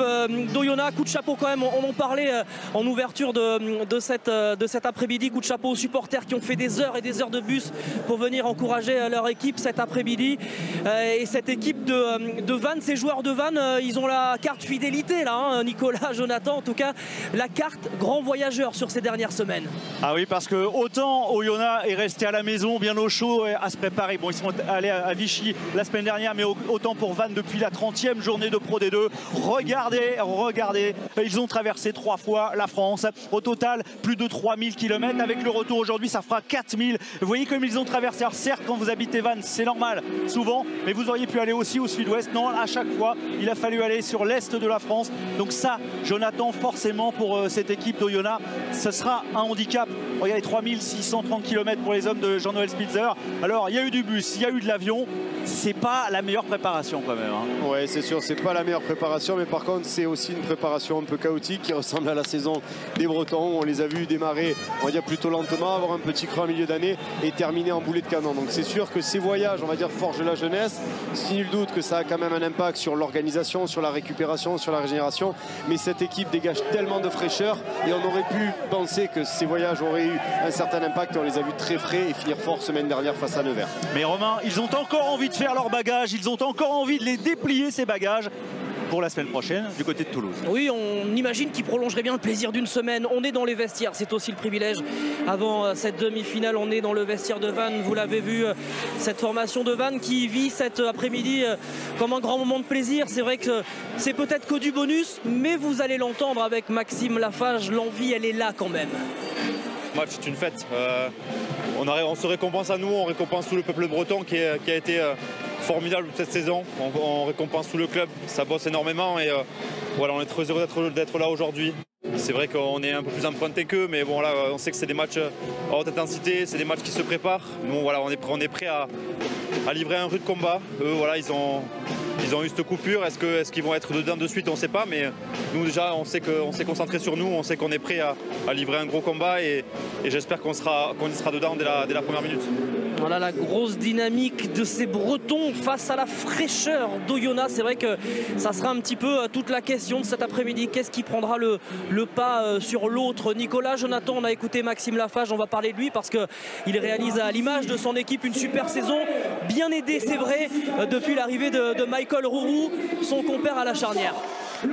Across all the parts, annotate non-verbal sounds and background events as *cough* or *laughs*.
euh, d'Oyonnax. Coup de chapeau quand même, on en parlait euh, en ouverture de, cette, euh, cet après-midi. Coup de chapeau aux supporters qui ont fait des heures et des heures de bus pour venir encourager euh, leur équipe cet après-midi. Euh, Et cette équipe de, euh, de Vannes, ces joueurs de Vannes, euh, ils ont la carte fidélité là, hein, Nicolas, *laughs* Jonathan, en tout cas la carte grand voyageur sur ces dernières semaines. Ah oui, parce que autant Oyonnax est resté à la maison, bien au chaud, à se préparer. Bon, ils sont allés à Vichy la semaine dernière, mais autant pour Vannes depuis la 30e journée de Pro D2. Regardez, regardez, ils ont traversé trois fois la France. Au total, plus de 3000 km. Avec le retour aujourd'hui, ça fera 4000. Vous voyez comme ils ont traversé. Alors certes, quand vous habitez Vannes, c'est normal, souvent, mais vous auriez pu aller aussi au sud-ouest. Non, à chaque fois, il a fallu aller sur l'est de la France. Donc ça, Jonathan, forcément, pour euh, cette équipe d'Oyonnax, ce sera un handicap. Regardez, 3630 km pour les hommes de Jean-Noël Spitzer. Alors, il y a eu du bus, il y a eu de l'avion. C'est pas la meilleure préparation quand même. hein. Ouais, c'est sûr, c'est pas la meilleure préparation, mais par contre, c'est aussi une préparation un peu chaotique qui ressemble à la saison des Bretons. On les a vus démarrer, on va dire plutôt lentement, avoir un petit creux en milieu d'année et terminer en boulet de canon. Donc c'est sûr que ces voyages, on va dire, forgent la jeunesse. C'est nul doute que ça a quand même un impact sur l'organisation, sur la récupération, sur la régénération. Mais cette équipe dégage tellement de fraîcheur et on aurait pu penser que ces voyages auraient eu un certain impact on les a vus très frais et finir fort semaine dernière face à Nevers. Mais Romain, ils ont encore envie de faire leurs bagages, ils ont encore envie de les déplier ces bagages pour la semaine prochaine du côté de Toulouse. Oui, on imagine qu'il prolongerait bien le plaisir d'une semaine. On est dans les vestiaires, c'est aussi le privilège. Avant euh, cette demi-finale, on est dans le vestiaire de Vannes. Vous l'avez vu, euh, cette formation de Vannes qui vit cet après-midi euh, comme un grand moment de plaisir. C'est vrai que c'est peut-être que du bonus, mais vous allez l'entendre avec Maxime Lafage. L'envie, elle est là quand même. Le match est une fête. Euh, on, a- on se récompense à nous, on récompense tout le peuple breton qui, est- qui a été euh, formidable cette saison. On, récompense tout le club, ça bosse énormément et euh, voilà, on est très heureux d'être là aujourd'hui. C'est vrai qu'on est un peu plus emprunté qu'eux, mais bon là, on sait que c'est des matchs à haute intensité, c'est des matchs qui se préparent. Nous, voilà, on est prêt, on est à, à livrer un rude combat. Eux, voilà, ils ont, ils ont eu cette coupure. Est-ce qu'ils vont être dedans de suite? On ne sait pas, mais nous déjà, on sait qu'on s'est concentré sur nous, on sait qu'on est prêt à, à livrer un gros combat et, j'espère qu'on sera, y sera dedans dès la, dès la première minute. Voilà la grosse dynamique de ces Bretons face à la fraîcheur d'Oyonnax. C'est vrai que ça sera un petit peu euh, toute la question de cet après-midi. Qu'est-ce qui prendra le, le pas euh, sur l'autre Nicolas, Jonathan, on a écouté Maxime Lafage, on va parler de lui parce qu'il réalise à l'image de son équipe une super saison. Bien aidé, c'est vrai, euh, depuis l'arrivée de, de Michael Rourou, son compère à la charnière.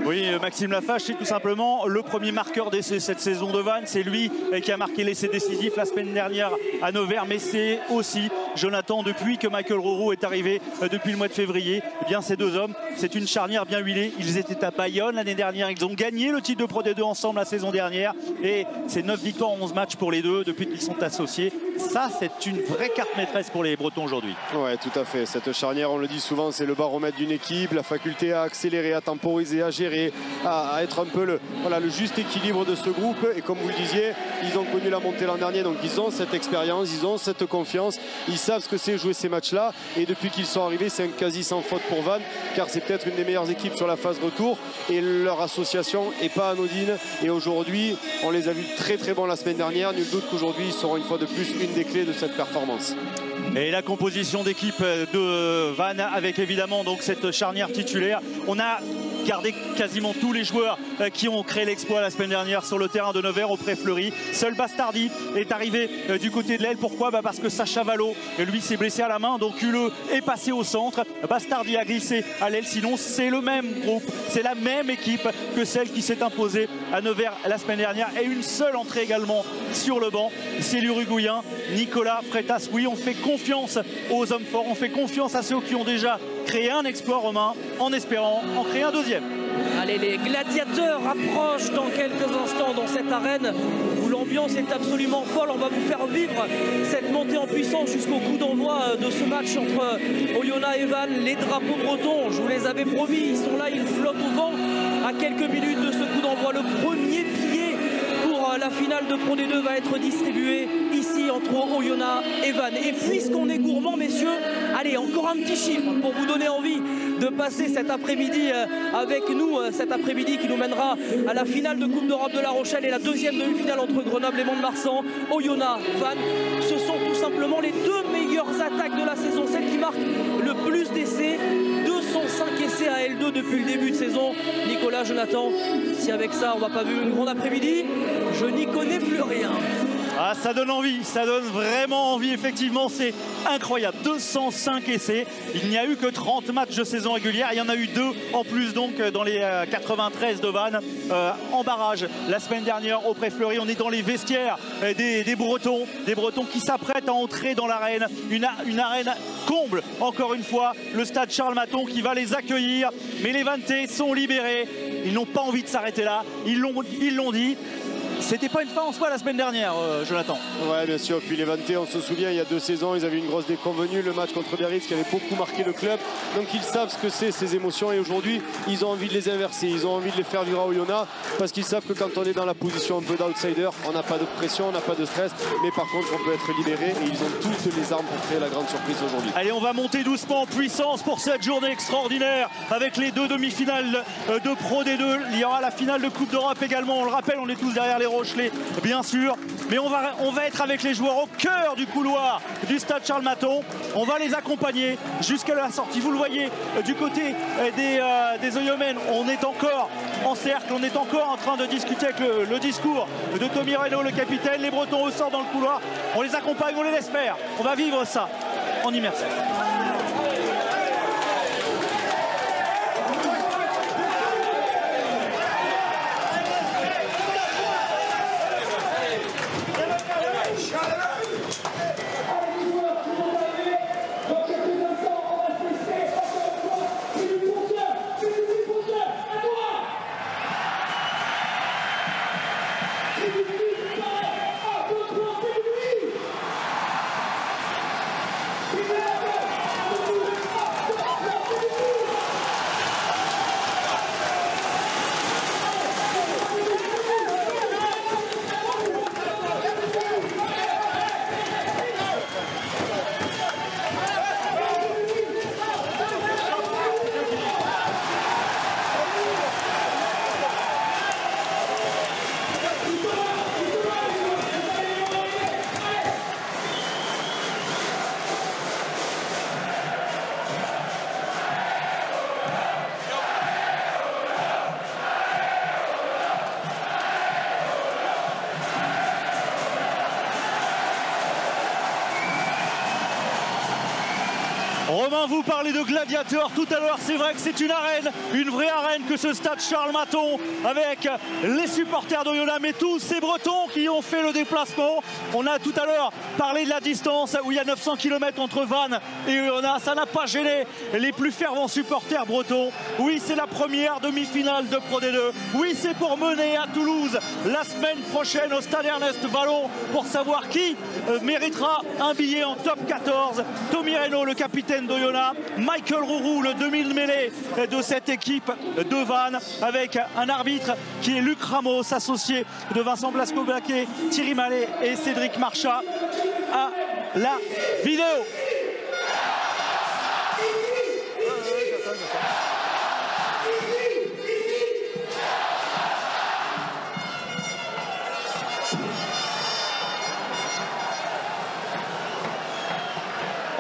Oui, euh, Maxime Lafache, c'est tout simplement le premier marqueur d'essai cette saison de Vannes. C'est lui euh, qui a marqué l'essai décisif la semaine dernière à Nevers, mais c'est aussi Jonathan, depuis que Michael Rourou est arrivé euh, depuis le mois de février. Eh bien, ces deux hommes, c'est une charnière bien huilée. Ils étaient à Bayonne l'année dernière. Ils ont gagné le titre de Pro D2 ensemble la saison dernière. Et c'est 9 victoires en 11 matchs pour les deux depuis qu'ils sont associés. Ça, c'est une vraie carte maîtresse pour les Bretons aujourd'hui. Ouais, tout à fait. Cette charnière, on le dit souvent, c'est le baromètre d'une équipe, la faculté à accélérer, à temporiser, à gérer, à, être un peu le, voilà, le juste équilibre de ce groupe. Et comme vous le disiez, ils ont connu la montée l'an dernier, donc ils ont cette expérience, ils ont cette confiance, ils savent ce que c'est jouer ces matchs-là. Et depuis qu'ils sont arrivés, c'est un quasi sans faute pour Vannes, car c'est peut-être une des meilleures équipes sur la phase retour. Et leur association est pas anodine. Et aujourd'hui, on les a vus très très bons la semaine dernière. Nul doute qu'aujourd'hui, ils seront une fois de plus une des clés de cette performance. Et la composition d'équipe de Vannes avec évidemment donc cette charnière titulaire. On a gardé quasiment tous les joueurs euh, qui ont créé l'exploit la semaine dernière sur le terrain de Nevers au Pré-Fleury. Seul Bastardi est arrivé euh, du côté de l'aile. Pourquoi? Bah Parce que Sacha Valo, euh, lui, s'est blessé à la main. Donc Huleux est passé au centre. Bastardi a glissé à l'aile. Sinon, c'est le même groupe. C'est la même équipe que celle qui s'est imposée à Nevers la semaine dernière. Et une seule entrée également sur le banc. C'est l'Uruguayen Nicolas Freitas. Oui, on fait confiance aux hommes forts. On fait confiance à ceux qui ont déjà créé un exploit romain en espérant en créer un deuxième. Allez, les gladiateurs approchent dans quelques instants dans cette arène où l'ambiance est absolument folle. On va vous faire vivre cette montée en puissance jusqu'au coup d'envoi euh, de ce match entre Oyonnax et Vannes. Les drapeaux bretons, je vous les avais promis, ils sont là, ils flottent au vent à quelques minutes de ce coup d'envoi. Le premier euh, la finale de Pro D2 va être distribué ici entre Oyonnax et Vannes. Et puisqu'on est gourmand, messieurs, allez, encore un petit chiffre pour vous donner envie de passer cet après-midi euh, avec nous, euh, cet après-midi qui nous mènera à la finale de Coupe d'Europe de La Rochelle et la deuxième demi-finale entre Grenoble et Mont-de-Marsan. Oyonnax, Vannes, ce sont tout simplement les deux meilleures attaques de la saison, celles qui marquent le plus d'essais. 205 essais à L2 depuis le début de saison. Nicolas, Jonathan, si avec ça on va pas vu une grande après-midi, je n'y connais plus rien. Ah, ça donne envie, ça donne vraiment envie, effectivement, c'est incroyable. 205 essais, il n'y a eu que 30 matchs de saison régulière, il y en a eu deux en plus donc dans les 93 euh, de Vannes euh, en barrage la semaine dernière au Pré-Fleury. On est dans les vestiaires euh, des, Bretons, des Bretons qui s'apprêtent à entrer dans l'arène, une, une arène comble encore une fois, le stade Charles Maton qui va les accueillir, mais les Vantais sont libérés, ils n'ont pas envie de s'arrêter là, ils l'ont dit, c'était pas une fin en soi la semaine dernière, euh, Jonathan. Ouais, bien sûr. Puis les 21, on se souvient, il y a deux saisons, ils avaient une grosse déconvenue. Le match contre Biarritz qui avait beaucoup marqué le club. Donc ils savent ce que c'est ces émotions. Et aujourd'hui, ils ont envie de les inverser. Ils ont envie de les faire vivre à Oyonnax parce qu'ils savent que quand on est dans la position un peu d'outsider, on n'a pas de pression, on n'a pas de stress. Mais par contre, on peut être libéré. Et ils ont toutes les armes pour créer la grande surprise aujourd'hui. Allez, on va monter doucement en puissance pour cette journée extraordinaire avec les deux demi-finales euh, de Pro D2. Il y aura la finale de Coupe d'Europe également. On le rappelle, on est tous derrière les Rochelet, bien sûr. Mais on va, on va être avec les joueurs au cœur du couloir du stade Charles Maton. On va les accompagner jusqu'à la sortie. Vous le voyez, euh, du côté euh, des, euh, des on est encore en cercle, on est encore en train de discuter avec le, discours de Tommy Reynaud, le capitaine. Les Bretons ressortent dans le couloir. On les accompagne, on les laisse faire. On va vivre ça en immersion. Vous parler de gladiateurs tout à l'heure. C'est vrai que c'est une arène, une vraie arène que ce stade Charles Maton avec les supporters d'Oyonnax, mais tous ces Bretons qui ont fait le déplacement. On a tout à l'heure parlé de la distance où il y a 900 km entre Vannes et Oyonnax. Ça n'a pas gêné les plus fervents supporters bretons. Oui, c'est la première demi-finale de Pro D2. Oui, c'est pour mener à Toulouse la semaine prochaine au stade Ernest Vallon pour savoir qui euh, méritera un billet en top 14. Tommy Reynaud, le capitaine d'Oyonnax Michael Rourou, le 2000 mêlé de cette équipe de Vannes, avec un arbitre qui est Luc Ramos, associé de Vincent Blasco-Blaquet, Thierry Mallet et Cédric Marchat à la vidéo.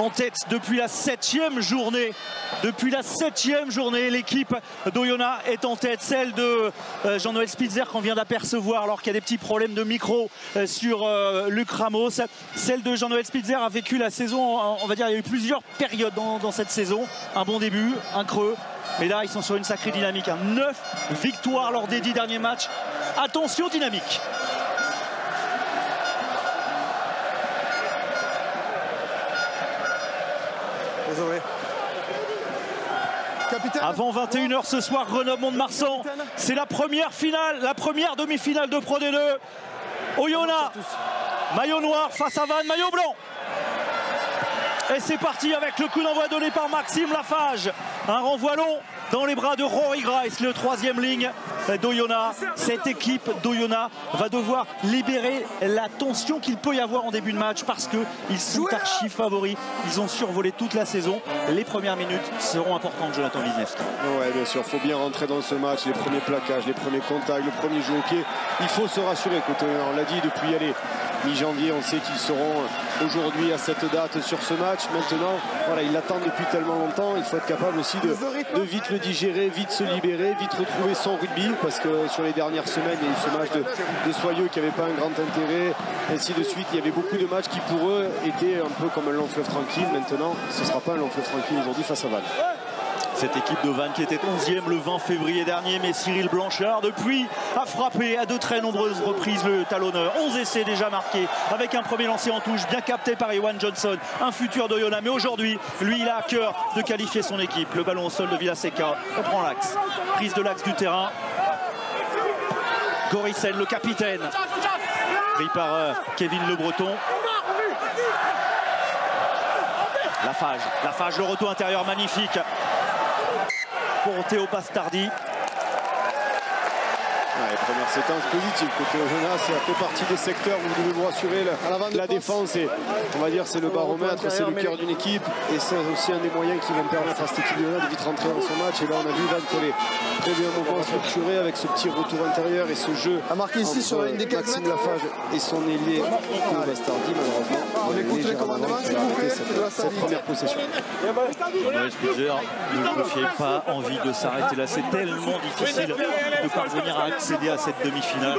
Tête depuis la septième journée. Depuis la septième journée, l'équipe d'Oyonnax est en tête, celle de euh, Jean-Noël Spitzer qu'on vient d'apercevoir alors qu'il y a des petits problèmes de micro euh, sur euh, Luc Ramos. Celle de Jean-Noël Spitzer a vécu la saison, on va dire, il y a eu plusieurs périodes dans, cette saison. Un bon début, un creux. Mais là, ils sont sur une sacrée dynamique. Hein. Neuf victoires lors des dix derniers matchs. Attention, dynamique. Avant 21h ce soir, Grenoble-Mont-de-Marsan. C'est la première finale, la première demi-finale de Pro D2. Oyonnax, maillot noir face à Van, maillot blanc. Et c'est parti avec le coup d'envoi donné par Maxime Lafage. Un renvoi long dans les bras de Rory Grice, le troisième ligne d'Oyonnax. Cette équipe d'Oyonnax va devoir libérer la tension qu'il peut y avoir en début de match parce qu'ils sont archi favoris. Ils ont survolé toute la saison. Les premières minutes seront importantes, Jonathan Wisniewski. Ouais, bien sûr, il faut bien rentrer dans ce match. Les premiers plaquages, les premiers contacts, le premier jeu au pied. Il faut se rassurer. On l'a dit depuis aller mi-janvier. On sait qu'ils seront aujourd'hui à cette date sur ce match. Maintenant, voilà, ils l'attendent depuis tellement longtemps. Il faut être capable aussi de, vite le digérer, vite se libérer, vite retrouver son rugby parce que sur les dernières semaines, il y a eu ce match de, de Soyeux qui n'avait pas un grand intérêt, ainsi de suite. Il y avait beaucoup de matchs qui pour eux étaient un peu comme un long fleuve tranquille. Maintenant, ce ne sera pas un long fleuve tranquille aujourd'hui face à Vannes. Cette équipe de Vannes qui était 11e le 20 février dernier, mais Cyril Blanchard depuis a frappé à de très nombreuses reprises le talonneur. 11 essais déjà marqués avec un premier lancé en touche bien capté par Ewan Johnson, un futur de Yona. Mais aujourd'hui, lui, il a à cœur de qualifier son équipe. Le ballon au sol de Villaseca, on prend l'axe. Prise de l'axe du terrain. Goricel, le capitaine, pris par euh, Kevin Le Breton. La Fage, la Fage, le retour intérieur magnifique pour Théo Bastardi. Ouais, première séquence positive côté Jonas, ça fait partie des secteurs où vous devez vous rassurer. La, la défense et on va dire c'est le baromètre, c'est le cœur d'une équipe. Et c'est aussi un des moyens qui vont permettre à cette équipe de Jonas de vite rentrer dans son match. Et là on a vu Van Collet très bien mouvement structuré avec ce petit retour intérieur et ce jeu a marqué ici sur une des Maxime Lafage et son ailier Théo Bastardi malheureusement. On écoute les commandements cette, cette première possession. Ouais, ne confiait pas envie de s'arrêter là c'est tellement difficile de parvenir à accéder à cette demi-finale.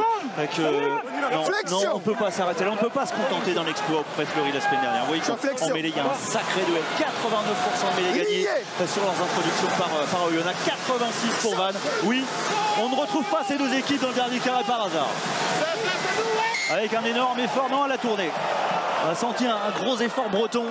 Que, non, non, on ne peut pas s'arrêter là, on ne peut pas se contenter d'un exploit auprès de Fleury la semaine dernière. Vous voyez qu'en mêlée, il y a un sacré duel. 89% de mêlée gagnée sur leurs introductions par, par Oyonnax. 86 pour Van. Oui, on ne retrouve pas ces deux équipes dans le dernier carré par hasard. Avec un énorme effort, non, à la tournée. On a senti un, un gros effort breton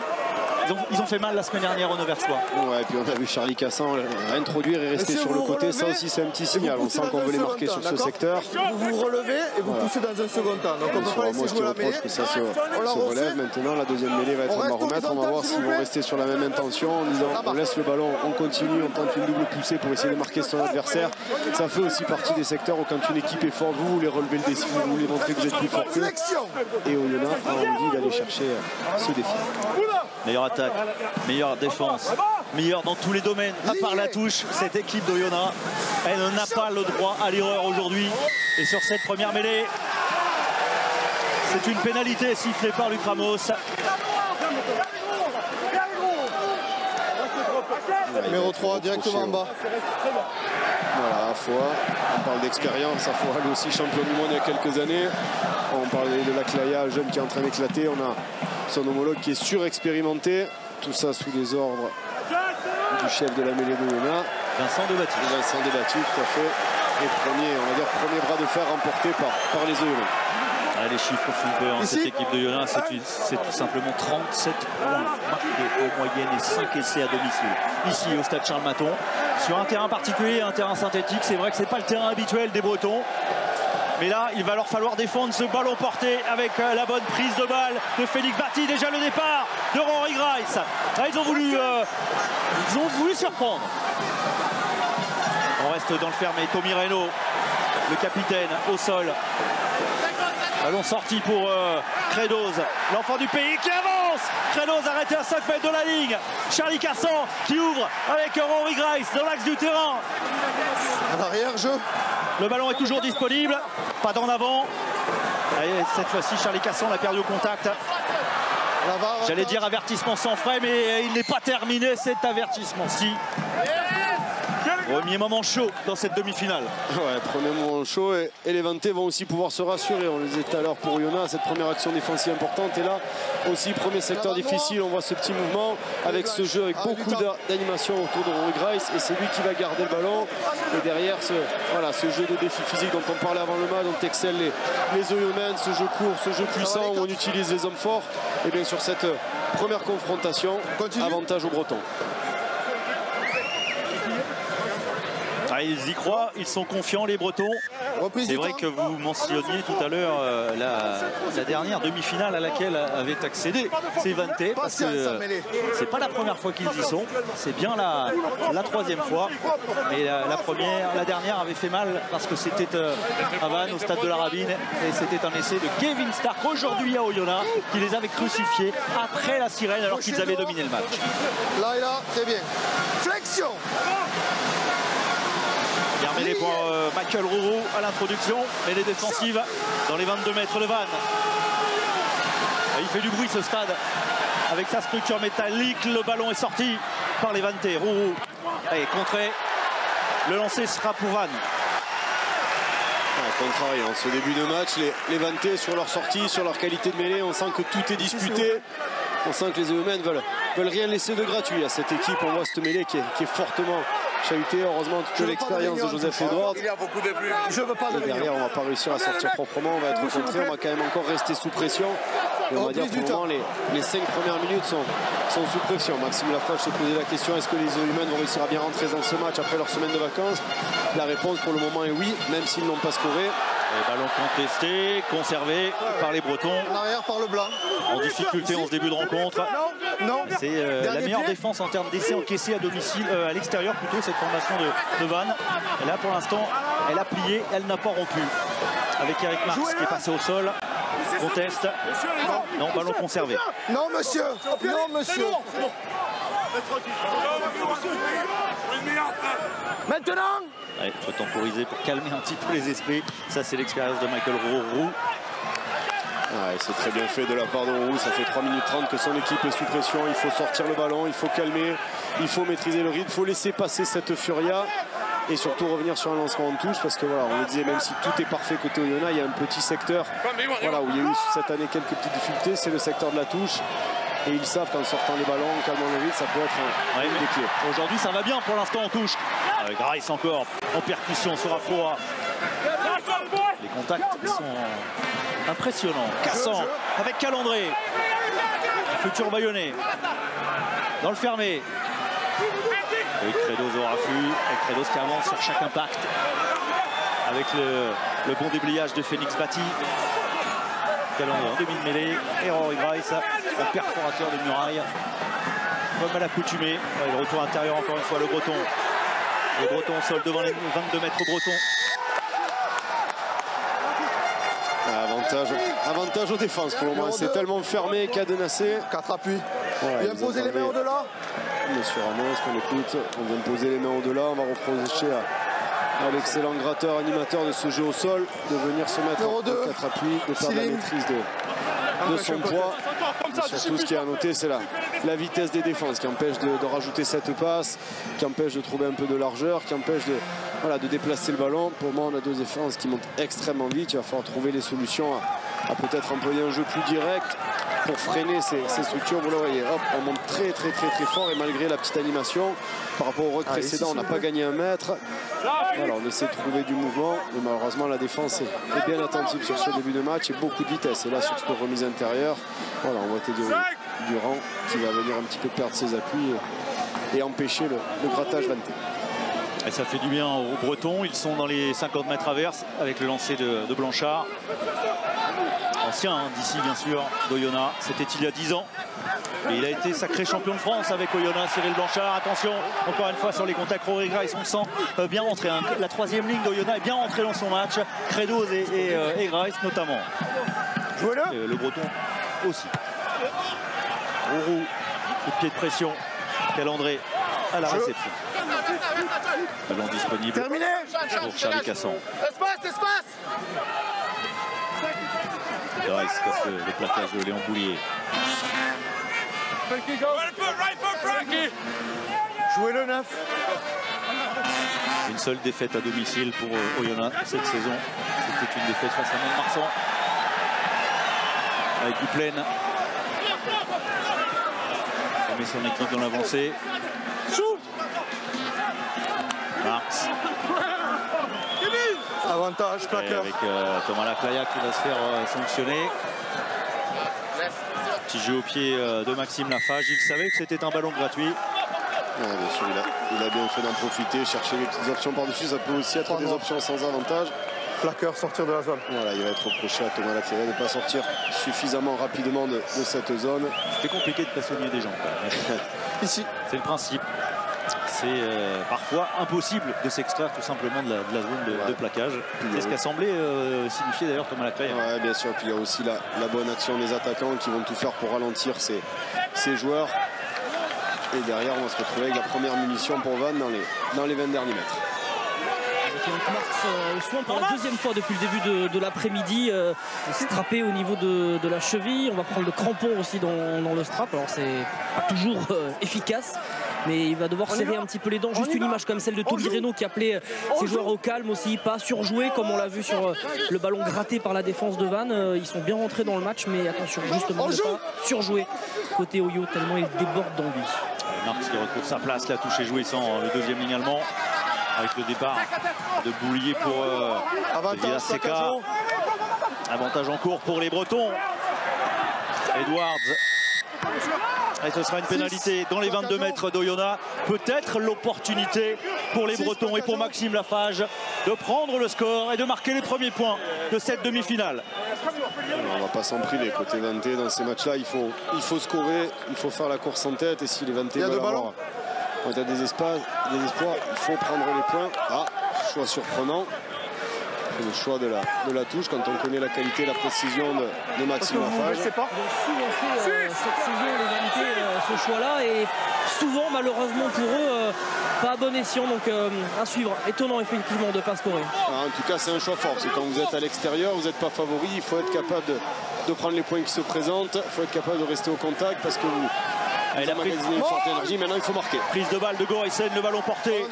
ils ont, ils ont, fait mal la semaine dernière aux Neversois. Ouais, et puis on a vu Charlie Cassan introduire et rester sur le côté. Ça aussi, c'est un petit signal. On sent qu'on veut les marquer sur ce secteur. Vous vous relevez et vous poussez dans un second temps. Donc on peut pas laisser jouer la mêlée. que ça se, se relève. Maintenant, la deuxième mêlée va être à remettre. On va voir s'ils vont rester sur la même intention en disant on laisse le ballon, on continue, on tente une double poussée pour essayer de marquer son adversaire. Ça fait aussi partie des secteurs où quand une équipe est forte, vous voulez relever le défi, vous voulez montrer que vous êtes plus fort qu'eux. Et Oyonnax a envie d'aller chercher ce défi. Meilleure attaque, meilleure défense, meilleure dans tous les domaines, à part la touche. Cette équipe d'Oyonnax, elle n'a pas le droit à l'erreur aujourd'hui. Et sur cette première mêlée, c'est une pénalité sifflée par Luc Ramos. Numéro 3, directement en bas. Fois, on parle d'expérience, à fois lui aussi champion du monde il y a quelques années. On parlait de la Claya, jeune qui est en train d'éclater. On a son homologue qui est surexpérimenté. Tout ça sous les ordres du chef de la mêlée de Lena. Vincent Debattu. Vincent Debattu, tout à fait. Et premier, on va dire, premier bras de fer remporté par, par les Oyonnax. Ah, les chiffres font peur. Hein. Cette équipe de Yona, c'est tout simplement 37 points marqués en moyenne et 5 essais à domicile. Ici, au stade Charles Maton, sur un terrain particulier, un terrain synthétique. C'est vrai que c'est pas le terrain habituel des Bretons. Mais là, il va leur falloir défendre ce ballon porté avec la bonne prise de balle de Félix Batti. Déjà le départ de Rory Grice. Là, ils ont voulu, euh, ils ont voulu surprendre. On reste dans le fermé. Tommy Reynaud, le capitaine, au sol. Ballon sorti pour euh, Credos, l'enfant du pays qui avance. Credos arrêté à 5 mètres de la ligne. Charlie Cassan qui ouvre avec Rory Grice dans l'axe du terrain. En arrière, jeu. Le ballon est toujours disponible. Pas d'en avant. Cette fois-ci, Charlie Cassan l'a perdu au contact. J'allais dire avertissement sans frais, mais il n'est pas terminé cet avertissement-ci. Premier moment chaud dans cette demi-finale. Ouais, premier moment chaud et, et, les Vantais vont aussi pouvoir se rassurer. On le disait tout à l'heure pour Yona, cette première action défensive importante. Et là aussi, premier secteur difficile. On voit ce petit mouvement avec ce jeu avec beaucoup d'animation autour de Rory Grice. Et c'est lui qui va garder le ballon. Et derrière, ce, voilà, ce jeu de défi physique dont on parlait avant le match, dont excellent les, les Oyonnax, ce jeu court, ce jeu puissant où on utilise les hommes forts. Et bien sur cette première confrontation, Continue. avantage aux Bretons. Ah, ils y croient, ils sont confiants les Bretons. C'est vrai que vous mentionniez tout à l'heure euh, la, la, dernière demi-finale à laquelle avait accédé c'est Vanté parce que c'est pas la première fois qu'ils y sont, c'est bien la, la, troisième fois. Mais la, la, première, la dernière avait fait mal parce que c'était euh, à Vannes au stade de la Rabine et c'était un essai de Kevin Stark aujourd'hui à Oyonnax qui les avait crucifiés après la sirène alors qu'ils avaient dominé le match. Là et là, très bien. Flexion Bien mêlé pour euh, Michael Rouro à l'introduction. Mêlée défensive dans les 22 mètres de Vannes. Et il fait du bruit ce stade avec sa structure métallique. Le ballon est sorti par les Vantais. Rouro Allez, contré. Le lancer sera pour Van. Ouais, contrarié, en ce début de match, les, les sur leur sortie, sur leur qualité de mêlée, on sent que tout est disputé. On sent que les Eumènes veulent, veulent rien laisser de gratuit à cette équipe. On voit cette mêlée est, qui est fortement chahutée. Heureusement, pas l'expérience de Joseph Edouard. Il y a beaucoup de plus. Je veux pas de derrière, on va pas réussir à sortir proprement. On va être contré. On va quand même encore rester sous pression. Et on va dire pour le moment, les, les cinq premières minutes sont, sont sous pression. Maxime Lafoche s'est posé la question est-ce que les Humains vont réussir à bien rentrer dans ce match après leur semaine de vacances? La réponse pour le moment est oui, même s'ils n'ont pas scoré. Et ballon contesté, conservé par les Bretons. En arrière par le blanc. En difficulté en ce début de rencontre. Non, non. C'est euh, la meilleure pied. défense en termes d'essais encaissés à domicile, euh, à l'extérieur plutôt, cette formation de, de Vannes. Et là, pour l'instant, elle a plié, elle n'a pas rompu. Avec Eric Marx qui est passé au sol. Conteste. Non, ballon conservé. Non, monsieur. Non, monsieur. Maintenant Il faut temporiser pour calmer un petit peu les esprits. Ça, c'est l'expérience de Michael Roux. Ouais, c'est très bien fait de la part de Roux. Ça fait 3 minutes 30 que son équipe est sous pression. Il faut sortir le ballon, il faut calmer, il faut maîtriser le rythme, il faut laisser passer cette furia et surtout revenir sur un lancement en touche parce que voilà, on le disait, même si tout est parfait côté Oyonnax, il y a un petit secteur voilà, où il y a eu cette année quelques petites difficultés, c'est le secteur de la touche. Et ils savent qu'en sortant les ballons, en calmant le rythme, ça peut être un, Ouais, des. Aujourd'hui, ça va bien pour l'instant en touche. Avec Grice encore en percussion sur Afroa. Les contacts sont impressionnants. Cassant avec Calandré. Futur Bayonnais. Dans le fermé. Et Credos au raffut. Et Credos qui avance sur chaque impact. Avec le, le bon déblayage de Phoenix Bati. Calandré en demi-mêlée. Et Rory Grice en perforateur de muraille comme à l'accoutumée. Ouais, le retour intérieur encore une fois, le Breton. Le Breton au sol devant les 22 mètres Breton. Avantage, avantage aux défenses pour le moment. C'est tellement fermé, cadenassé. Quatre appuis. Viens ils poser les mains au-delà. Monsieur Ramos, qu'on écoute, on vient de poser les mains au-delà. On va reprocher à, à l'excellent gratteur animateur de ce jeu au sol de venir se mettre en deux. quatre appuis, de faire de la maîtrise de, de son poids. Et surtout, ce qui est à noter, c'est la, la vitesse des défenses qui empêche de, de rajouter cette passe, qui empêche de trouver un peu de largeur, qui empêche de, voilà, de déplacer le ballon. Pour moi, on a deux défenses qui montent extrêmement vite. Il va falloir trouver les solutions à, à peut-être employer un jeu plus direct pour freiner ces, ces structures. Vous le voyez, hop, on monte très très très très fort et malgré la petite animation, par rapport au rock Ah, précédent, on n'a pas gagné un mètre. Voilà, on essaie de trouver du mouvement, mais malheureusement la défense est, bien attentive sur ce début de match et beaucoup de vitesse. Et là, sur cette remise intérieure, voilà, on voit Teddy Durand qui va venir un petit peu perdre ses appuis et, et empêcher le, le grattage vanté. Et ça fait du bien aux Bretons. Ils sont dans les 50 mètres averses avec le lancer de, de Blanchard. Ancien hein, d'ici, bien sûr, d'Oyonnax. C'était il y a 10 ans. Et il a été sacré champion de France avec Oyonnax, Cyril Blanchard. Attention, encore une fois sur les contacts, Rory Grice, on le sent euh, bien rentré. hein. La troisième ligne d'Oyonnax est bien rentrée dans son match. Credos et, et, euh, et Grice notamment. Euh, le Breton aussi. Rourou, coup de pied de pression. Calandré à la réception. Ballon disponible Terminé. pour Charlie Cassan. Espace, espace. Casse le, le plaquage de Léon Boulier. Jouez-le neuf. Une seule défaite à domicile pour euh, Oyonnax cette saison. C'était une défaite face à Mont-Marsan. Avec Duplaine. Il met son équipe dans l'avancée. Avantage, plaqueur. avec euh, Thomas Laclaya qui va se faire euh, sanctionner. Petit jeu au pied euh, de Maxime Lafage. Il savait que c'était un ballon gratuit. Ouais, bien sûr, il a, il a bien fait d'en profiter, chercher les petites options par-dessus. Ça peut aussi être des options sans avantage. Plaqueur, sortir de la zone. Voilà, il va être reproché à Thomas Laclaya de ne pas sortir suffisamment rapidement de, de cette zone. C'était compliqué de passer au milieu des gens. Ici. *laughs* C'est le principe. C'est euh, parfois impossible de s'extraire tout simplement de la, de la zone de, Ouais. de plaquage. C'est ce qu'a semblé euh, signifier d'ailleurs Thomas Laclaya. Ouais, bien sûr. Puis il y a aussi la, la bonne action des attaquants qui vont tout faire pour ralentir ces, ces joueurs. Et derrière, on va se retrouver avec la première munition pour Van dans les, dans les 20 derniers mètres. Marx euh, au soin pour la deuxième fois depuis le début de, de l'après-midi. euh, strappé au niveau de, de la cheville. On va prendre le crampon aussi dans, dans le strap. Alors c'est pas toujours euh, efficace. Mais il va devoir serrer un petit peu les dents. Juste une image comme celle de Toby Reno qui appelait ses joueurs au calme aussi, pas surjouer comme on l'a vu sur le ballon gratté par la défense de Vannes. Ils sont bien rentrés dans le match, mais attention, justement, ne pas surjouer côté Oyo tellement il déborde d'envie. Marx qui retrouve sa place, la touche est jouée sans le deuxième ligne allemand avec le départ de Boulier pour euh, Seca. Avantage en cours pour les Bretons. Edwards. Et ce sera une pénalité dans les 22 mètres d'Oyonnax. Peut-être l'opportunité pour les Bretons et pour Maxime Lafage de prendre le score et de marquer les premiers points de cette demi-finale. On ne va pas s'en priver côté 20 dans ces matchs-là. Il faut, il faut scorer, il faut faire la course en tête. Et si les 20 veulent avoir des, des espoirs, il faut prendre les points. Ah, choix surprenant le choix de la, de la touche quand on connaît la qualité et la précision de, de Maxime Lafage. Ils ont souvent fait euh, cette saison les euh, ce choix-là et souvent malheureusement pour eux euh, pas à bon escient donc euh, à suivre. Étonnant effectivement de ne pas scorer. Ah, en tout cas c'est un choix fort. C'est quand vous êtes à l'extérieur, vous n'êtes pas favori, il faut être capable de, de, prendre les points qui se présentent, il faut être capable de rester au contact parce que vous, il a pris une forte énergie, maintenant il faut marquer. Prise de balle de Gorisen, le ballon porté.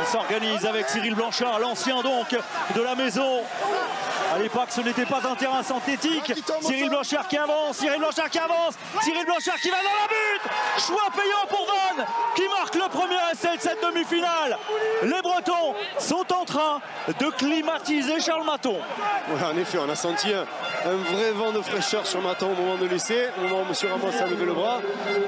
Il s'organise avec Cyril Blanchard, l'ancien donc de la maison. À l'époque, ce n'était pas un terrain synthétique. Cyril Blanchard qui avance, Cyril Blanchard qui avance, Cyril Blanchard qui va dans la but. Choix payant pour Van qui marque le premier essai de cette demi-finale. Les Bretons sont en train de climatiser Charles Maton. en effet, on a senti un, vrai vent de fraîcheur sur Maton au moment de l'essai, au moment où M. Ramos a levé le bras.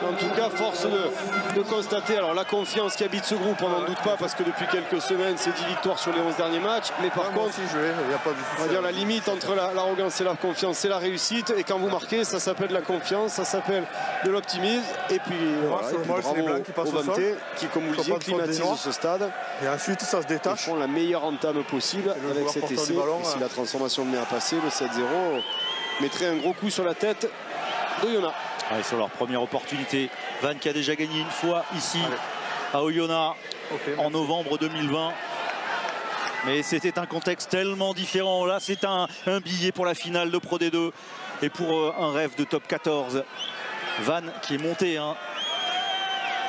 En tout cas, force de, constater alors la confiance qui habite ce groupe, on n'en doute pas parce que depuis quelques semaines, c'est 10 victoires sur les 11 derniers matchs. Mais par contre, il a pas on va dire la limite entre l'arrogance et la confiance, c'est la réussite. Et quand vous marquez, ça s'appelle de la confiance, ça s'appelle de l'optimisme. Et puis, voilà, et puis bravo qui, passent au qui, comme vous le disiez, climatisent ce stade. Et ensuite, ça se détache. Ils font la meilleure entame possible avec cet essai. si la transformation venait à passer, le 7-0 mettrait un gros coup sur la tête de Yona. sur leur première opportunité. Van qui a déjà gagné une fois ici à Oyonnax en novembre 2020. Mais c'était un contexte tellement différent. Là, c'est un, billet pour la finale de Pro D2 et pour euh, un rêve de top 14. Van qui est monté hein,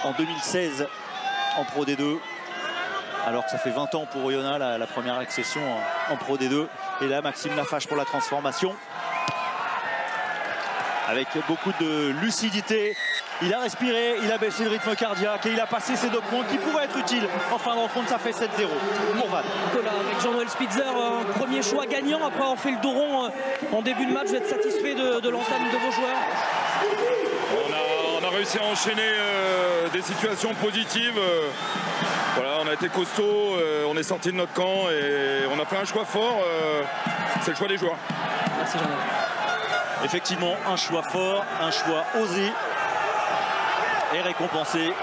en 2016 en Pro D2. Alors que ça fait 20 ans pour Oyonnax la, première accession en, en, Pro D2. Et là, Maxime Lafache pour la transformation. Avec beaucoup de lucidité il a respiré, il a baissé le rythme cardiaque et il a passé ses deux points qui pourraient être utiles en fin de rencontre. Ça fait 7-0 pour Van. avec Jean-Noël Spitzer, un premier choix gagnant. Après avoir fait le dos rond euh, en début de match, vous êtes satisfait de, l'entame de vos joueurs? On a, réussi à enchaîner euh, des situations positives. Euh, voilà, on a été costaud, on est sorti de notre camp et on a fait un choix fort. C'est le choix des joueurs. Merci Jean-Noël. Effectivement, un choix fort, un choix osé est récompensé.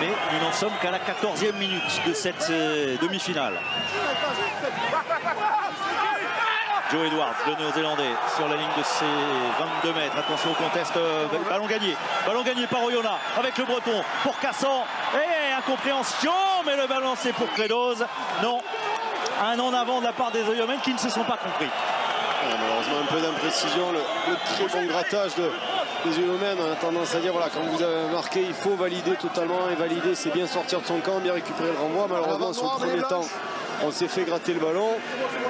Mais nous n'en sommes qu'à la 14e minute de cette euh, demi-finale. Joe Edwards, le néo-zélandais, sur la ligne de ses 22 mètres. Attention au contest. Euh, ballon gagné. Ballon gagné par Oyonnax avec le breton pour Cassan. Et incompréhension, mais le ballon c'est pour Credos. Non, un en avant de la part des Oyomènes qui ne se sont pas compris. malheureusement, un peu d'imprécision. Le, très bon grattage de, les Uyomènes, on a tendance à dire voilà, quand vous avez marqué, il faut valider totalement. Et valider, c'est bien sortir de son camp, bien récupérer le renvoi. Malheureusement, sur le premier temps, on s'est fait gratter le ballon.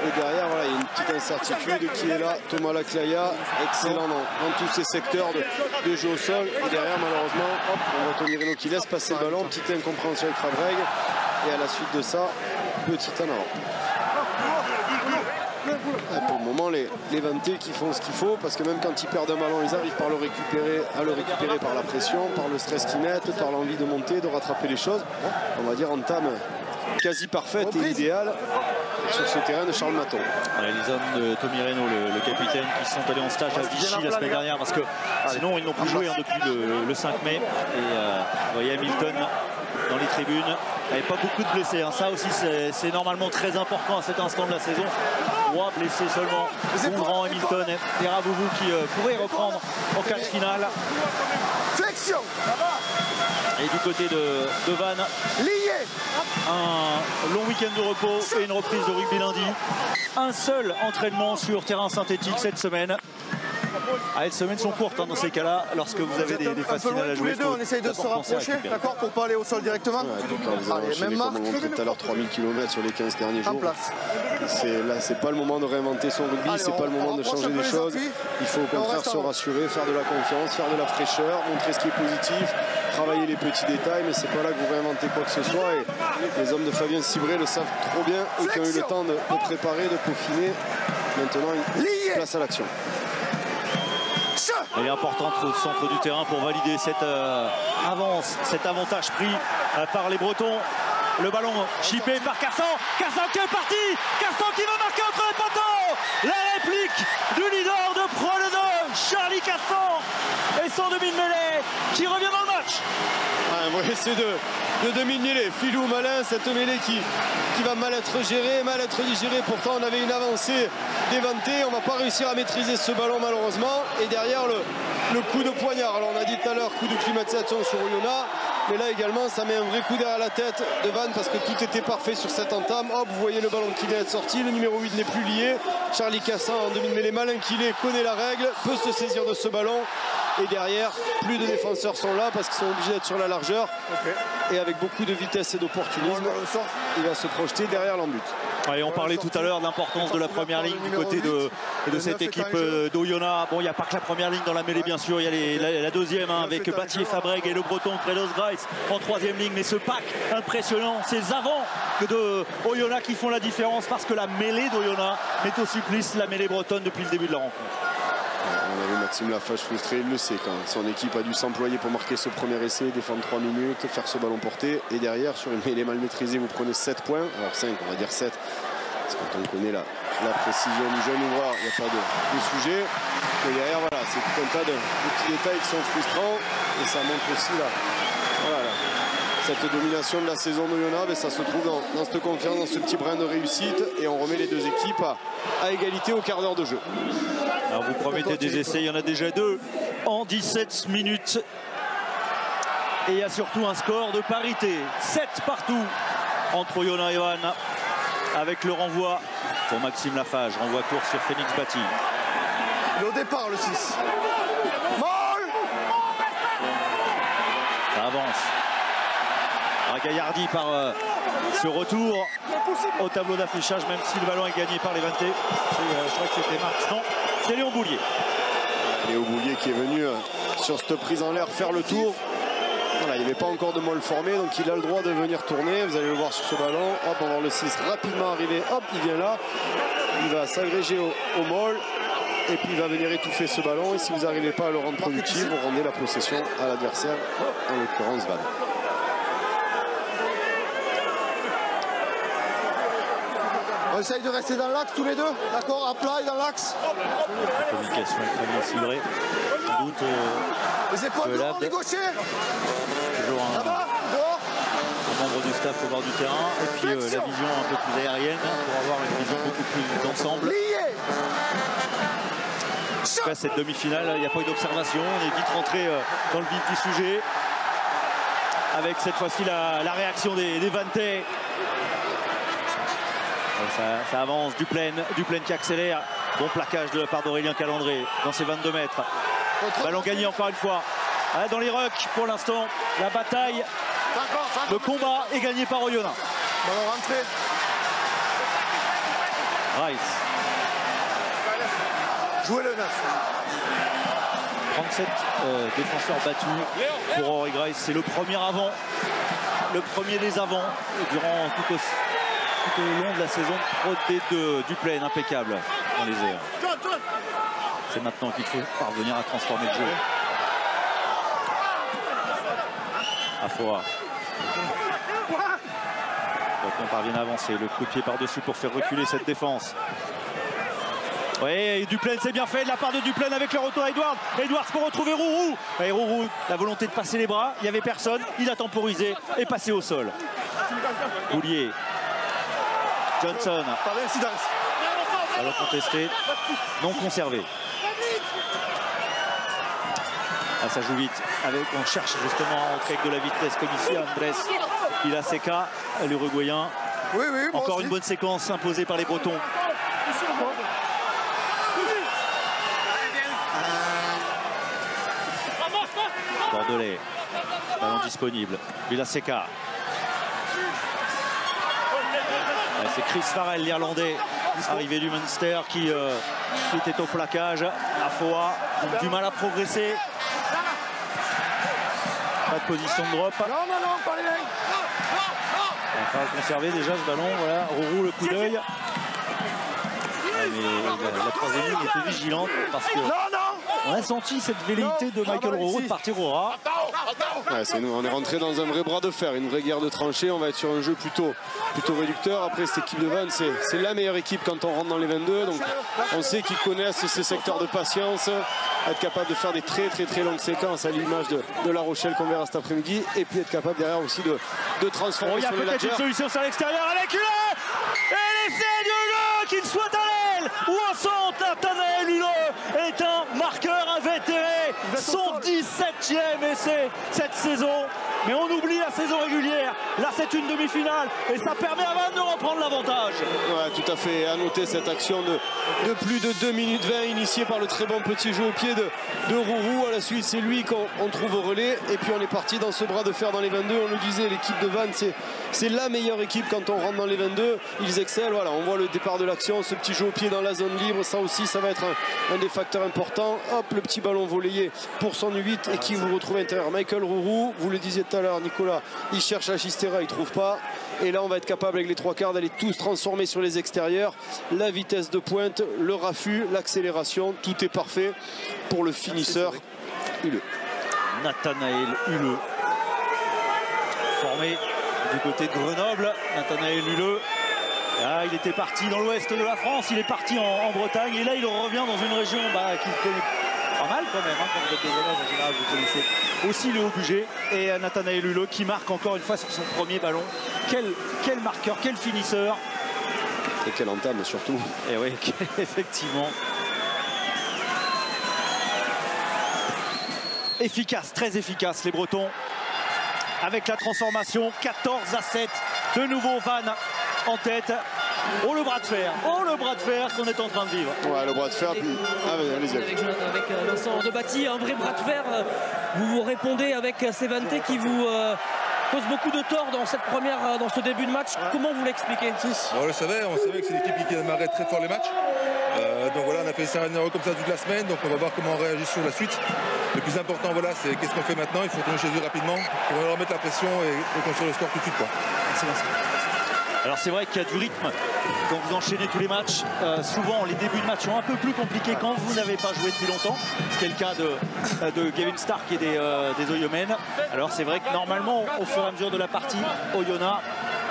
Et derrière, voilà, il y a une petite incertitude qui est là. Thomas Laclaya, excellent dans, tous ces secteurs de, jeu au sol. Et derrière, malheureusement, hop, on voit Tony Reno qui laisse passer le ballon. Petite incompréhension avec Fabreg. Et à la suite de ça, petit en avant les, les qui font ce qu'il faut parce que même quand ils perdent un ballon, ils arrivent par le récupérer, à le récupérer par la pression, par le stress qu'ils mettent, par l'envie de monter, de rattraper les choses. On va dire en entame quasi parfaite et idéale sur ce terrain de Charles Maton. les hommes de Tommy Reno, le, capitaine, qui sont allés en stage à Vichy la semaine dernière parce que sinon ils n'ont plus joué hein, depuis le, 5 mai. Et euh, vous voyez Hamilton dans les tribunes. Il n'y avait pas beaucoup de blessés. Hein. Ça aussi, c'est normalement très important à cet instant de la saison. Trois blessés seulement. Gondran, Hamilton et Ravouvou qui euh, pourraient reprendre en cas de finale. Flexion et du côté de, de Vannes, un long week-end de repos et une reprise de rugby lundi. Un seul entraînement sur terrain synthétique cette semaine. Ah, les semaines sont courtes hein, dans ces cas-là, lorsque vous avez des, des phases finales à tous jouer. les deux, on essaye de se rapprocher, d'accord, pour pas aller au sol directement. Ouais, vous avez Allez, même marque. tout à l'heure, 3000 km sur les 15 derniers En jours. place. C'est, là, c'est pas le moment de réinventer son rugby, c'est pas le moment de changer des les choses. Il faut au contraire se rassurer, faire de la confiance, faire de la fraîcheur, montrer ce qui est positif, travailler les petits détails, mais c'est pas là que vous réinventez quoi que ce soit. Et les hommes de Fabien Cibré le savent trop bien et qui ont eu le temps de, de préparer, de peaufiner. Maintenant, place à l'action. Elle est importante au centre du terrain pour valider cette euh, avance, cet avantage pris euh, par les Bretons. Le ballon chippé par Cassan. Cassan qui est parti. Qui va marquer entre les poteaux. La réplique du leader de Pro 2, Charlie Cassan. Et son demi-mêlée qui revient dans le match. Un vrai essai de, de demi-mêlée. Filou malin, cette mêlée qui, qui va mal être gérée, mal être digérée. Pourtant, on avait une avancée d'éventé. On va pas réussir à maîtriser ce ballon malheureusement. Et derrière, le, coup de poignard. Alors, on a dit tout à l'heure, coup de climatisation sur Oyonnax. Mais là également, ça met un vrai coup derrière la tête de Van parce que tout était parfait sur cette entame. Hop, vous voyez le ballon qui vient d'être sorti. Le numéro 8 n'est plus lié. Charlie Cassin, en demi-mêlée malin qu'il est, connaît la règle, peut se saisir de ce ballon. Et derrière, plus de défenseurs sont là parce qu'ils sont obligés d'être sur la largeur. Et avec beaucoup de vitesse et d'opportunisme, il va se projeter derrière l'embut. On parlait tout à l'heure de l'importance de la première ligne du côté de, de cette équipe euh, d'Oyonnax. Bon, il n'y a pas que la première ligne dans la mêlée, bien sûr. Il y a les- la, la deuxième hein, avec Batier Fabreg et le breton Credos Grice en troisième ligne. Mais ce pack impressionnant, ces avants de Oyonnax qui font la différence parce que la mêlée d'Oyonnax met au supplice la mêlée bretonne depuis le début de la rencontre. Maxime Lafage frustré, il le sait quand son équipe a dû s'employer pour marquer ce premier essai, défendre 3 minutes, faire ce ballon porté. Et derrière, sur une mêlée mal maîtrisée, vous prenez 7 points. Alors 5, on va dire 7. Parce que quand on connaît la, la précision du jeune ouvreur, il n'y a pas de, de sujet. Et derrière, voilà, c'est tout un tas de, de petits détails qui sont frustrants. Et ça montre aussi la- cette domination de la saison de Yona, mais ça se trouve dans, dans cette confiance, dans ce petit brin de réussite. Et on remet les deux équipes à, à égalité au quart d'heure de jeu. Alors vous promettez des essais, il y en a déjà deux en 17 minutes. Et il y a surtout un score de parité. 7 partout entre Oyonnax et Van. Avec le renvoi pour Maxime Lafage. Renvoi court sur Phoenix Bati. Il est au départ le 6. Molle Ça avance. Ragaillardi par euh, ce retour au tableau d'affichage, même si le ballon est gagné par les 20. C'est, euh, je crois que c'était Marx. Non, c'est Léon Boulier. Léo Boulier qui est venu euh, sur cette prise en l'air faire le tour. Voilà, il n'y avait pas encore de molle formé, donc il a le droit de venir tourner. Vous allez le voir sur ce ballon. Hop, on va voir le 6 rapidement arriver. Hop, il vient là. Il va s'agréger au, au molle. Et puis il va venir étouffer ce ballon. Et si vous n'arrivez pas à le rendre productif, vous rendez la possession à l'adversaire, en l'occurrence Van. On essaye de rester dans l'axe tous les deux, d'accord À plat et dans l'axe. La communication est très bien ciblée. Sans doute euh, Les épaules dehors, les gauchers toujours un, Là-bas, dehors un membre du staff au bord du terrain. Et puis euh, la vision un peu plus aérienne hein, pour avoir une vision beaucoup plus d'ensemble. Lié En tout cas, cette demi-finale, il n'y a pas eu d'observation. On est vite rentré euh, dans le vif du sujet. Avec cette fois-ci la, la réaction des, des Vantais. Ça, ça avance, Duplaine, Duplaine qui accélère. Bon plaquage de la part d'Aurélien Calandré dans ses 22 mètres. Ballon gagné encore une fois. Ah, Dans les rucks pour l'instant, la bataille, le combat est gagné par Oyonnax. Ballon rentré. Rice, Jouez le 9. 37 euh, défenseurs battus pour Henri Grice. C'est le premier avant, le premier des avants durant tout au, tout au long de la saison Pro D2 du plein impeccable les. C'est maintenant qu'il faut parvenir à transformer le jeu. Fois. on parvient à avancer. Le coup de pied par-dessus pour faire reculer cette défense. Oui, Duplaine, c'est bien fait de la part de Duplaine avec le retour à Edwards. Edwards pour retrouver Rourou. Rourou, la volonté de passer les bras, il n'y avait personne. Il a temporisé et passé au sol. Boulier. Johnson. Ballon contesté, non conservé. Ah, ça joue vite. Avec, on cherche justement avec de la vitesse comme ici Andrés. Il a l'Uruguayen. Oui, oui, Encore une bonne séquence imposée par les Bretons. Bordelais, ballon disponible. Villaseca C'est Chris Farrell, l'Irlandais, arrivé du Munster, qui, euh, qui était au plaquage. Afoa, du mal à progresser. Pas de position de drop. Non, non, non, pas les mecs. Il va conserver déjà ce ballon. Voilà, Rourou le coup d'œil. Ouais, mais la, la troisième ligne était vigilante parce que on a senti cette velléité de Michael Rourou de partir au ras. Ouais, c'est nous, on est rentré dans un vrai bras de fer, une vraie guerre de tranchées. On va être sur un jeu plutôt, plutôt réducteur. Après, cette équipe de Vannes, c'est c'est la meilleure équipe quand on rentre dans les 22. Donc, on sait qu'ils connaissent ces secteurs de patience, être capable de faire des très, très, très longues séquences à l'image de, de La Rochelle qu'on verra cet après-midi. Et puis être capable derrière aussi de, de Oh, transformer il y a peut-être une solution sur l'extérieur avec Hulot Et l'essai du Hulot, qu'il soit à l'aile ou au centre, Nathanaël Hulot est un marqueur invétéré. Son 17e essai cette saison. Mais on oublie la saison régulière. Là, c'est une demi-finale et ça permet à Vannes de reprendre l'avantage. Ouais, tout à fait. À noter cette action de, plus de 2 minutes 20 initiée par le très bon petit jeu au pied de, de Rourou. À la suite, c'est lui qu'on on trouve au relais. Et puis on est parti dans ce bras de fer dans les 22. On le disait, l'équipe de Vannes, c'est, la meilleure équipe quand on rentre dans les 22. Ils excellent. Voilà, on voit le départ de l'action, ce petit jeu au pied dans la zone libre. Ça aussi, ça va être un, des facteurs importants. Hop, le petit ballon volayé pour son U8 et vous retrouve à l'intérieur. Michael Rourou, vous le disiez tout à l'heure, Nicolas, il cherche la Chistera, il trouve pas. Et là, on va être capable avec les trois quarts d'aller tous transformer sur les extérieurs. La vitesse de pointe, le raffut, l'accélération, tout est parfait pour le finisseur. Huleux. Nathanaël Huleux. Formé du côté de Grenoble. Nathanaël Huleux. Ah, il était parti dans l'ouest de la France, il est parti en, Bretagne et là il revient dans une région bah, qu'il pas mal quand même. hein, quand vous êtes des élèves, en général, vous connaissez aussi le haut budget. Et euh, Nathanaël Huleux qui marque encore une fois sur son premier ballon. Quel, quel marqueur, quel finisseur. Et quelle entame surtout. Et oui, *laughs* effectivement. Efficace, très efficace les Bretons. Avec la transformation, 14 à 7. De nouveau Van en tête. Oh le bras de fer, oh le bras de fer qu'on est en train de vivre. Ouais, le bras de fer. puis- Ah. Avec, avec, euh, Vincent Debatti, un vrai bras de fer. euh, Vous vous répondez avec euh, Séventé qui vous euh, cause beaucoup de tort dans cette première, dans ce début de match. Comment vous l'expliquez On le savait, on savait que c'est l'équipe qui démarrait très fort les matchs. Euh, donc voilà, on a fait ça comme ça toute la semaine, donc on va voir comment on réagit sur la suite. Le plus important, voilà, c'est qu'est-ce qu'on fait maintenant. Il faut tourner chez eux rapidement pour leur mettre la pression et reconstruire le score tout de suite. Quoi. Alors c'est vrai qu'il y a du rythme quand vous enchaînez tous les matchs. Euh, souvent les débuts de match sont un peu plus compliqués quand vous n'avez pas joué depuis longtemps. Ce qui est le cas de, euh, Gavin Stark et des, euh, des Oyonnax. Alors c'est vrai que normalement au fur et à mesure de la partie, Oyonnax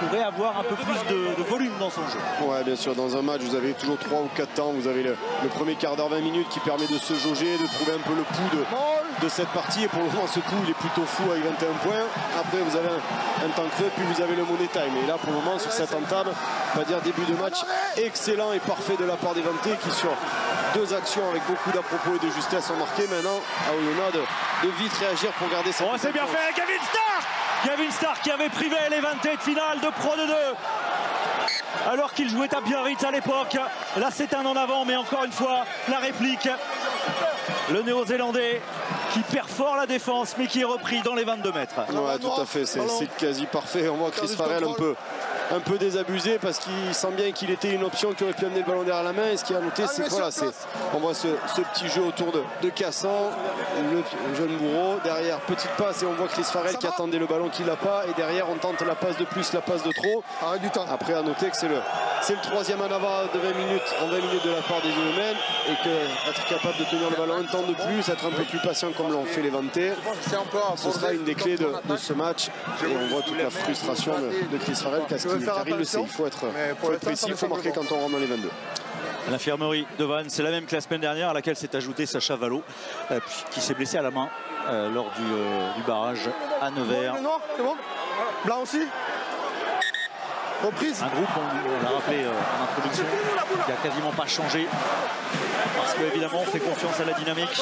pourrait avoir un peu plus de, de volume dans son jeu. Ouais, bien sûr, dans un match, vous avez toujours 3 ou 4 temps. Vous avez le, le premier quart d'heure, 20 minutes qui permet de se jauger, de trouver un peu le pouls de, de cette partie. Et pour le moment, ce coup, il est plutôt fou avec 21 points. Après, vous avez un, un temps creux, puis vous avez le money time. Et là, pour le moment, sur cette entame, on va dire début de match excellent et parfait de la part des Vantés qui, sur deux actions avec beaucoup d'à-propos et de justesse, ont marqué. Maintenant, à Oyonnax de, de vite réagir pour garder cette Oh, c'est bien fait, Gavin Stark Gavin Stark qui avait privé les 20 de finale de Pro de 2 alors qu'il jouait à Biarritz à l'époque. Là, c'est un en avant, mais encore une fois, la réplique. Le néo-zélandais qui perd fort la défense, mais qui est repris dans les 22 mètres. Ouais, tout à fait, c'est c'est quasi parfait. On voit Chris Farrell un peu, un peu désabusé parce qu'il sent bien qu'il était une option qui aurait pu amener le ballon derrière la main. Et ce qu'il a noté, c'est que voilà, c'est- on voit ce, ce petit jeu autour de, de Cassan, le jeune bourreau. Derrière, petite passe et on voit Chris Farrell qui attendait le ballon qu'il n'a pas. Et derrière, on tente la passe de plus, la passe de trop. Arrête du temps. Après, à noter que c'est le, c'est le troisième en avant de 20 minutes, en 20 minutes de la part des humains et que être capable de tenir le ballon un temps de plus, être un peu plus patient comme l'ont fait les Vantés, C'est ce sera une des clés de, de ce match. Et on voit toute la frustration de, de Chris Farrell, faire car il le sait, attention, il faut être, mais pour faut l'instant, être précis, il faut marquer quand on rentre dans les 22. L'infirmerie de Vannes, c'est la même que la semaine dernière, à laquelle s'est ajouté Sacha Valo, euh, qui s'est blessé à la main euh, lors du, euh, du barrage à Nevers. Le noir, c'est bon? Blanc aussi? Reprise Un groupe, on, on l'a rappelé euh, en introduction, qui a quasiment pas changé. Parce qu'évidemment, on fait confiance à la dynamique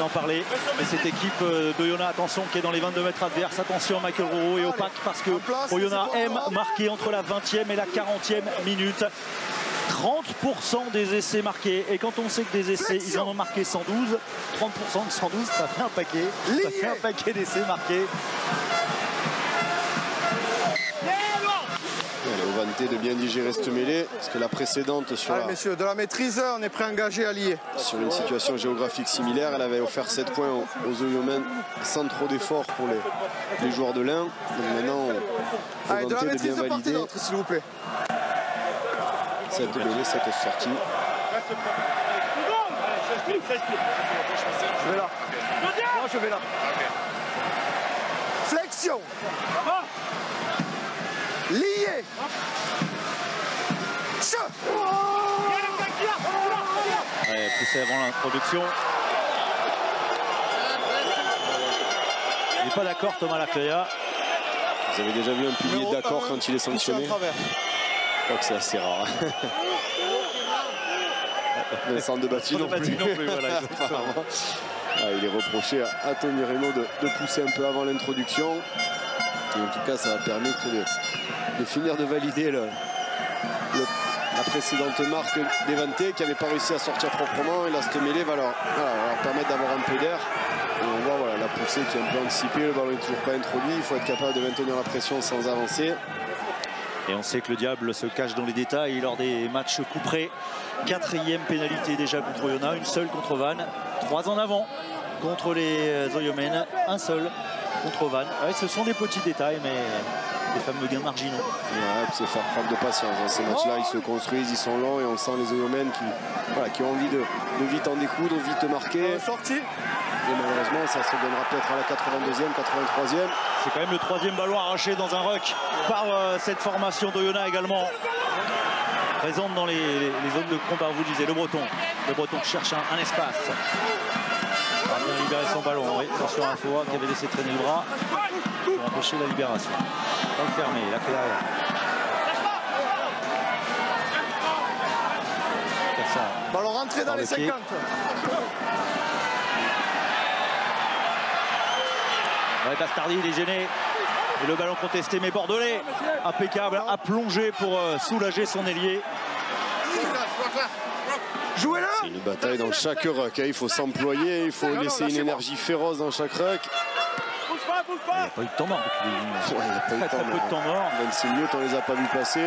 d'en parler. Mais cette équipe euh, d'Oyonnax, attention, qui est dans les 22 mètres adverses. Attention, Michael Rouro et Opac, parce que Oyonnax aime marquer entre la 20e et la 40e minute. 30% des essais marqués. Et quand on sait que des essais, ils en ont marqué 112, 30% de 112, ça fait un paquet. Ça fait un paquet d'essais marqués. De bien digérer cette mêlée, parce que la précédente sur, Allez, la- messieurs, de la maîtrise, on est prêt à engager à lier. sur une situation géographique similaire, elle avait offert 7 points aux, aux Oyomen sans trop d'efforts pour les, les joueurs de l'Ain. Donc maintenant, au Allez, de la Vanté de maîtrise bien de valider s'il vous plaît. cette mêlée, cette sortie. Je vais là. Je vais là. Flexion. Avant l'introduction. Il n'est pas d'accord Thomas Lacléa. Vous avez déjà vu un pilier Numéro d'accord un, quand il est sanctionné. Je crois que c'est assez rare. *laughs* De Batti non plus. non plus, voilà. *laughs* Ah, il est reproché à, à Tony Reynaud de, de pousser un peu avant l'introduction. Et en tout cas, ça va permettre de, de finir de valider le- le- la précédente marque d'Eventé qui n'avait pas réussi à sortir proprement. Et là, cette mêlée va leur, permettre d'avoir un peu d'air. On voit voilà, la poussée qui est un peu anticipée. Le ballon n'est toujours pas introduit. Il faut être capable de maintenir la pression sans avancer. Et on sait que le diable se cache dans les détails lors des matchs couperés. Quatrième pénalité déjà contre Oyonnax, une seule contre Vannes. Trois en avant contre les Oyomen, un seul contre. Ouais, ce sont des petits détails, mais des fameux gains marginaux. Ouais, c'est faire preuve de patience. Dans ces matchs-là, ils se construisent, ils sont longs et on sent les Oyomen qui, voilà, qui ont envie de, de vite en découdre, vite marquer. Sortie. Et malheureusement, ça se donnera peut-être à la 82e, 83e. C'est quand même le troisième ballon arraché dans un ruck par euh, cette formation d'Oyonnax également. Présente dans les, les zones de combat, vous disiez, le Breton. Le Breton cherche un, un espace. Il bien libérer son ballon. Oui, attention à Foa qui avait laissé traîner le bras pour empêcher la libération. Comme ça. Ballon rentré dans les le pied. 50. Ouais, Bastardi, il est gêné. Et le ballon contesté, mais Bordelais, impeccable, a plongé pour euh, soulager son ailier. Jouez-le. C'est une bataille dans chaque ruck. hein. Il faut s'employer, il faut laisser une énergie féroce dans chaque ruck. Il n'y a pas eu de temps mort depuis. Ouais, il n'y a pas eu Très de temps très peu de mort. temps mort. 26 minutes, on les a pas vus passer.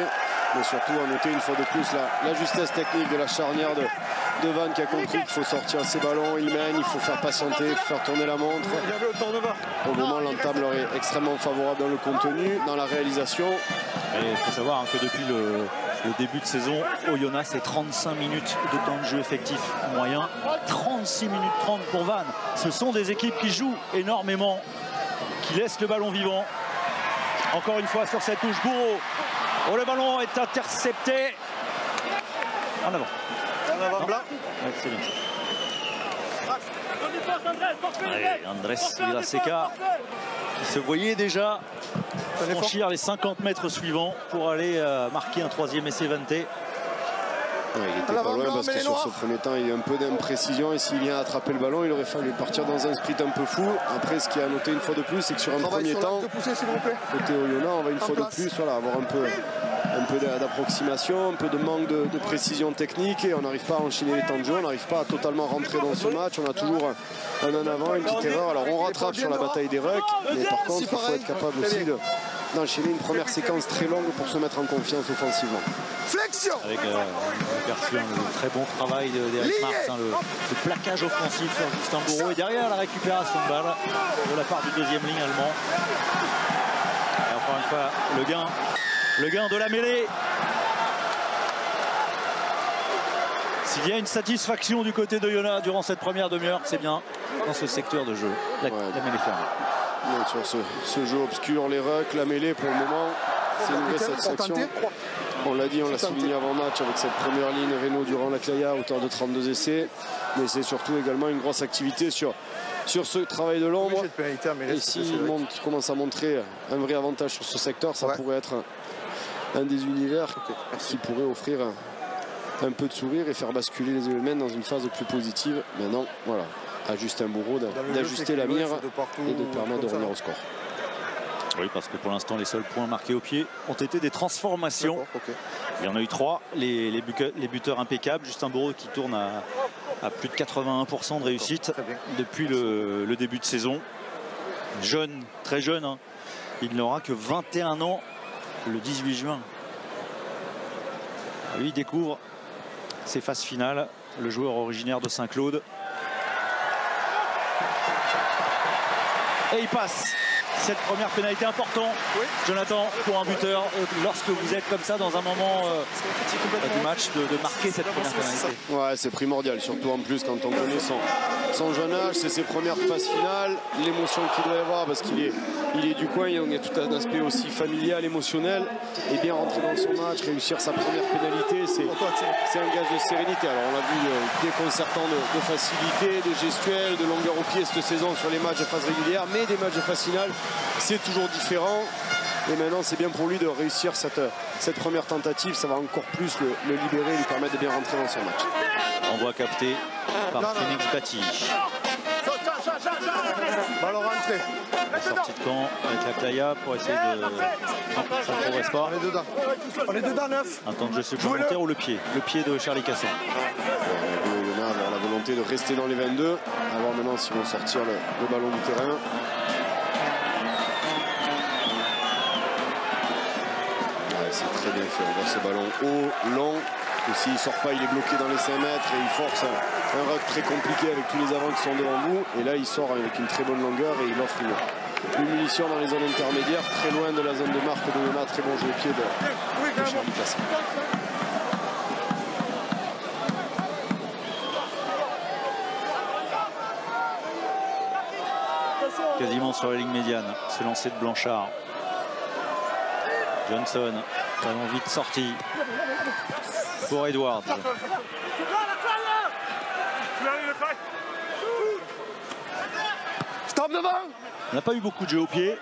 Mais surtout, à noter une fois de plus la, la justesse technique de la charnière de, de Van qui a compris qu'il faut sortir ses ballons. Il mène, il faut faire patienter, faire tourner la montre. Il. Au moment, l'entame leur est extrêmement favorable dans le contenu, dans la réalisation. Et il faut savoir hein, que depuis le, le début de saison, Oyonnax, c'est 35 minutes de temps de jeu effectif moyen. 36 minutes 30 pour Vannes. Ce sont des équipes qui jouent énormément, qui laissent le ballon vivant. Encore une fois sur cette touche, Bourreau. Oh, le ballon est intercepté. En avant. En avant Non. blanc. Ouais, c'est bien ça. Allez, Andrés Villaseca qui se voyait déjà franchir les 50 mètres suivants pour aller euh, marquer un troisième essai vanté. Ouais, il était À pas loin parce que sur ce premier temps, il y a eu un peu d'imprécision et s'il vient attraper le ballon, il aurait fallu partir dans un sprint un peu fou. Après, ce qui a noté une fois de plus, c'est que sur un premier sur temps, vous plaît. côté Oyonnax, on va une En fois de plus voilà, avoir un peu, un peu d'approximation, un peu de manque de, de précision technique et on n'arrive pas à enchaîner les temps de jeu, on n'arrive pas à totalement rentrer dans ce match. On a toujours un en avant, une petite erreur. Alors on rattrape sur la bataille des rucks, mais par contre, il faut être capable aussi de- d'enchaîner une première séquence très longue pour se mettre en confiance offensivement. Flexion. Avec euh, une version de très bon travail de- d'Eric. Mars, hein, le, le plaquage offensif sur Justin Bourreau et derrière la récupération de balle de la part du deuxième ligne allemand. Et encore une fois, le gain, le gain de la mêlée. S'il y a une satisfaction du côté de Yona durant cette première demi-heure, c'est bien dans ce secteur de jeu. La, Ouais. la mêlée fermée. Donc, sur ce, ce jeu obscur, les rucks, la mêlée pour le moment, c'est une vraie satisfaction. On l'a dit, on l'a souligné avant match avec cette première ligne Renault durant la Claya, hauteur de 32 essais. Mais c'est surtout également une grosse activité sur, sur ce travail de l'ombre. Et s'il commence à montrer un vrai avantage sur ce secteur, ça Ouais. pourrait être un, un des univers qui pourrait offrir un, un peu de sourire et faire basculer les éléments dans une phase plus positive. Maintenant, voilà, à Justin Bourreau d'ajuster la mire c'est de partout, et de permettre de revenir au score. Oui, parce que pour l'instant, les seuls points marqués au pied ont été des transformations. Il y en a eu trois, les, les, buteurs impeccables. Justin Bourreau qui tourne à, plus de 81% de réussite depuis le, début de saison. Jeune, très jeune. Hein. Il n'aura que 21 ans le 18 juin. Lui, il découvre ses phases finales. Le joueur originaire de Saint-Claude. Et il passe. Cette première pénalité importante, Jonathan, pour un buteur, lorsque vous êtes comme ça dans un moment euh, du match, de, marquer cette première pénalité. Ouais, c'est primordial, surtout en plus quand on connaît son, son jeune âge, c'est ses premières phases finales, l'émotion qu'il doit y avoir parce qu'il est, il est du coin, il y a tout un aspect aussi familial, émotionnel, et bien rentrer dans son match, réussir sa première pénalité, c'est un gage de sérénité. Alors on a vu euh, déconcertant de, facilité, de gestuelle, de longueur au pied cette saison sur les matchs de phase régulière, mais des matchs de phase finale, c'est toujours différent. Et maintenant, c'est bien pour lui de réussir cette, cette première tentative. Ça va encore plus le, le libérer, lui permettre de bien rentrer dans son match. On voit capter par Phoenix Bati. Ballon rentré. La sortie de camp avec la Playa pour essayer de. Non, ça ne progresse pas. On est dedans. On est dedans, neuf. Un temps de jeu supplémentaire ou le pied? Le pied de Charlie Casson. Il y en a avoir la volonté de rester dans les 22. A voir maintenant s'ils vont sortir le, le ballon du terrain. c'est très bien fait. On voit ce ballon haut, long, s'il ne sort pas, il est bloqué dans les 5 mètres et il force un, un très compliqué avec tous les avants qui sont devant vous. Et là, il sort avec une très bonne longueur et il offre une, munition dans les zones intermédiaires, très loin de la zone de marque de Yona. Très bon jeu au pied de, de Charlie. Quasiment sur la ligne médiane, c'est lancé de Blanchard. Johnson, ballon vite sorti pour Edwards. Stop devant On n'a pas eu beaucoup de jeux au pied.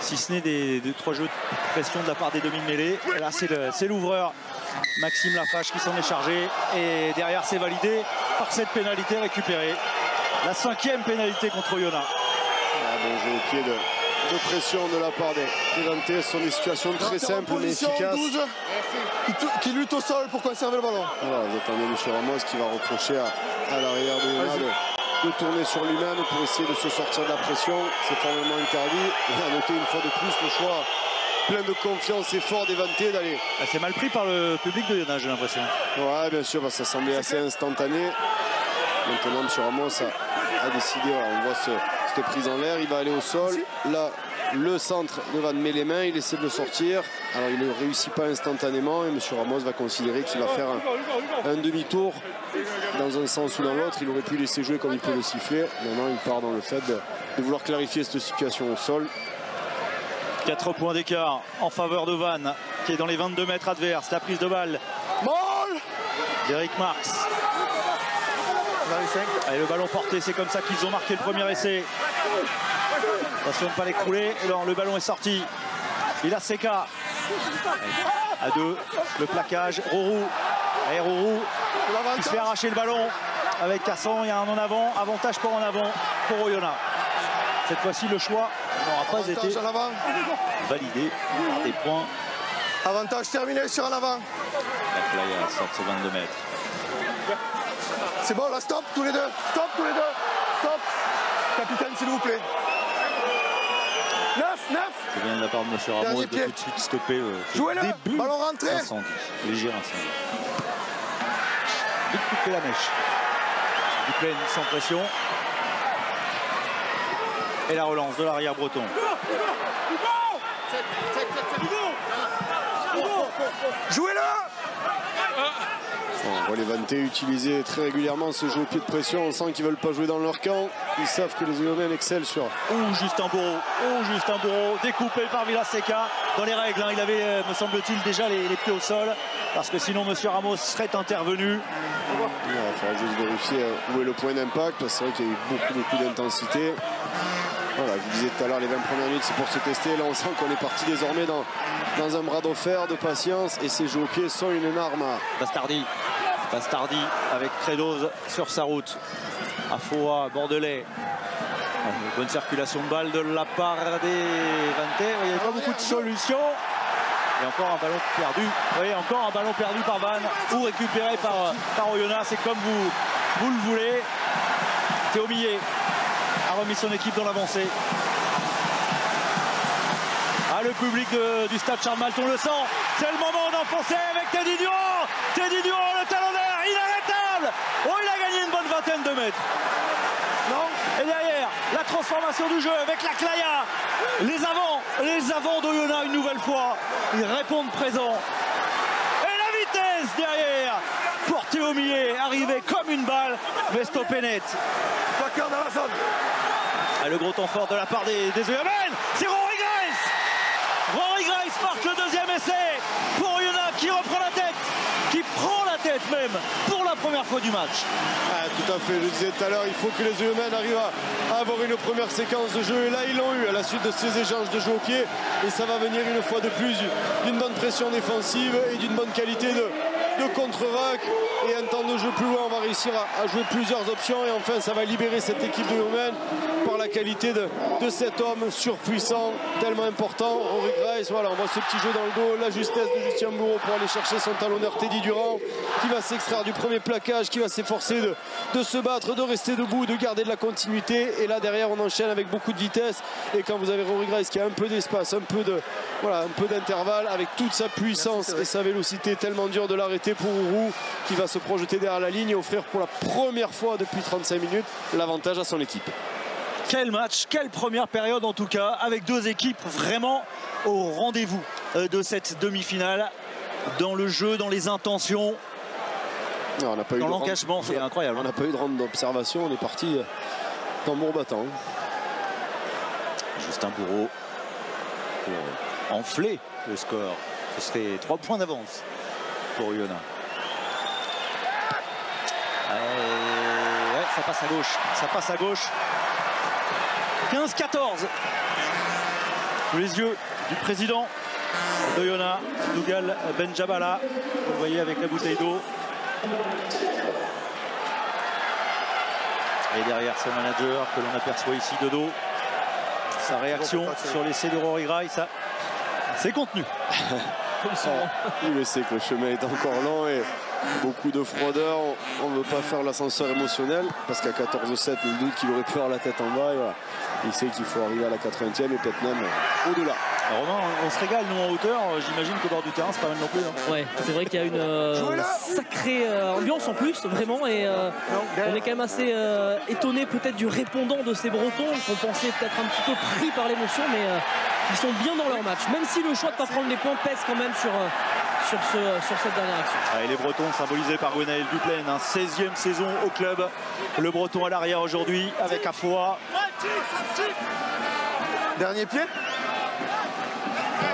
Si ce n'est des 2-3 jeux de pression de la part des demi-mêlées. Là, c'est l'ouvreur Maxime Lafache qui s'en est chargé. Et derrière, c'est validé par cette pénalité récupérée. La cinquième pénalité contre Yona. Ah, bon jeu au pied de, de pression de la part des. Ce sont des situations très simples mais efficaces. 12, qui, qui, lutte au sol pour conserver le ballon. Voilà, vous attendez M. Ramos qui va reprocher à, à l'arrière de de, de, tourner sur lui-même pour essayer de se sortir de la pression. C'est formellement interdit. On a noté une fois de plus le choix plein de confiance et fort d'Evanté d'aller. Ah, c'est mal pris par le public de Yona, j'ai l'impression. Ouais, bien sûr, ça semblait assez instantané. Maintenant, M. Ramos a, a décidé, voilà, on voit ce, cette prise en l'air, il va aller au sol. Là, le centre ne va met les mains, il essaie de le sortir. Alors il ne réussit pas instantanément et M. Ramos va considérer qu'il va faire un, un demi-tour dans un sens ou dans l'autre. Il aurait pu laisser jouer comme il peut le siffler. Maintenant, il part dans le fait de, de vouloir clarifier cette situation au sol. 4 points d'écart en faveur de Vannes qui est dans les 22 mètres adverses. La prise de balle. Derek Marx. Allez, le ballon porté, c'est comme ça qu'ils ont marqué le premier essai. Attention de ne pas l'écrouler. Le ballon est sorti. Il a Seka. À deux. Le plaquage. Rourou. Et Rourou. Il se fait arracher le ballon. Avec Casson, il y a un en avant. Avantage pour en avant pour Oyonnax. Cette fois-ci, le choix n'aura pas été validé par des points. Avantage terminé sur en avant. La playa sort de 22 mètres. C'est bon, là, stop tous les deux. Stop tous les deux. Stop. Capitaine, s'il vous plaît. 9, 9. C'est bien de la part de M. Ramos de tout de suite stopper euh, Jouez le ballon rentré. Incendie. Léger incendie. Vite couper la mèche. Duplaine sans pression. Et la relance de l'arrière breton. Jouez-le on voit les Vantés utiliser très régulièrement ce jeu au pied de pression. On sent qu'ils ne veulent pas jouer dans leur camp. Ils savent que les Éoliennes excellent sur. Ouh, Justin Bourreau. Ouh, Justin Bourreau. Découpé par Villaseca. Dans les règles, hein. il avait, euh, me semble-t-il, déjà les, les, pieds au sol. Parce que sinon, M. Ramos serait intervenu. Il falloir juste vérifier euh, où est le point d'impact. Parce que c'est vrai qu'il y a eu beaucoup, beaucoup d'intensité. Voilà, je vous disais tout à l'heure, les 20 premières minutes, c'est pour se tester. Là, on sent qu'on est parti désormais dans, dans un bras d'offert de patience. Et ces jeux au pied sont une arme. Bastardi. Bastardi avec Credos sur sa route. Afoa, Bordelais. Bonne circulation de balle de la part des 20. Il n'y avait pas beaucoup de solutions. Et encore un ballon perdu. Oui, encore un ballon perdu par Van ou récupéré par, par. C'est comme vous, vous le voulez. Théo Millet a remis son équipe dans l'avancée. Ah, le public du stade Charles Malton le sent. C'est le moment d'enfoncer avec Teddy Durand. Teddy Durand, le talonneur, inarrêtable. Oh, il a gagné une bonne vingtaine de mètres. Et derrière, la transformation du jeu avec la Claya. Les avants, les avants d'Oyonnax une nouvelle fois. Ils répondent présent. Et la vitesse derrière Théo Millet, arrivé comme une balle, mais stoppé net. Placard dans la zone. Ah, le gros temps fort de la part des, des Oyonnax. C'est Rory Grace. Rory Grace marque le deuxième essai pour Oyonnax qui reprend la tête, qui prend la tête même pour la première fois du match. Ah, tout à fait, je disais tout à l'heure, il faut que les Humains arrivent à, à avoir une première séquence de jeu. Et là, ils l'ont eu à la suite de ces échanges de jeu au pied. Et ça va venir une fois de plus d'une bonne pression défensive et d'une bonne qualité de, de contre-rack. Et un temps de jeu plus loin, on va réussir à, à jouer plusieurs options. Et enfin, ça va libérer cette équipe de Humains par la qualité de, de cet homme surpuissant, tellement important. Rory Grace, voilà, on voit ce petit jeu dans le dos, la justesse de Justin Bourreau pour aller chercher son talonneur Teddy Durand, qui va s'extraire du premier plaquage, qui va s'efforcer de, de se battre, de rester debout, de garder de la continuité. Et là, derrière, on enchaîne avec beaucoup de vitesse. Et quand vous avez Rory Grace qui a un peu d'espace, un peu de voilà, un peu d'intervalle, avec toute sa puissance et sa vélocité, tellement dur de l'arrêter pour Ourou, qui va se projeter derrière la ligne et offrir pour la première fois depuis 35 minutes l'avantage à son équipe. Quel match, quelle première période en tout cas, avec deux équipes vraiment au rendez-vous euh, de cette demi-finale, dans le jeu, dans les intentions, Non, on n'a pas dans l'engagement, rente- c'est incroyable. On n'a pas eu de ronde d'observation, on est parti euh, dans mon battant. Justin Bourreau pour enfler le score. Ce serait trois points d'avance pour Oyonnax. Euh, ouais, ça passe à gauche. Ça passe à gauche. 15-14. Sous les yeux du président d'Oyonnax, Dougal Benjabala. Vous voyez avec la bouteille d'eau. Et derrière son manager que l'on aperçoit ici de dos. Sa réaction sur l'essai de Rory Gray, ça c'est contenu. *laughs* Il le sait que le chemin est encore long et beaucoup de froideur. On ne veut pas faire l'ascenseur émotionnel parce qu'à 14-7, il doute qu'il aurait pu avoir la tête en bas. et voilà. Il sait qu'il faut arriver à la 80e et peut-être même au-delà. Alors, Romain, on se régale nous en hauteur. J'imagine qu'au bord du terrain, c'est pas mal non plus. hein. Ouais, c'est vrai qu'il y a une euh, sacrée euh, ambiance en plus, vraiment, et euh, on est quand même assez euh, étonné peut-être du répondant de ces Bretons qu'on pensait peut-être un petit peu pris par l'émotion, mais euh, ils sont bien dans leur match. Même si le choix de ne pas prendre les points pèse quand même sur, euh, sur, ce, sur cette dernière action. Ah, et les Bretons symbolisés par Gwenaël Duplaine, hein, 16e saison au club. Le Breton à l'arrière aujourd'hui avec Afoa. Dernier pied.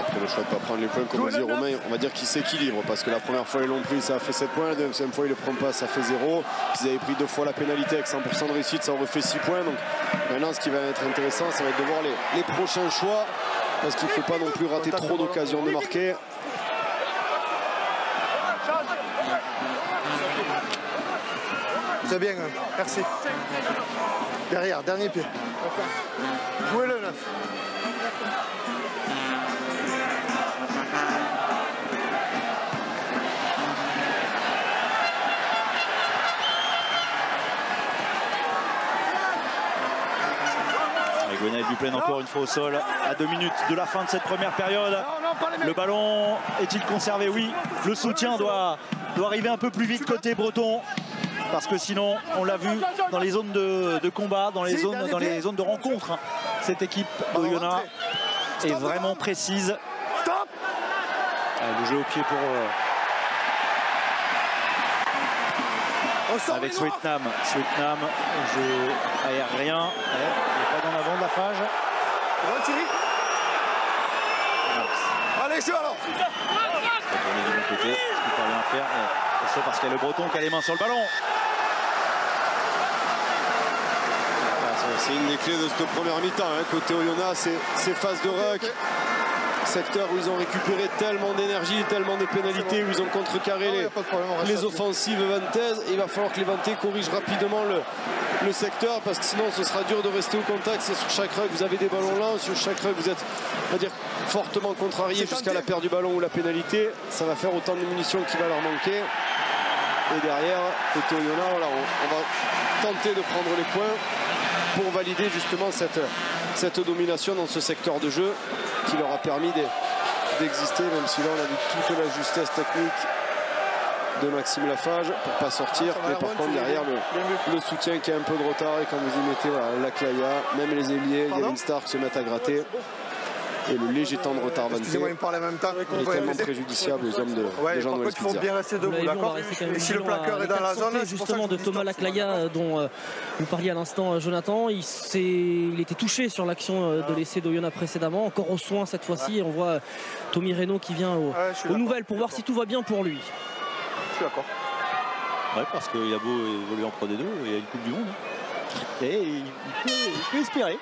Après le choix de ne pas prendre les points, comme dit Romain, on va dire qu'il s'équilibre parce que la première fois ils l'ont pris, ça a fait 7 points. La deuxième fois ils ne le prennent pas, ça fait 0. Ils avaient pris deux fois la pénalité avec 100% de réussite, ça aurait fait 6 points. Donc maintenant, ce qui va être intéressant, ça va être de voir les, les prochains choix parce qu'il ne faut pas non plus rater trop d'occasions de marquer. C'est bien, hein. merci. Derrière, dernier pied. Jouez le neuf. Et Gwenaël Duplaine encore une fois au sol à deux minutes de la fin de cette première période. Le ballon est-il conservé? Oui. Le soutien doit, doit arriver un peu plus vite côté breton. Parce que sinon, on l'a vu dans les zones de, de combat, dans les Si, zones, dans les zones de rencontre, hein. cette équipe d'Oyonnax est vraiment précise. Stop Le jeu au pied pour euh, avec. Sweetnam. Sweetnam, jeu aérien. Il n'est pas dans l'avant de la phage. Thierry. Allez, joue alors du bon côté, ce qu'il peut rien faire. C'est parce qu'il y a le breton qui a les mains sur le ballon. Ah, C'est une des clés de cette première mi-temps. hein. Côté Oyonnax, c'est ces phases de ruck. Secteur où ils ont récupéré tellement d'énergie, tellement de pénalités, où ils ont contrecarré les, les offensives vantaises. Et il va falloir que les Vantais corrigent rapidement le, le secteur parce que sinon ce sera dur de rester au contact. C'est sur chaque rug, vous avez des ballons là, sur chaque rug, vous êtes on va dire, fortement contrarié jusqu'à la perte du ballon ou la pénalité. Ça va faire autant de munitions qu'il va leur manquer. Et derrière, côté Oyonnax, voilà, on, on, va tenter de prendre les points pour valider justement cette, cette domination dans ce secteur de jeu qui leur a permis d'exister, même si là on a vu toute la justesse technique de Maxime Lafage pour pas sortir. Mais par contre derrière le, le, soutien qui a un peu de retard et quand vous y mettez voilà, la Claya, même les ailiers, Gavin Stark se mettent à gratter. Et le léger temps de retard Excusez-moi, il me parlait en même temps. Il est tellement préjudiciable aux hommes de, ouais, des gens de Il faut bien rester debout, d'accord Et si le plaqueur est dans la zone, justement de Thomas Laclaya, dont euh, vous parliez à l'instant, euh, Jonathan, il, il, était touché sur l'action euh, de l'essai d'Oyonnax précédemment, encore au soin cette fois-ci. On voit Tommy Reynaud qui vient au, aux nouvelles pour voir si tout va bien pour lui. Je suis d'accord. Ouais, parce qu'il a beau évoluer en Pro D2, il y a une Coupe du Monde. Et il peut, il peut espérer.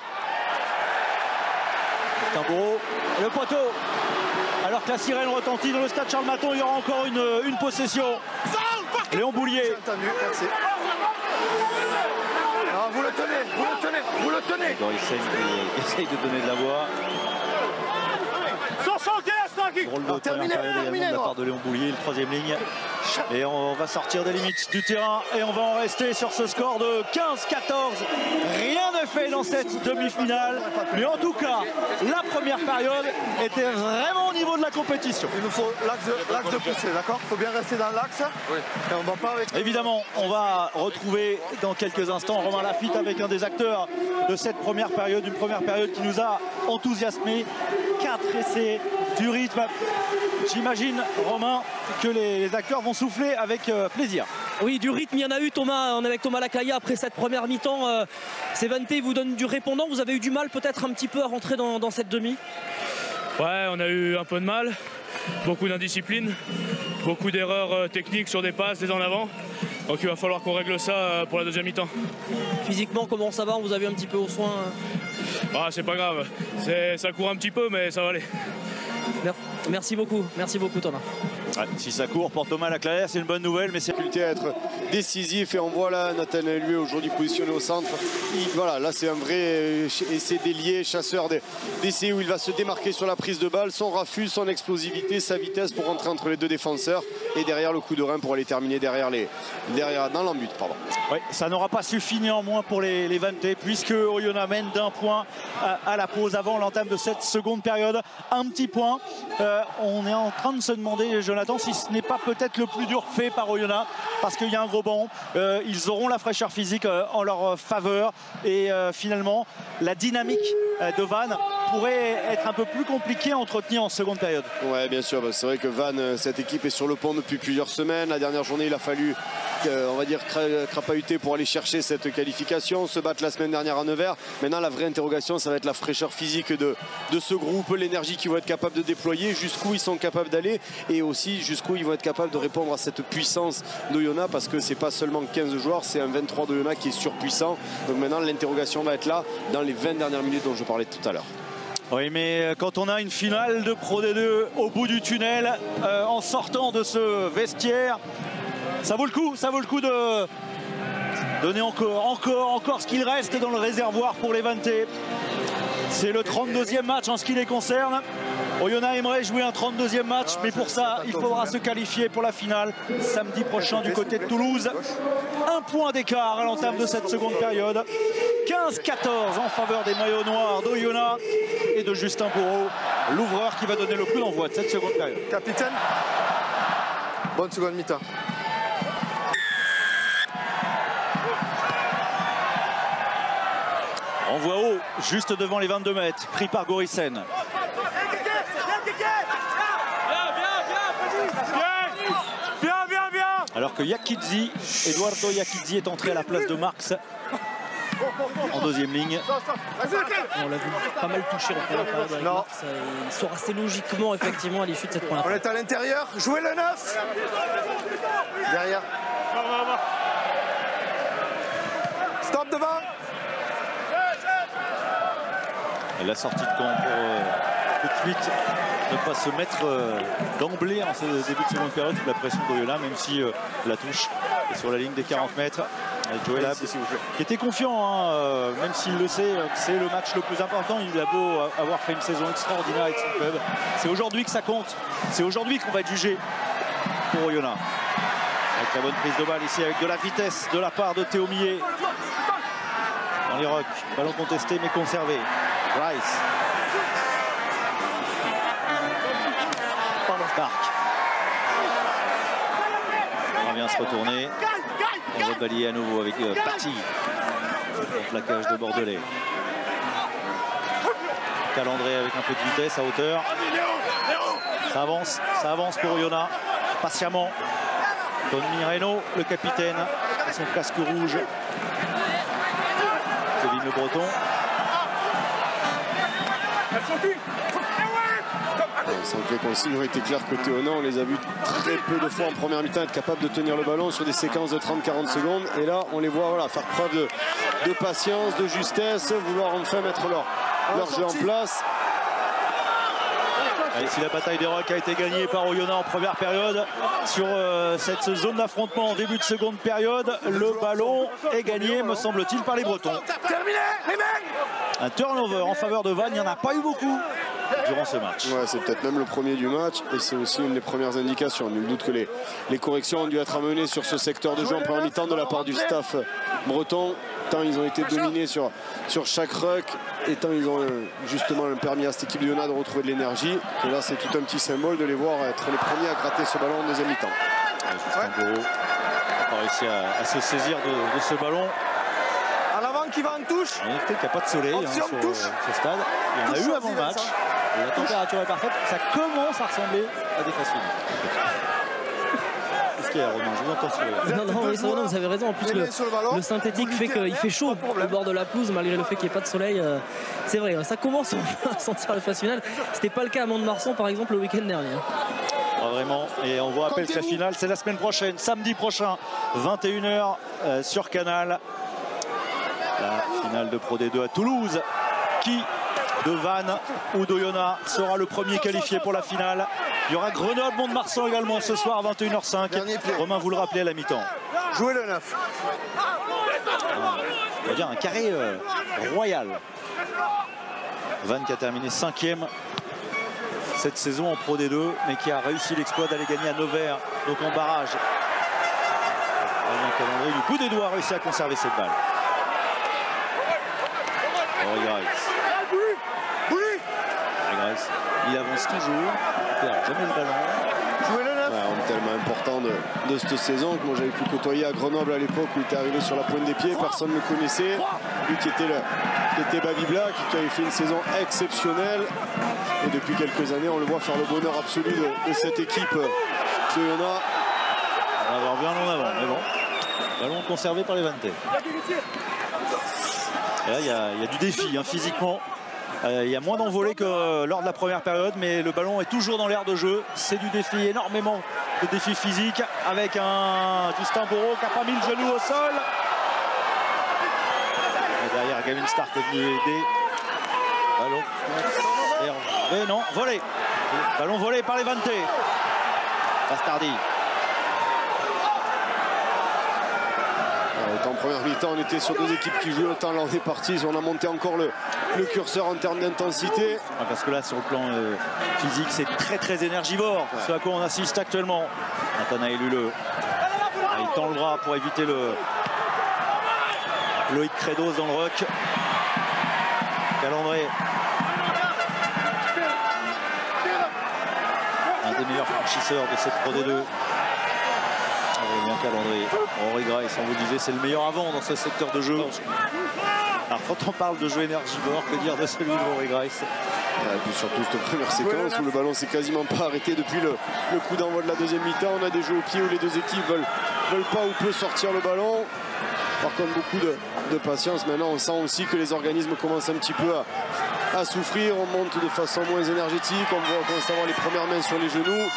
Tambourot, le poteau. Alors que la sirène retentit dans le stade Charles Maton, il y aura encore une, une possession. Léon Boulier. Entendu, merci. Alors vous le tenez, vous le tenez, vous le tenez. il, essaye, il essaye de donner de la voix. 75 Drôle de terminé, terminé, de la part de Léon Boulier, le troisième ligne. Et on va sortir des limites du terrain et on va en rester sur ce score de 15-14. Rien ne fait dans cette demi-finale. Mais en tout cas, la première période était vraiment au niveau de la compétition. Il nous faut l'axe de, de poussée, d'accord? Il faut bien rester dans l'axe. Oui. Et on va pas avec... Évidemment, on va retrouver dans quelques instants Romain Lafitte avec un des acteurs de cette première période. Une première période qui nous a enthousiasmés. Quatre essais, du rythme. J'imagine, Romain, que les acteurs vont souffler avec euh, plaisir. Oui, du rythme, il y en a eu, Thomas. On est avec Thomas Lacaya après cette première mi-temps. Euh, ces Vanté vous donne du répondant. Vous avez eu du mal peut-être un petit peu à rentrer dans, dans cette demi? Ouais, on a eu un peu de mal. Beaucoup d'indiscipline, beaucoup d'erreurs euh, techniques sur des passes, des en avant. Donc il va falloir qu'on règle ça euh, pour la deuxième mi-temps. Physiquement, comment ça va? On vous a vu un petit peu au soin ah, C'est pas grave. Ça court un petit peu, mais ça va aller. Merci beaucoup, merci beaucoup Thomas. Ouais, si ça court pour Thomas Laclaire, c'est une bonne nouvelle, mais c'est difficulté à être décisif. Et on voit là Nathanaël lui aujourd'hui positionné au centre. Il, voilà, là c'est un vrai essai délié, chasseur d'essai où il va se démarquer sur la prise de balle, son rafus, son explosivité, sa vitesse pour rentrer entre les deux défenseurs et derrière le coup de rein pour aller terminer derrière les, derrière dans l'embut. Pardon. Oui, ça n'aura pas suffi néanmoins pour les, les Vanté puisque Oyonnax mène d'un point à, à, la pause avant l'entame de cette seconde période. Un petit point. Euh, on est en train de se demander, Jonathan, si ce n'est pas peut-être le plus dur fait par Oyonnax parce qu'il y a un gros banc. Euh, ils auront la fraîcheur physique euh, en leur faveur et euh, finalement la dynamique de Vannes pourrait être un peu plus compliqué à entretenir en seconde période. Ouais, bien sûr. C'est vrai que Vannes, cette équipe est sur le pont depuis plusieurs semaines. La dernière journée, il a fallu, euh, on va dire, crapahuter pour aller chercher cette qualification, se battre la semaine dernière à Nevers. Maintenant, la vraie interrogation, ça va être la fraîcheur physique de, de ce groupe, l'énergie qu'ils vont être capables de déployer, jusqu'où ils sont capables d'aller et aussi jusqu'où ils vont être capables de répondre à cette puissance d'Oyonnax parce que c'est pas seulement 15 joueurs, c'est un 23 d'Oyonnax qui est surpuissant. Donc maintenant, l'interrogation va être là dans les 20 dernières minutes dont je parlais tout à l'heure. Oui, mais quand on a une finale de Pro D2 au bout du tunnel, euh, en sortant de ce vestiaire, ça vaut le coup, ça vaut le coup de donner encore, encore, encore ce qu'il reste dans le réservoir pour les Vantés. C'est le 32e match en ce qui les concerne. Oyonnax aimerait jouer un 32e match, mais pour ça, il faudra se qualifier pour la finale samedi prochain du côté de Toulouse. Un point d'écart à l'entame de cette seconde période. 15-14 en faveur des maillots noirs d'Oyonnax et de Justin Bourreau, l'ouvreur qui va donner le coup d'envoi de cette seconde période. Capitaine, bonne seconde mi-temps. Envoi haut, juste devant les 22 mètres, pris par Gorissen. Alors que Yakidzi, Eduardo Yakidzi est entré à la place de Marx en deuxième ligne. On l'a vu pas mal touché en première période avec Marx. Il sort assez logiquement effectivement à l'issue de cette première On est à l'intérieur, jouez le 9 Derrière. Stop devant Et la sortie de camp pour euh, tout de suite ne pas se mettre euh, d'emblée en ce début de seconde période sous la pression d'Oyola, même si euh, la touche est sur la ligne des 40 mètres. Avec Joel Ab, qui était confiant, hein, euh, même s'il le sait, euh, c'est le match le plus important. Il a beau avoir fait une saison extraordinaire avec son club. C'est aujourd'hui que ça compte. C'est aujourd'hui qu'on va être jugé pour Oyonnax. Avec la bonne prise de balle ici, avec de la vitesse de la part de Théo Millet. Dans les rocks, ballon contesté mais conservé. Rice. On vient se retourner. On va balayer à nouveau avec euh, Paty. Le plaquage de Bordelais. Calandré avec un peu de vitesse à hauteur. Ça avance, ça avance pour Yona. Patiemment. Tony Reno, le capitaine, à son casque rouge. Kevin Le Breton. Sans que les consignes ont été claires côté Ona, on les a vus très peu de fois en première mi-temps être capables de tenir le ballon sur des séquences de 30-40 secondes. Et là, on les voit voilà, faire preuve de, de patience, de justesse, vouloir enfin mettre leur, leur jeu en place. Ici la bataille des rocs a été gagnée par Oyonnax en première période. Sur euh, cette zone d'affrontement en début de seconde période, le ballon est gagné, me semble-t-il, par les Bretons. Un turnover en faveur de Vannes, il n'y en a pas eu beaucoup durant ce match. Ouais, c'est peut-être même le premier du match et c'est aussi une des premières indications. Nul doute que les, les corrections ont dû être amenées sur ce secteur de jeu en première mi-temps de la part du staff breton. Tant ils ont été dominés sur, sur chaque ruck et tant ils ont euh, justement permis à cette équipe de Yona de retrouver de l'énergie. Et là, c'est tout un petit symbole de les voir être les premiers à gratter ce ballon en deuxième mi-temps. N'a pas réussi à, à se saisir de, de ce ballon. À l'avant qui va en touche. On qu'il n'y a pas de soleil hein, sur euh, ce stade. Il y en a eu avant le La température est parfaite. Ça commence à ressembler à des phases *laughs* Qu'est-ce qu'il y a, Romain? Je vous entends sourire. Non, non, oui, vrai, vous avez raison. En plus, le, le synthétique fait qu'il fait chaud au bord de la pelouse, malgré le fait qu'il n'y ait pas de soleil. euh, C'est vrai, ça commence *laughs* à sentir la phase finale. C'était pas le cas à Mont-de-Marsan, par exemple, le week-end dernier. Pas vraiment. Et on vous rappelle que la finale, c'est la semaine prochaine, samedi prochain, 21h euh, sur Canal. La finale de Pro D2 à Toulouse. Qui de Vannes ou d'Oyonnax sera le premier qualifié pour la finale Il y aura Grenoble-Mont-de-Marsan également ce soir, 21h05. Romain, vous le rappelez à la mi-temps. Jouez le 9. On va dire un carré euh, royal. Vannes qui a terminé cinquième cette saison en Pro D2, mais qui a réussi l'exploit d'aller gagner à Nevers, donc en barrage. Du bout des doigts, a réussi à conserver cette balle. Henri Grice. Henri Grice, il avance toujours, il perd jamais le ballon. Le 9. Ouais, homme tellement important de, de cette saison que moi j'avais pu côtoyer à Grenoble à l'époque où il était arrivé sur la pointe des pieds, personne ne le connaissait. Lui qui était, le, qui était Baby Black, qui avait fait une saison exceptionnelle. Et depuis quelques années, on le voit faire le bonheur absolu de, de cette équipe de Yona. On va avoir bien en avant, mais bon. Ballon conservé par les Vantais. Et là, il y, a- il y a du défi hein, physiquement. Euh, il y a moins d'envolée que euh, lors de la première période, mais le ballon est toujours dans l'air de jeu. C'est du défi, énormément de défis physiques avec un Justin Bourreau qui n'a pas mis le genou au sol. Et derrière, Gavin Stark est venu aider. Ballon non, volé. Ballon volé par les Vantais. Bastardi. Euh, En première mi-temps, on était sur deux équipes qui jouaient autant. Là, on est parti. On a monté encore le, le curseur en termes d'intensité. Ah, Parce que là, sur le plan euh, physique, c'est très très énergivore. Ce à quoi on assiste actuellement. Nathanaël Huleux. Ah, il tend le bras pour éviter le Loïc Credos dans le rock. Calandré. Un des meilleurs franchisseurs de cette Pro D2. Aurélien Calandré. Henri Grace, on vous disait, c'est le meilleur avant dans ce secteur de jeu. Alors quand on parle de jeu énergivore, que dire de celui de Henri Grace? Et puis surtout cette première séquence où le ballon s'est quasiment pas arrêté depuis le, le coup d'envoi de la deuxième mi-temps. On a des jeux au pied où les deux équipes veulent, veulent pas ou peu sortir le ballon. Par contre, beaucoup de, de patience. Maintenant, on sent aussi que les organismes commencent un petit peu à, à souffrir. On monte de façon moins énergétique. On voit commence à avoir les premières mains sur les genoux.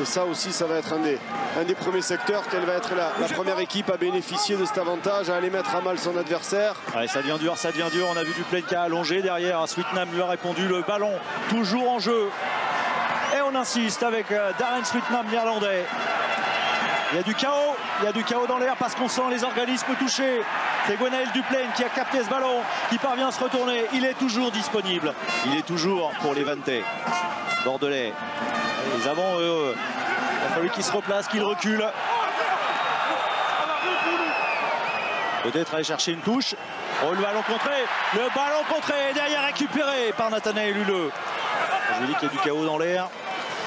Et ça aussi, ça va être un des, un des premiers secteurs. Quelle va être la, première équipe à bénéficier de cet avantage, à aller mettre à mal son adversaire Allez, ça devient dur, ça devient dur. On a vu du qui a allongé derrière. Sweetnam lui a répondu. Le ballon toujours en jeu. Et on insiste avec euh, Darren Sweetnam, néerlandais. Il y a du chaos, il y a du chaos dans l'air parce qu'on sent les organismes touchés. C'est Gwenaël Duplaine qui a capté ce ballon, qui parvient à se retourner. Il est toujours disponible. Il est toujours pour les Vanté. Bordelais. Les avants, eux, il a fallu qu'ils se replacent, qu'ils reculent. Peut-être aller chercher une touche. Oh, le ballon contré. Le ballon contré. Derrière récupéré par Nathanaël Huleux. Je vous dis qu'il y a du chaos dans l'air.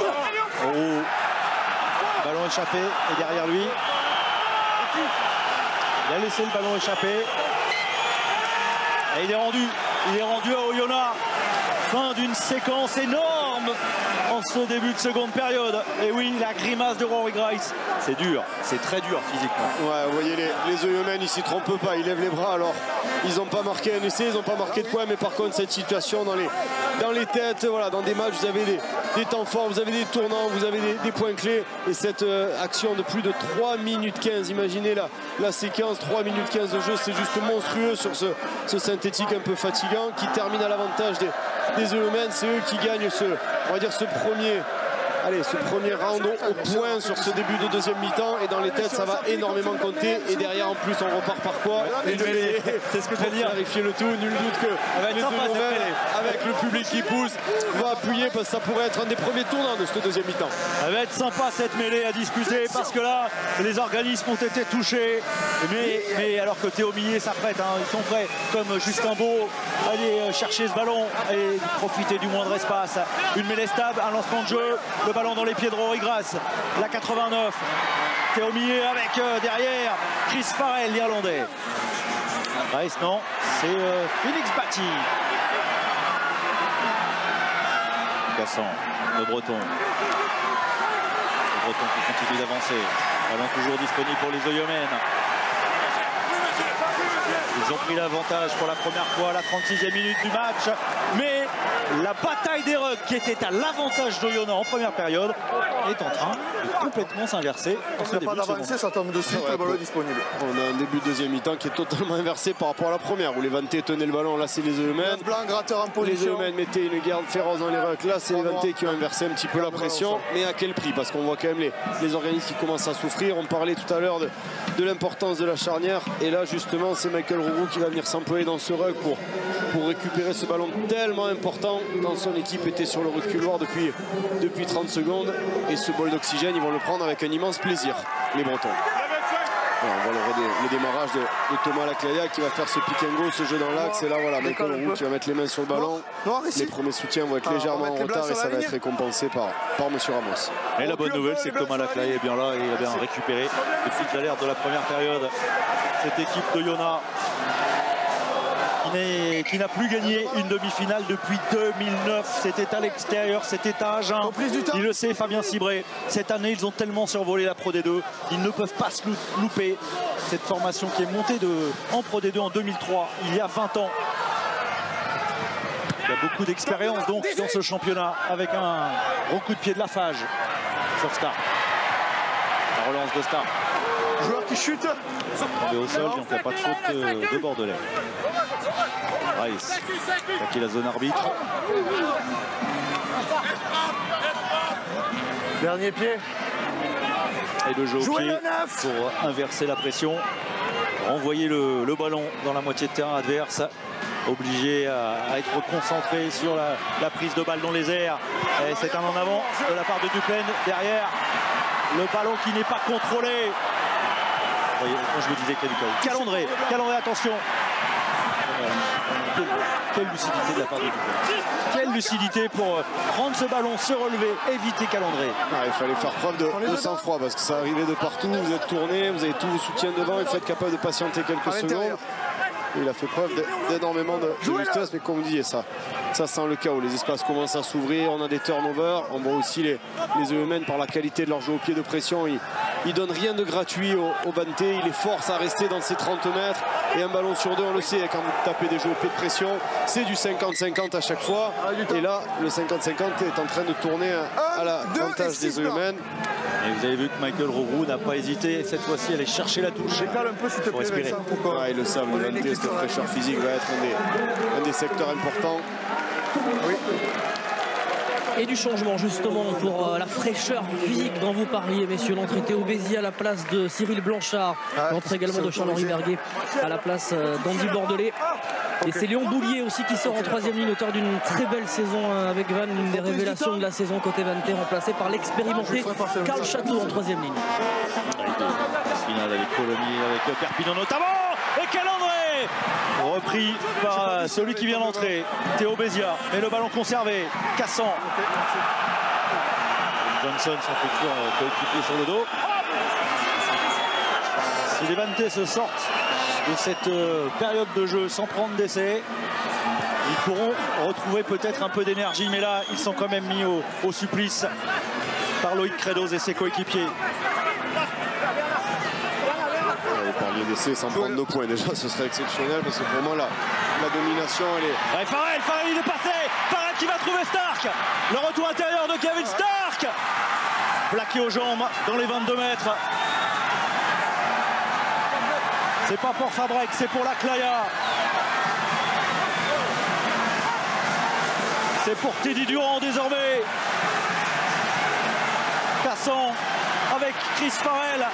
Oh. Ballon échappé. Et derrière lui. Il a laissé le ballon échapper. Et il est rendu. Il est rendu à Oyonnax. Fin d'une séquence énorme en ce début de seconde période. Et oui, la grimace de Rory Grice. C'est dur, c'est très dur physiquement. Ouais, vous voyez, les, les Oyonnax, ils s'y trompent pas, ils lèvent les bras. Alors, ils n'ont pas marqué un essai, ils n'ont pas marqué de points, mais par contre, cette situation dans les, dans les têtes, voilà, dans des matchs, vous avez des, des temps forts, vous avez des tournants, vous avez des, des points clés. Et cette euh, action de plus de 3 minutes 15, imaginez la, la séquence, 3 minutes 15 de jeu, c'est juste monstrueux sur ce, ce synthétique un peu fatigant qui termine à l'avantage des, des Oyonnax. C'est eux qui gagnent ce, on dire, ce premier allez, ce premier round au, point sur ce début de deuxième mi-temps. Et dans les têtes, ça va énormément compter. Et derrière, en plus, on repart par quoi Une mêlée. C'est ce que je veux dire. Clarifier le tout, nul doute que va être les sympa, cette Oyonnax, mêlée. avec le public qui pousse, va appuyer parce que ça pourrait être un des premiers tournants de ce deuxième mi-temps. Ça va être sympa cette mêlée à discuter parce que là, les organismes ont été touchés. Mais, mais alors que Théo Millet s'apprête, hein, ils sont prêts, comme Justin Beau, à aller euh, chercher ce ballon et profiter du moindre espace. Une mêlée stable, un lancement de jeu, le ballon dans les pieds de Rory Grasse, la 89. Théo Millet avec euh, derrière Chris Farrell, l'Irlandais. Grace, non, c'est euh, Félix Batty. Cassant, le Breton. Le Breton qui continue d'avancer. Ballon toujours disponible pour les Oyomènes. Ils ont pris l'avantage pour la première fois à la 36e minute du match. Mais la bataille des rugs qui était à l'avantage d'Oyonnax en première période est en train de complètement s'inverser en ce Il n'y début a de pas d'avancée, ça tombe de suite, Ouais, le ballon pour- est disponible. On a un début de deuxième mi-temps qui est totalement inversé par rapport à la première où les Vantés tenaient le ballon. Là, c'est les blanc, gratteur en Les position. Oyonnax mettaient une garde féroce dans les rucks. Là, c'est les Vantés qui ont inversé un petit peu la pression. Mais à quel prix? Parce qu'on voit quand même les, les organismes qui commencent à souffrir. On parlait tout à l'heure de, de l'importance de la charnière. Et là, justement, c'est Michael Rourou qui va venir s'employer dans ce rug pour, pour récupérer ce ballon tellement important. Dans son équipe était sur le reculoir depuis, depuis 30 secondes. Et ce bol d'oxygène, ils vont le prendre avec un immense plaisir, les Bretons. Voilà, on voit le, redé- le démarrage de, de Thomas Laclaya qui va faire ce pick and go, ce jeu dans l'axe. Et là, voilà, Michael Roux qui va mettre les mains sur le ballon. Noir ici. Les premiers soutiens vont être Ah, légèrement en retard et ça va être récompensé par, par M. Ramos. Et la bonne nouvelle, c'est que Thomas Laclaye est bien là et il a bien récupéré depuis tout à l'heure de la première période. Cette équipe de Yona qui n'a plus gagné une demi-finale depuis 2009. C'était à l'extérieur, c'était à Agen. Il le sait, Fabien Cibré. Cette année, ils ont tellement survolé la Pro D2. Ils ne peuvent pas se lou- louper cette formation qui est montée de, en Pro D2 en 2003, il y a 20 ans. Il y a beaucoup d'expérience donc dans ce championnat avec un gros coup de pied de la Fage sur Star. La relance de Star. Joueur qui chute. Tombé au sol, donc il n'y a pas de faute euh, de Bordelais. Attaquer la zone arbitre. Dernier pied. Et le jeu au Jouer pied le neuf. pour inverser la pression. Renvoyer le, le ballon dans la moitié de terrain adverse. Obligé à, à être concentré sur la, la prise de balle dans les airs. Et c'est un en avant de la part de Duplaine. Derrière, le ballon qui n'est pas contrôlé. Moi je me disais qu'il y a du attention. Quelle, quelle lucidité de la part de Duplaine. Quelle lucidité pour euh, prendre ce ballon, se relever, éviter Calandré. Ah, il fallait faire preuve de, de sang-froid parce que ça arrivait de partout. Vous êtes tourné, vous avez tous vos soutiens devant. Il faut être capable de patienter quelques secondes. Il a fait preuve d'énormément de, de justesse, mais comme vous disiez, ça, ça sent le chaos. Les espaces commencent à s'ouvrir, on a des turnovers. On voit aussi les, les Eumen par la qualité de leur jeu au pied de pression. Ils, ils donnent rien de gratuit au, au Banté. Ils les forcent à rester dans ces 30 mètres. Et un ballon sur deux, on le sait, quand vous tapez des jeux au pied de pression, c'est du 50-50 à chaque fois. Et là, le 50-50 est en train de tourner à, à l'avantage des blancs. Et vous avez vu que Michael Rourou n'a pas hésité cette fois-ci à aller chercher la touche. Décale un peu s'il te plaît. Vincent. Pourquoi Ouais, ils le savent, le une 20 équipe cette sur la fraîcheur physique va être un des, un des secteurs importants. Et du changement justement pour euh, la fraîcheur physique dont vous parliez, messieurs. L'entrée Théo Bézier à la place de Cyril Blanchard. Ah, L'entrée également de Charles-Henri Berguet à la place euh, d'Andy Bordelais. Et c'est Léon Boulier aussi qui sort en troisième ligne, auteur d'une très belle saison euh, avec Van, l'une des révélations de la saison côté Vanté, remplacé par l'expérimenté Karl Château en troisième ligne. Finale avec Colomiers, avec Perpignan notamment. Et quel André Repris par euh, celui qui vient d'entrer, Théo Bézia. Mais le ballon conservé, Cassan. Johnson s'en fait toujours euh, coéquipier sur le dos. Si les Vantés se sortent de cette euh, période de jeu sans prendre d'essai, ils pourront retrouver peut-être un peu d'énergie. Mais là, ils sont quand même mis au, au supplice par Loïc Credos et ses coéquipiers. D'essai sans prendre nos points. Déjà, ce serait exceptionnel parce que pour moi, la, la domination, elle est. Ouais, Farrell, Farrell il est passé Farrell qui va trouver Stark Le retour intérieur de Kevin Stark Plaqué aux jambes dans les 22 mètres. C'est pas pour Fabrec, c'est pour la Claya. C'est pour Teddy Durand désormais. Cassan avec Chris Farrell.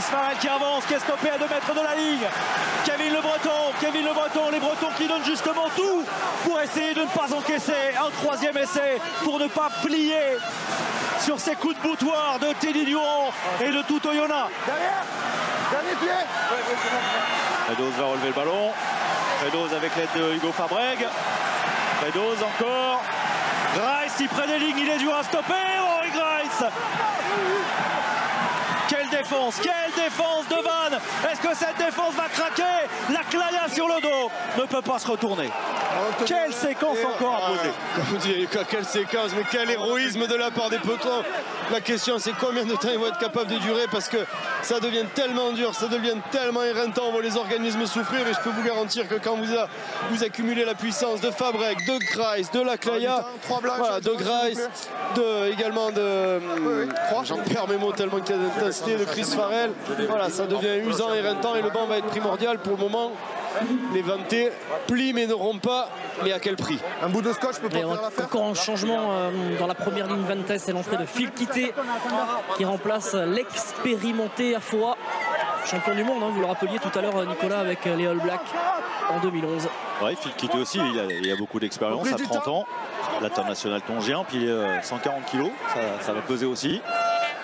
Farrell qui avance, qui est stoppé à 2 mètres de la ligne. Kevin Le Breton, Kevin Le Breton, les Bretons qui donnent justement tout pour essayer de ne pas encaisser un troisième essai, pour ne pas plier sur ces coups de boutoir de Teddy Durand et de tout Oyonnax. Derrière Dernier pied Redos va relever le ballon. Redos avec l'aide de Hugo Fabreg. Redos encore. Grice, il prend des lignes, il est dur à stopper. Oh, et Grice Quelle défense de Van Est-ce que cette défense va craquer? La Claya sur le dos ne peut pas se retourner. Quelle séquence encore à poser Comme vous dites, quoi, quelle séquence, mais quel héroïsme de la part des poteaux. La question, c'est combien de temps ils vont être capables de durer parce que ça devient tellement dur, ça devient tellement éreintant. On voit les organismes souffrir et je peux vous garantir que quand vous, a- vous accumulez la puissance de Fabrec, de Grice, de la Claya, Trois blagues, voilà, je de Grice, de, également de. J'en perds mes mots tellement qu'il y a d'intensité, de Chris Farrell. Voilà, ça devient usant, éreintant et le banc va être primordial pour le moment. Les vantés plient mais ne rompent pas. Mais à quel prix Un bout de scotch peut pas faire l'affaire. encore un changement euh, dans la première ligne 20 c'est l'entrée de Phil Quitté qui remplace l'expérimenté Afoa, champion du monde, hein, vous le rappeliez tout à l'heure euh, Nicolas avec euh, les All Blacks en 2011. Ouais, Phil Kitté aussi, il a, il a beaucoup d'expérience, à 30 ans. L'international tongien, puis euh, 140 kilos, ça, ça va peser aussi.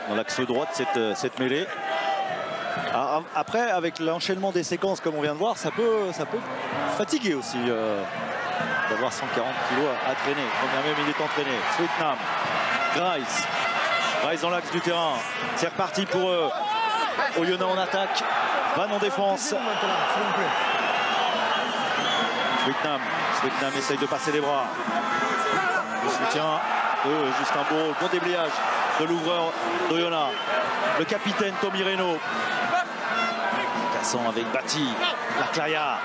Dans l'axe droit de cette, cette mêlée. Ah, ah, Après, avec l'enchaînement des séquences, comme on vient de voir, ça peut, ça peut fatiguer aussi euh, d'avoir 140 kilos à, traîner. Même il est entraîné. Sweetnam, Grice, Grice dans l'axe du terrain. C'est reparti pour eux. Oyonnax en attaque, Van en défense. Sweetnam, Sweetnam essaye de passer les bras. Le soutien de Justin Beau, bon déblayage de l'ouvreur d'Oyonnax. Le capitaine Tommy Reno. Avec Bati, la Claya.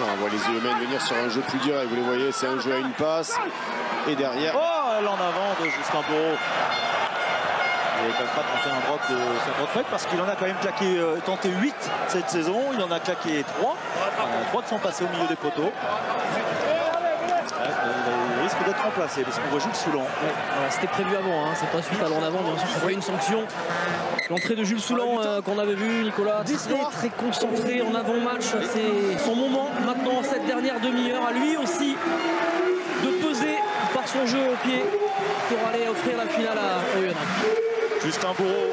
Non, On voit les Illumen venir sur un jeu plus direct. Vous les voyez, c'est un jeu à une passe. Et derrière, Oh, elle en avant de Justin Beau. Il même pas tenté un drop de 50 mètres parce qu'il en a quand même claqué, euh, tenté 8 cette saison. Il en a claqué 3. 3 qui sont passés au milieu des poteaux. Risque d'être remplacé parce qu'on voit Jules Soulan. Ouais, C'était prévu avant, hein, c'est pas suite à l'en avant, bien sûr, ça fait une sanction. L'entrée de Jules Soulan euh, qu'on avait vu, Nicolas, très très concentré en avant-match. C'est son moment maintenant, cette dernière demi-heure, à lui aussi de peser par son jeu au pied pour aller offrir la finale à Oyonnax. Justin Bourreau,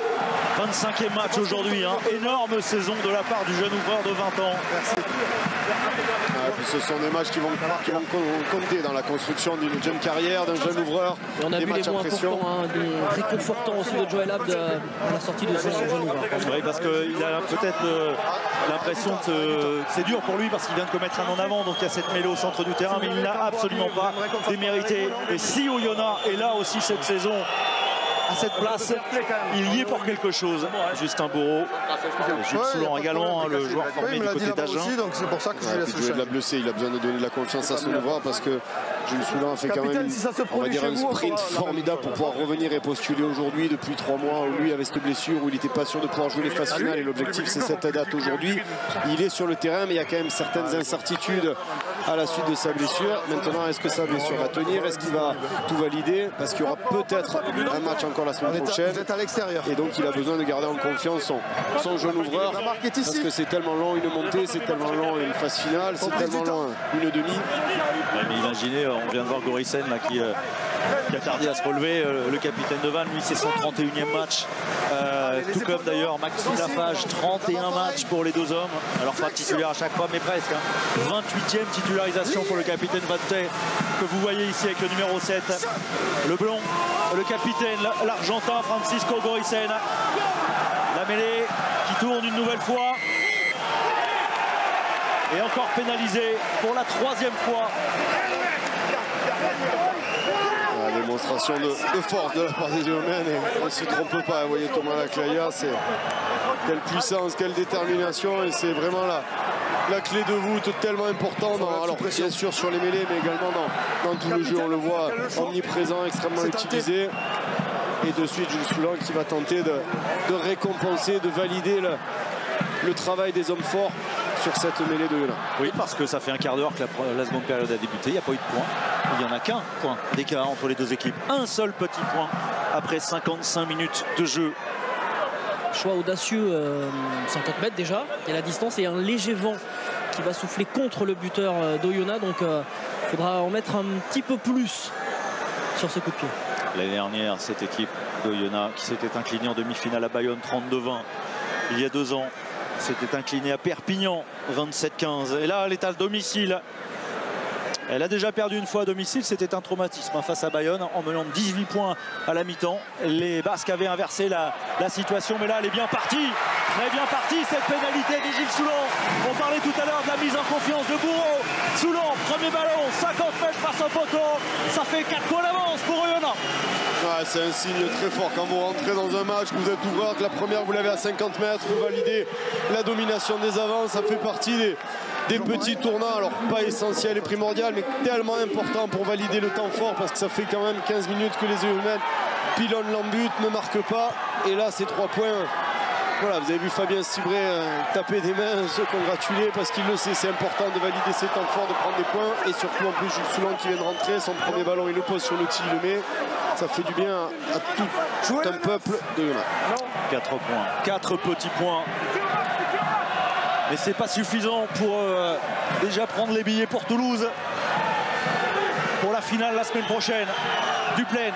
25e match aujourd'hui. hein. Énorme saison de la part du jeune ouvreur de 20 ans. ah, puis ce sont des matchs qui vont, qui vont co- compter dans la construction d'une jeune carrière, d'un jeune ouvreur. Et on a des vu les matchs mots pression. importants, hein, des réconfortants aussi de Joel Abd euh, à la sortie de son jeune ouvreur. Oui, parce qu'il a peut-être euh, l'impression que euh, c'est dur pour lui parce qu'il vient de commettre un en avant. Donc il y a cette mêlée au centre du terrain, mais il n'a absolument pas démérité. Et si Oyonnax est là aussi cette saison, à cette place, il y est pour quelque chose. Justin Bourreau, Jules Soulan également, hein, le joueur formé du côté d'Agen. donc c'est pour ça que je laisse le la chien. blessée, il a besoin de donner de la confiance à son ouvreur parce que Jules Soulan a fait quand même on va dire un sprint formidable pour pouvoir revenir et postuler aujourd'hui depuis trois mois où lui avait cette blessure, où il n'était pas sûr de pouvoir jouer les phases finales et l'objectif c'est cette date aujourd'hui. Il est sur le terrain mais il y a quand même certaines incertitudes à la suite de sa blessure. Maintenant est-ce que sa blessure va tenir? Est-ce qu'il va tout valider? Parce qu'il y aura peut-être un match encore la semaine prochaine. Vous êtes à l'extérieur. Et donc il a besoin de garder en confiance son, son jeune ouvreur parce que c'est tellement long une montée, c'est tellement long une phase finale, c'est tellement long une demi. Mais imaginez, euh, on vient de voir Gorissen là, qui, euh, qui a tardé à se relever. euh, le capitaine de Vannes, lui, c'est son 31e match. Euh, tout comme d'ailleurs Maxime Lafage, 31 matchs pour les deux hommes. Alors pas titulaire à chaque fois, mais presque. hein. 28e titularisation pour le capitaine Vante, que vous voyez ici avec le numéro 7. Le blond, le capitaine, l'Argentin Francisco Gorissen. La mêlée qui tourne une nouvelle fois. Et encore pénalisé pour la troisième fois. La démonstration de, de force de la part des Géomènes et on ne se trompe pas. Vous voyez Thomas Laclaya, c'est quelle puissance, quelle détermination et c'est vraiment la, la clé de voûte tellement importante. alors bien sûr sur les mêlées mais également dans, dans tout le jeu. On le voit omniprésent, extrêmement utilisé. Et de suite Jules Soulan qui va tenter de, de récompenser, de valider le, le travail des hommes forts sur cette mêlée de là. Oui, parce que ça fait un quart d'heure que la, la seconde période a débuté. Il n'y a pas eu de point. Il n'y en a qu'un point d'écart entre les deux équipes. Un seul petit point après 55 minutes de jeu. Choix audacieux, euh, 50 mètres déjà, et la distance et un léger vent qui va souffler contre le buteur euh, d'Oyonnax. Donc il faudra en mettre un petit peu plus sur ce coup de pied. L'année dernière, cette équipe d'Oyonnax qui s'était inclinée en demi-finale à Bayonne 32-20. Il y a deux ans, s'était inclinée à Perpignan 27-15. Et là, elle est à domicile. Elle a déjà perdu une fois à domicile, c'était un traumatisme hein, face à Bayonne en menant 18 points à la mi-temps. Les Basques avaient inversé la, situation, mais là elle est bien partie. Très bien partie cette pénalité de Gilles Soulan. On parlait tout à l'heure de la mise en confiance de Bourreau. Soulan, premier ballon, 50 mètres face au poteau. Ça fait 4 points d'avance pour Oyonnax. C'est un signe très fort quand vous rentrez dans un match, que vous êtes ouvreur, que la première vous l'avez à 50 mètres, vous validez la domination des avants, ça fait partie des, des petits tournants, alors pas essentiel et primordial, mais tellement important pour valider le temps fort parce que ça fait quand même 15 minutes que les humains pilonnent l'embut, ne marquent pas, et là ces trois points. Voilà, vous avez vu Fabien Cibré euh, taper des mains, se congratuler parce qu'il le sait, c'est important de valider ses temps forts, de prendre des points et surtout en plus Jules Soulan qui vient de rentrer, son premier ballon il le pose sur le tee, il le met. Ça fait du bien à, à tout un peuple de Yona. 4 points. 4 petits points. Mais c'est pas suffisant pour euh, déjà prendre les billets pour Toulouse. Pour la finale la semaine prochaine. Du plein.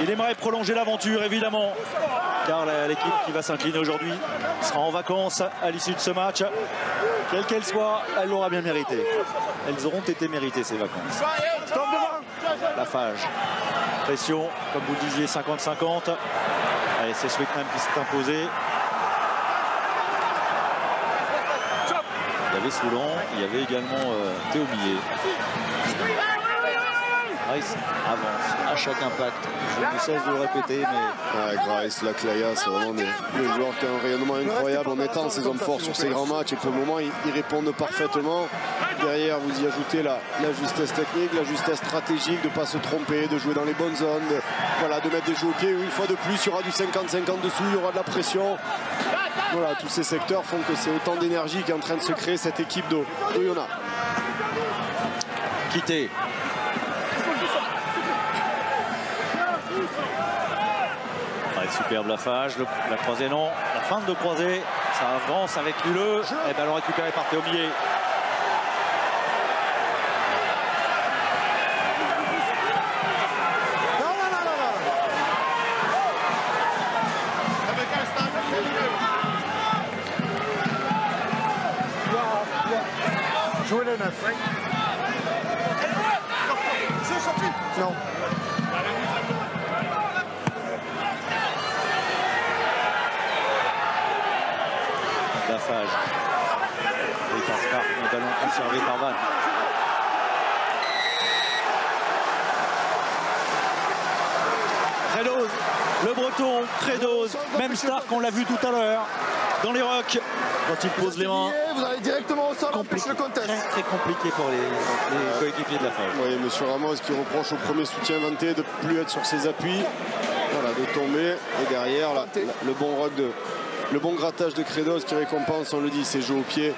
Il aimerait prolonger l'aventure évidemment. Car l'équipe qui va s'incliner aujourd'hui sera en vacances à l'issue de ce match. Quelle qu'elle soit, elle l'aura bien mérité. Elles auront été méritées ces vacances. La Fage. Pression, comme vous disiez, 50-50. Allez, c'est Sweetman qui s'est imposé. Il y avait Soulan, il y avait également euh, Théo Millet. Rice avance à chaque impact. Je ne cesse de le répéter, mais Ouais, Grace, Laclaya, c'est vraiment des, joueurs qui ont un rayonnement incroyable en mettant ces hommes forts sur ces grands matchs et pour le moment ils, répondent parfaitement. Derrière vous y ajoutez la, la justesse technique, la justesse stratégique, de ne pas se tromper, de jouer dans les bonnes zones, de, voilà, de mettre des jockeys une fois de plus, il y aura du 50-50 dessous, il y aura de la pression. Voilà, tous ces secteurs font que c'est autant d'énergie qui est en train de se créer cette équipe Yona. quitté. Ouais, superbe la le- la croisée non, la fin de croisée, ça avance avec Luleux, et ballon récupéré par Théo Millet. Non, non, non, non, non. Jouez les neuf. Non. La Fage. Et Karspark, le ballon conservé par Van. Trédose, le breton, Trédose, même Stark, on l'a vu tout à l'heure. dans les rocks quand il pose les mains. Vous allez directement au sol, empêche le contest. Très, très compliqué pour les, les coéquipiers de la faille. Oui, Monsieur Ramos qui reproche au premier soutien inventé de plus être sur ses appuis. Voilà, de tomber. Et derrière, là, le bon rock de. Le bon grattage de Credos qui récompense, on le dit, c'est jeux au pied.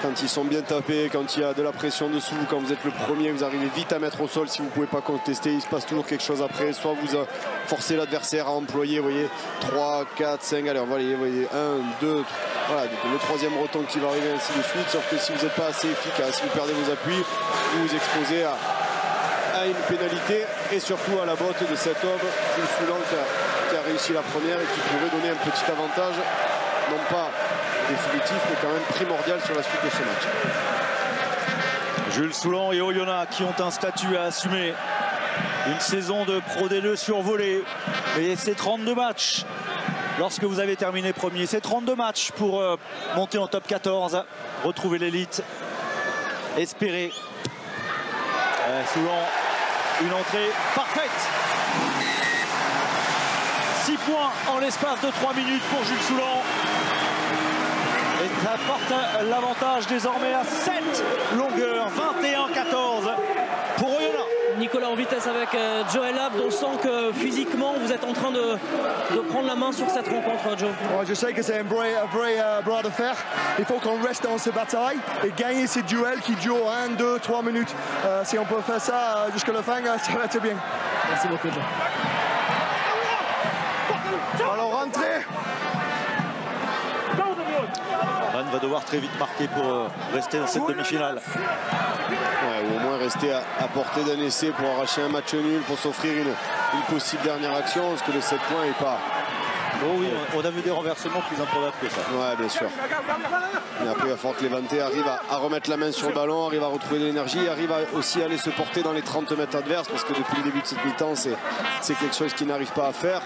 Quand ils sont bien tapés, quand il y a de la pression dessous, quand vous êtes le premier, vous arrivez vite à mettre au sol si vous ne pouvez pas contester. Il se passe toujours quelque chose après. Soit vous forcez l'adversaire à employer, vous voyez, 3, 4, 5, allez, vous voyez, 1, 2, voilà, le troisième reton qui va arriver ainsi de suite. Sauf que si vous n'êtes pas assez efficace, si vous perdez vos appuis, vous vous exposez à, à une pénalité et surtout à la botte de cet homme, Jules Soulan, qui a, qui a réussi la première et qui pourrait donner un petit avantage, non pas définitif, mais quand même primordial sur la suite de ce match. Jules Soulan et Oyonnax qui ont un statut à assumer. Une saison de Pro D2 survolée. Et c'est 32 matchs lorsque vous avez terminé premier. C'est 32 matchs pour euh, monter en top 14, retrouver l'élite, espérer. Euh, Soulan, une entrée parfaite. 6 points en l'espace de 3 minutes pour Jules Soulan. Porte l'avantage désormais à 7 longueurs, 21-14 pour Oyonnax. Nicolas en vitesse avec euh, Joel Abd. On sent que physiquement, vous êtes en train de, de prendre la main sur cette rencontre, Joe. Ouais, je sais que c'est un vrai, un vrai euh, bras de fer. Il faut qu'on reste dans cette bataille et gagner ces duels qui durent 1, 2, 3 minutes. Euh, si on peut faire ça jusqu'à la fin, ça va être bien. Merci beaucoup, Joe. Alors rentrez Rennes va devoir très vite marquer pour euh, rester dans cette demi-finale. Ouais, ou au moins rester à, à portée d'un essai pour arracher un match nul, pour s'offrir une, une possible dernière action, parce que le 7 points n'est pas. Bon oui, on a vu des renversements plus improbables que ça. Ouais, bien sûr. Mais après, il va falloir que Levante arrive à, à remettre la main sur le ballon, arrive à retrouver de l'énergie, arrive à aussi aller se porter dans les 30 mètres adverses, parce que depuis le début de cette mi-temps, c'est c'est quelque chose qu'il n'arrive pas à faire.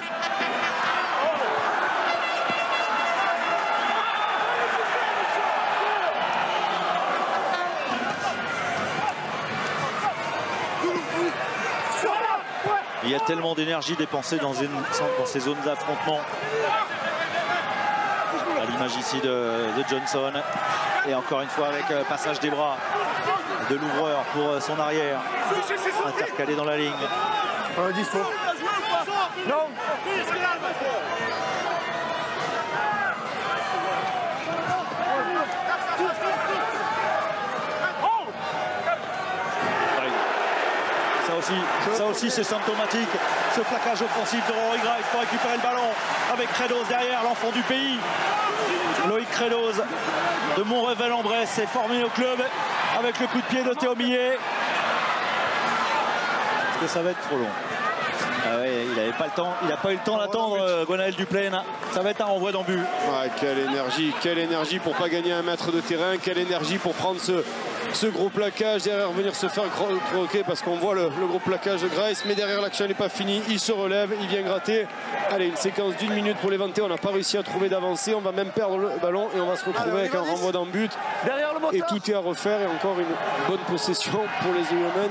Y a tellement d'énergie dépensée dans, ces zones d'affrontement. À l'image ici de, Johnson. Et encore une fois avec euh, passage des bras de l'ouvreur pour euh, son arrière. Intercalé dans la ligne dispo. Non Ça aussi, ça aussi c'est symptomatique. Ce plaquage offensif de Rory Grice pour récupérer le ballon avec Credos derrière, l'enfant du pays. Loïc Credos de Montrével-en-Bresse s'est formé au club avec le coup de pied de Théo Millet. Est-ce que ça va être trop long? Ah ouais, Il n'avait pas le temps, il n'a pas eu le temps d'attendre euh, Gwenaël Duplaine. Ça va être un renvoi d'en but. Ouais, quelle énergie, quelle énergie pour pas gagner un mètre de terrain, quelle énergie pour prendre ce, ce gros plaquage, derrière venir se faire cro- croquer parce qu'on voit le, le gros plaquage de Grace, mais derrière l'action n'est pas finie, il se relève, il vient gratter. Allez, une séquence d'une minute pour les 21, on n'a pas réussi à trouver d'avancée, on va même perdre le ballon et on va se retrouver avec un renvoi d'en but. Derrière le moteur Et tout est à refaire et encore une bonne possession pour les Oyonnax.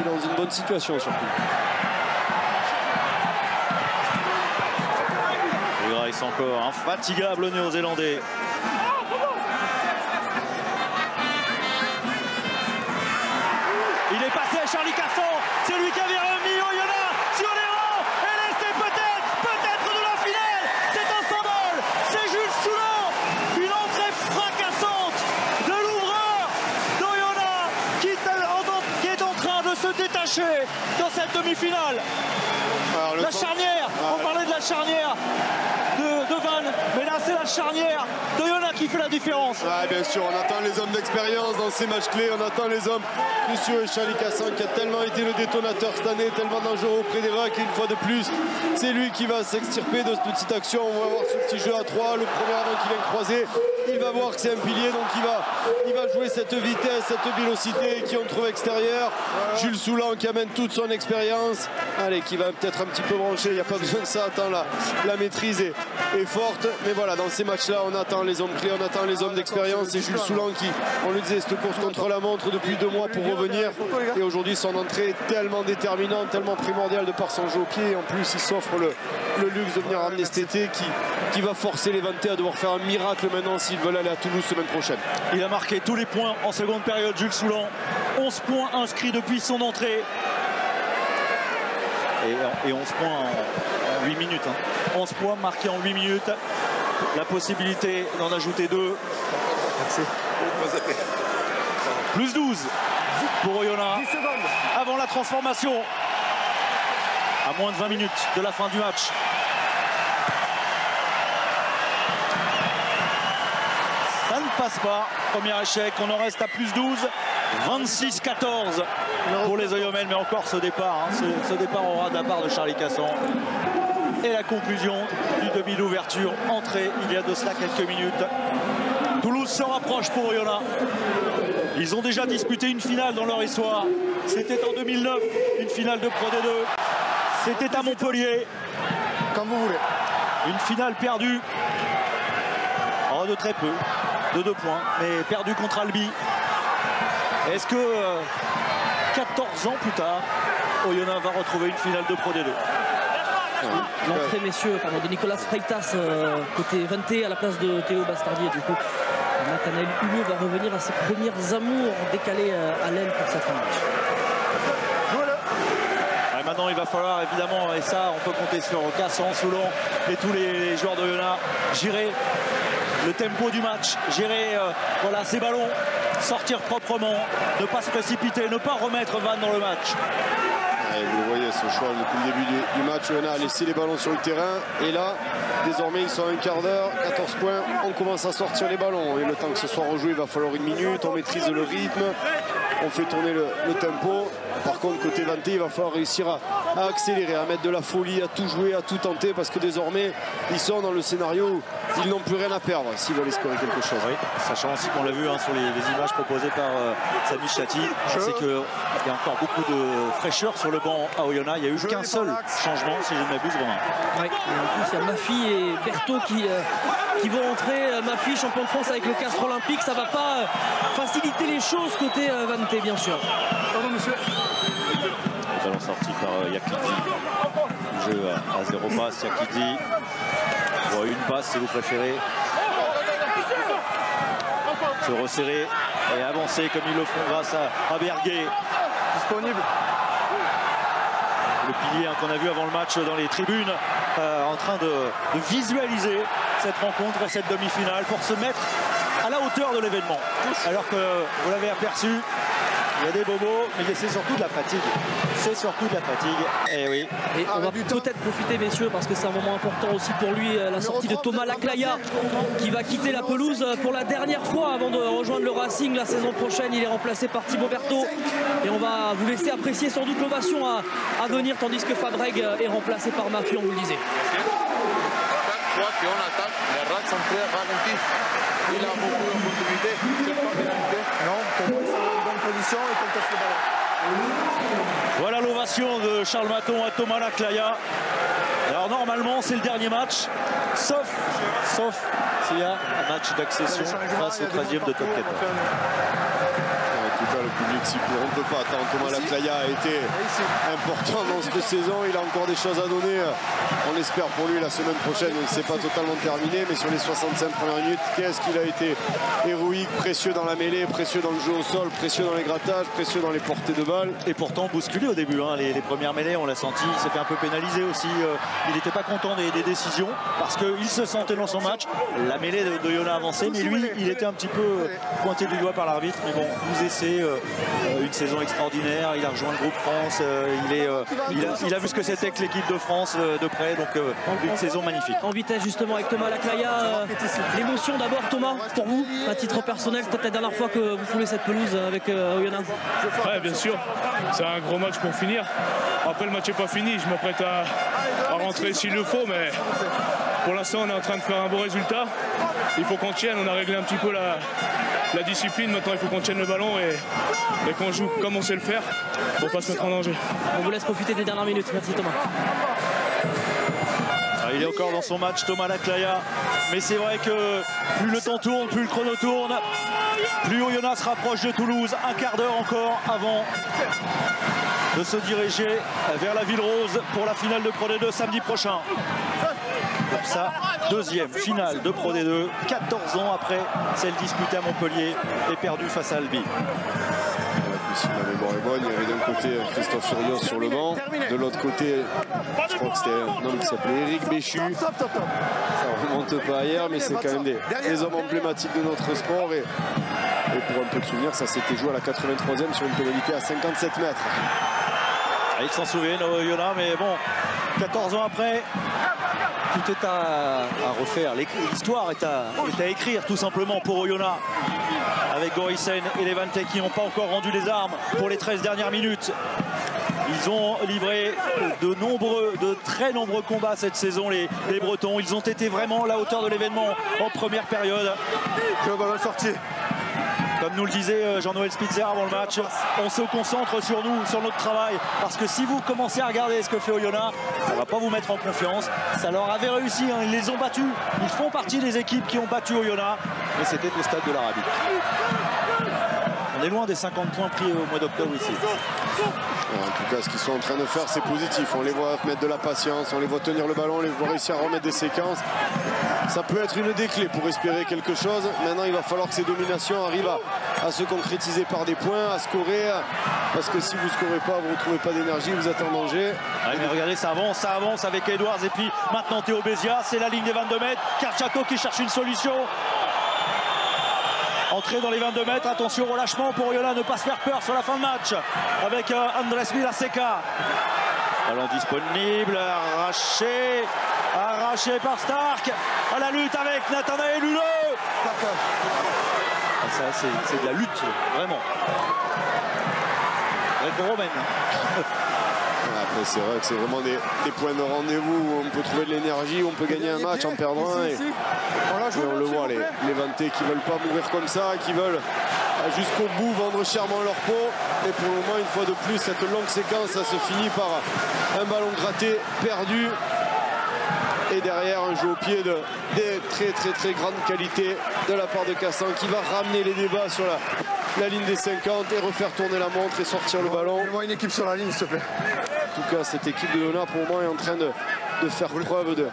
Et dans une bonne situation surtout. Et Grice encore, infatigable le néo-zélandais. Demi-finale. Alors, le La charnière, on Ouais. parlait de la charnière de, de Vannes, mais là c'est la charnière d'Oyonnax qui fait la différence. Bien sûr, on attend les hommes d'expérience dans ces matchs clés. On attend les hommes, monsieur Charlie Cassan, qui a tellement été le détonateur cette année, tellement dangereux auprès des racks. Et une fois de plus, c'est lui qui va s'extirper de cette petite action. On va voir ce petit jeu à 3, le premier avant qu'il vient croiser. Il va voir que c'est un pilier, donc il va, jouer cette vitesse, cette vélocité qui on trouve extérieur. Jules Soulan qui amène toute son expérience. Allez, qui va peut-être un petit peu brancher. Il n'y a pas besoin de ça. Attends, la, la maîtrise est, forte. Mais voilà, dans ces matchs-là, on attend les hommes clés, on attend les hommes d'expérience. Et Jules Soulan qui, on le disait, cette course contre la montre depuis deux mois pour revenir. Et aujourd'hui, son entrée est tellement déterminante, tellement primordiale de par son jeu pied. En plus, il s'offre le, luxe de venir ramener cet qui, va forcer les Vantais à devoir faire un miracle maintenant veulent aller à Toulouse semaine prochaine. Il a marqué tous les points en seconde période, Jules Soulan. 11 points inscrits depuis son entrée. Et, et 11 points en, en 8 minutes. hein. 11 points marqués en 8 minutes. La possibilité d'en ajouter deux. Plus 12 pour Oyonnax. Avant la transformation. À moins de 20 minutes de la fin du match. Passe pas. Premier échec. On en reste à plus 12. 26-14 pour les Oyomel. Mais encore ce départ. hein. Ce, ce départ aura de la part de Charlie Casson. Et la conclusion du demi d'ouverture. Entrée il y a de cela quelques minutes. Toulouse se rapproche pour Oyonnax. Ils ont déjà disputé une finale dans leur histoire. C'était en 2009, une finale de Pro D2. C'était à Montpellier. Quand vous voulez. Une finale perdue. Oh, de très peu. De deux points. Mais perdue contre Albi. Est-ce que euh, 14 ans plus tard, Oyonnax va retrouver une finale de Pro D2 L'entrée, messieurs, pardon, de Nicolas Freitas euh, côté 20 à la place de Théo Bastardier. Du coup, Nathanaël Hulot va revenir à ses premières amours décalées euh, à l'aile pour sa fin de match. Ouais, maintenant, il va falloir évidemment, et ça, on peut compter sur Cassan, Soulon et tous les joueurs de Yona, gérer le tempo du match, gérer euh, ses ballons, sortir proprement, ne pas se précipiter, ne pas remettre Van dans le match. Et vous le voyez, ce choix depuis le début du, du match, on a laissé les ballons sur le terrain. Et là, désormais, ils sont à un quart d'heure, 14 points. On commence à sortir les ballons. Et le temps que ce soit rejoué, il va falloir une minute. On maîtrise le rythme. On fait tourner le, le tempo. Par contre, côté Vanté, il va falloir réussir à, à accélérer, à mettre de la folie, à tout jouer, à tout tenter. Parce que désormais, ils sont dans le scénario où ils n'ont plus rien à perdre s'ils veulent espérer quelque chose. Oui, sachant aussi qu'on l'a vu hein, sur les, les images proposées par euh, Samy Chati, c'est qu'il y a encore beaucoup de fraîcheur sur le banc à Oyonnax. Il n'y a eu qu'un seul changement, si je ne m'abuse, Romain. Et en plus, il y a Mafi et Berthaud qui, euh, qui vont entrer. Euh, Mafi, champion de France avec le Castres Olympique. Ça va pas euh, faciliter les choses côté euh, Vanté, bien sûr. Ballon sorti par euh, Yakiti. Jeu à, à zéro passe. Yakiti. Bon, une passe si vous préférez. Se resserrer et avancer comme ils le font grâce à, à Berguet. Disponible. Le pilier hein, qu'on a vu avant le match dans les tribunes, euh, en train de, de visualiser cette rencontre et cette demi-finale pour se mettre à la hauteur de l'événement. Alors que vous l'avez aperçu, il y a des bobos, mais c'est surtout de la fatigue. C'est surtout de la fatigue. Et oui. Et on va peut-être profiter, messieurs, parce que c'est un moment important aussi pour lui, euh, la sortie de Thomas Laclaya, qui va quitter la pelouse euh, pour la dernière fois avant de rejoindre le Racing la saison prochaine. Il est remplacé par Thibaut Berthaud. Et on va vous laisser apprécier sans doute l'ovation à, à venir, tandis que Fabreg euh, est remplacé par Mafi, on vous le disait. Je crois qu'en attaque, les rats sont très ralentis. Il a beaucoup d'opportunités. C'est pas pénalité. Non, pour moi, une bonne position et le ballon. Voilà l'ovation de Charles Maton à Thomas Laclaya. Alors normalement c'est le dernier match, sauf, sauf s'il y a un match d'accession face au 13e de top 14. Public. On ne peut pas attendre. Thomas Laclaya a été important dans cette saison. Il a encore des choses à donner. On espère pour lui la semaine prochaine. C'est pas totalement terminé, mais sur les 65 premières minutes, qu'est-ce qu'il a été héroïque, précieux dans la mêlée, précieux dans le jeu au sol, précieux dans les grattages, précieux dans les portées de balles. Et pourtant bousculé au début, hein, les, les premières mêlées, on l'a senti, il s'est fait un peu pénaliser aussi. euh, il n'était pas content des, des décisions parce qu'il se sentait dans son match. La mêlée de, de Yona avançait, mais lui, il était un petit peu pointé du doigt par l'arbitre. Mais bon, 12 essais, euh, une saison extraordinaire. Il a rejoint le groupe France. euh, il, est, euh, il, a, il a vu ce que c'était que l'équipe de France euh, de près. Donc euh, une saison magnifique. En vitesse justement avec Thomas Laclaya. euh, L'émotion d'abord Thomas, pour vous, à titre personnel, c'est peut-être la dernière fois que vous foulez cette pelouse avec euh, Oyonnax. Ouais, bien sûr. C'est un gros match pour finir. Après, le match n'est pas fini. Je m'apprête à, à rentrer s'il le faut, mais pour l'instant, on est en train de faire un beau résultat. Il faut qu'on tienne. On a réglé un petit peu la, la discipline. Maintenant, il faut qu'on tienne le ballon et, et qu'on joue comme on sait le faire pour pas se mettre en danger. On vous laisse profiter des dernières minutes. Merci Thomas. Ah, il Il est encore dans son match, Thomas Laclaya. Mais c'est vrai que plus le temps tourne, plus le chrono tourne, plus Oyonnax se rapproche de Toulouse. Un quart d'heure encore avant de se diriger vers la Ville Rose pour la finale de Pro D2 samedi prochain. Sa deuxième finale de Pro D2, 14 ans après celle disputée à Montpellier et perdue face à Albi. Si ma mémoire est bonne, il y avait d'un côté Christophe Furios sur le banc, de l'autre côté, je crois que c'était un homme qui s'appelait Eric Béchu. Ça remonte pas hier, mais c'est quand même des, des hommes emblématiques de notre sport. Et, et pour un peu de souvenir, ça s'était joué à la 83e sur une pénalité à 57 mètres. Ah, Ils s'en souviennent, Oyonnax, mais bon, 14 ans après, tout est à, refaire. L'histoire est à, écrire tout simplement pour Oyonnax. Avec Gorisen et Levante qui n'ont pas encore rendu les armes pour les 13 dernières minutes. Ils ont livré de nombreux, de très nombreux combats cette saison, les, Bretons. Ils ont été vraiment à la hauteur de l'événement en première période. Le ballon sorti. Comme nous le disait euh, Jean-Noël Spitzer avant le match, on se concentre sur nous, sur notre travail. Parce que si vous commencez à regarder ce que fait Oyonnax, ça ne va pas vous mettre en confiance. Ça leur avait réussi, hein, ils les ont battus. Ils font partie des équipes qui ont battu Oyonnax. Mais c'était au stade de l'Arabie. On est loin des 50 points pris au mois d'octobre ici. En tout cas, ce qu'ils sont en train de faire, c'est positif. On les voit mettre de la patience, on les voit tenir le ballon, on les voit réussir à remettre des séquences. Ça peut être une des clés pour espérer quelque chose. Maintenant, il va falloir que ces dominations arrivent à, se concrétiser par des points, à scorer. Parce que si vous ne scorez pas, vous ne retrouvez pas d'énergie, vous êtes en danger. Ouais, mais regardez, ça avance, ça avance avec Edwards. Et puis maintenant Théo Bézia, c'est la ligne des 22 mètres. Karchato qui cherche une solution. Entrée dans les 22 mètres, attention relâchement pour Oyonnax, ne pas se faire peur sur la fin de match avec euh, Andrés Villaseca. Ballon disponible, arraché, arraché par Stark. À la lutte avec Nathanaël Hulot. Ah, ça, c'est de la lutte, vraiment. Greco-romaine. Après, c'est vrai que c'est vraiment des, des points de rendez-vous où on peut trouver de l'énergie, où on peut gagner un match en perdant un. Et, et on le voit, les, les Vantés qui veulent pas mourir comme ça, qui veulent jusqu'au bout vendre chèrement leur peau. Et pour le moment, une fois de plus, cette longue séquence, ça se finit par un ballon gratté, perdu. Et derrière, un jeu au pied de des très très très grande qualité de la part de Cassan qui va ramener les débats sur la, la ligne des 50 et refaire tourner la montre et sortir le ballon. Mets-moi une équipe sur la ligne, s'il te plaît. En tout cas, cette équipe de Lona, pour moi, est en train de, de faire preuve de,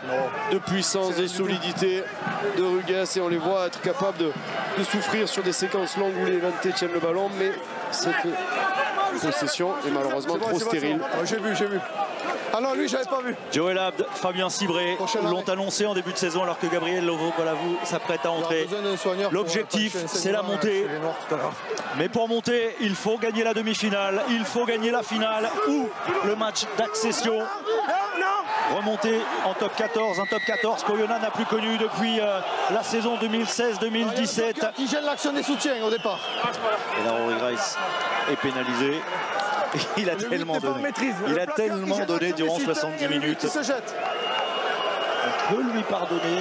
de puissance, de solidité, de rudesse. Et on les voit être capables de, de souffrir sur des séquences longues où les Vantés tiennent le ballon. Mais cette possession est malheureusement bon, trop bon, stérile. bon. Ah, J'ai vu, j'ai vu. Ah non, lui, j'avais pas vu. Joël Abd, Fabien Cibré l'ont annoncé en début de saison alors que Gabriel Lovo-Balavou s'apprête à entrer. L'objectif, c'est la montée. L'heure. Mais pour monter, il faut gagner la demi-finale, il faut gagner la finale ou le match d'accession. Remonter en top 14, un top 14 qu'Oyonnax n'a plus connu depuis euh, la saison 2016-2017. Qui gêne l'action des soutiens au départ. Et là, Rory Grice est pénalisé. Il a Le tellement donné. maîtrise. Il a tellement donné durant soutiens, 70 et le huit minutes. qui se jette. On peut lui pardonner